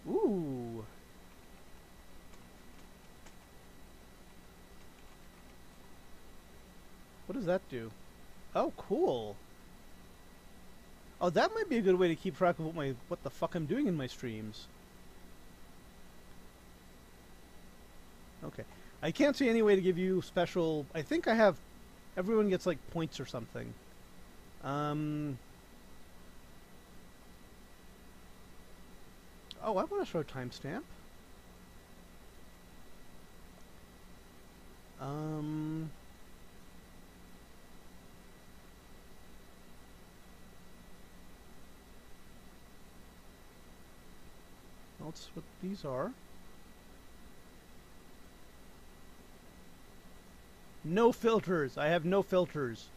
Speaker 1: ooh. What does that do? Oh, cool. Oh, that might be a good way to keep track of what my what the fuck I'm doing in my streams. Okay. I can't see any way to give you special... I think I have... Everyone gets, like, points or something. Um... Oh, I want to show a timestamp. Um... That's what these are. No filters. I have no filters.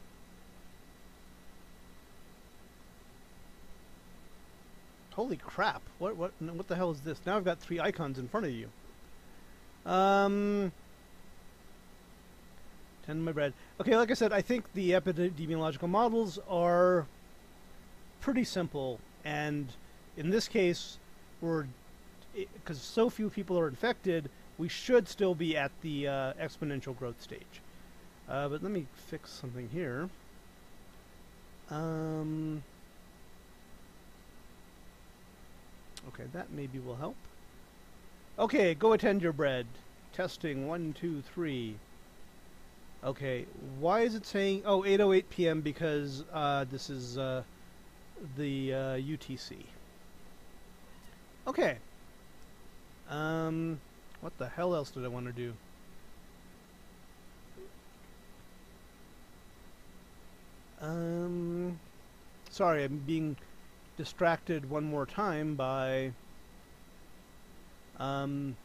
Speaker 1: Holy crap. What what what the hell is this? Now I've got three icons in front of you. Um Tend my bread. Okay, like I said, I think the epidemiological models are pretty simple and in this case we're because so few people are infected, we should still be at the uh, exponential growth stage. Uh, but let me fix something here. Um, okay, that maybe will help. Okay, go attend your bread. Testing, one, two, three. Okay, why is it saying, oh, 8.08 p.m. because uh, this is uh, the uh, UTC. Okay. Um, what the hell else did I want to do? Um, sorry, I'm being distracted one more time by um,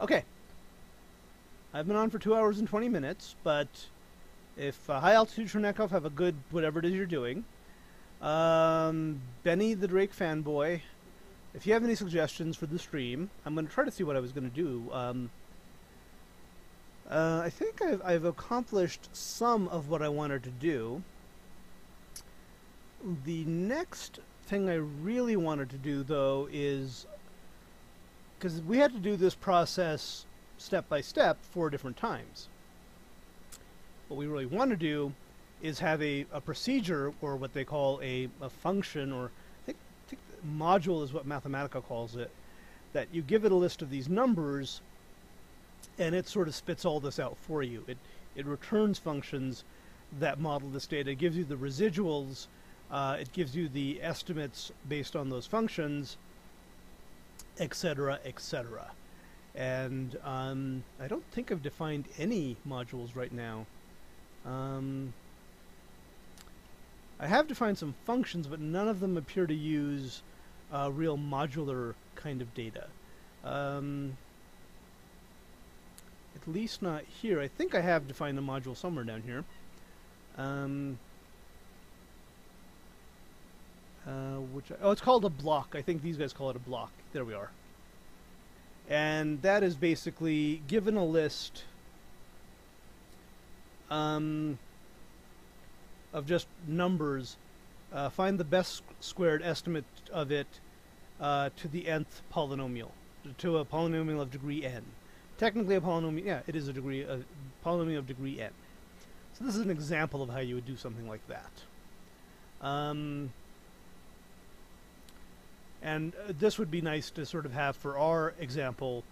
Speaker 1: okay. I've been on for two hours and 20 minutes, but if uh, high altitude Chernenkov have a good whatever it is you're doing, um, Benny the Drake fanboy, if you have any suggestions for the stream, I'm going to try to see what I was going to do. Um, uh, I think I've, I've accomplished some of what I wanted to do. The next thing I really wanted to do, though, is because we had to do this process step by step four different times. What we really want to do is have a, a procedure or what they call a, a function or I think, I think module is what Mathematica calls it that you give it a list of these numbers and it sort of spits all this out for you. It, it returns functions that model this data. It gives you the residuals. Uh, it gives you the estimates based on those functions, etc., etc. And um, I don't think I've defined any modules right now. Um, I have defined some functions, but none of them appear to use uh, real modular kind of data. Um, at least not here. I think I have defined the module somewhere down here. Um, uh, which I, oh, it's called a block. I think these guys call it a block. There we are. And that is basically given a list. Um, of just numbers, uh, find the best squared estimate of it uh, to the nth polynomial, to a polynomial of degree n. Technically a polynomial, yeah, it is a degree, a polynomial of degree n. So this is an example of how you would do something like that. Um, and uh, this would be nice to sort of have for our example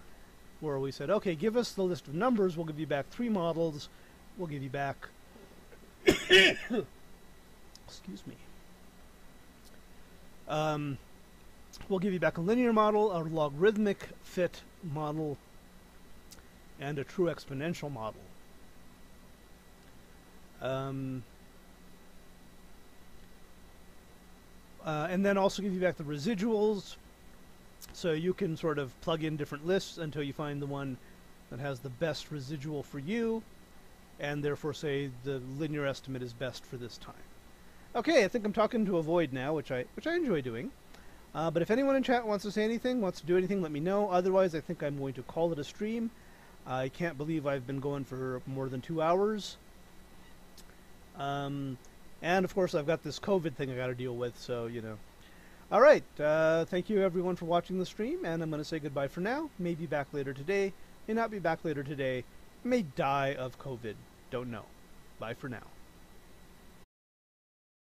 Speaker 1: where we said, okay, give us the list of numbers, we'll give you back three models, we'll give you back Excuse me. Um, we'll give you back a linear model, a logarithmic fit model, and a true exponential model. Um, uh, and then also give you back the residuals, so you can sort of plug in different lists until you find the one that has the best residual for you. and therefore say the linear estimate is best for this time. Okay, I think I'm talking to a void now, which I which I enjoy doing. Uh, but if anyone in chat wants to say anything, wants to do anything, let me know. Otherwise, I think I'm going to call it a stream. I can't believe I've been going for more than two hours. Um, and of course, I've got this COVID thing I got to deal with, so you know. All right, uh, thank you everyone for watching the stream, and I'm going to say goodbye for now. May be back later today, may not be back later today, may die of COVID. Don't know. Bye for now.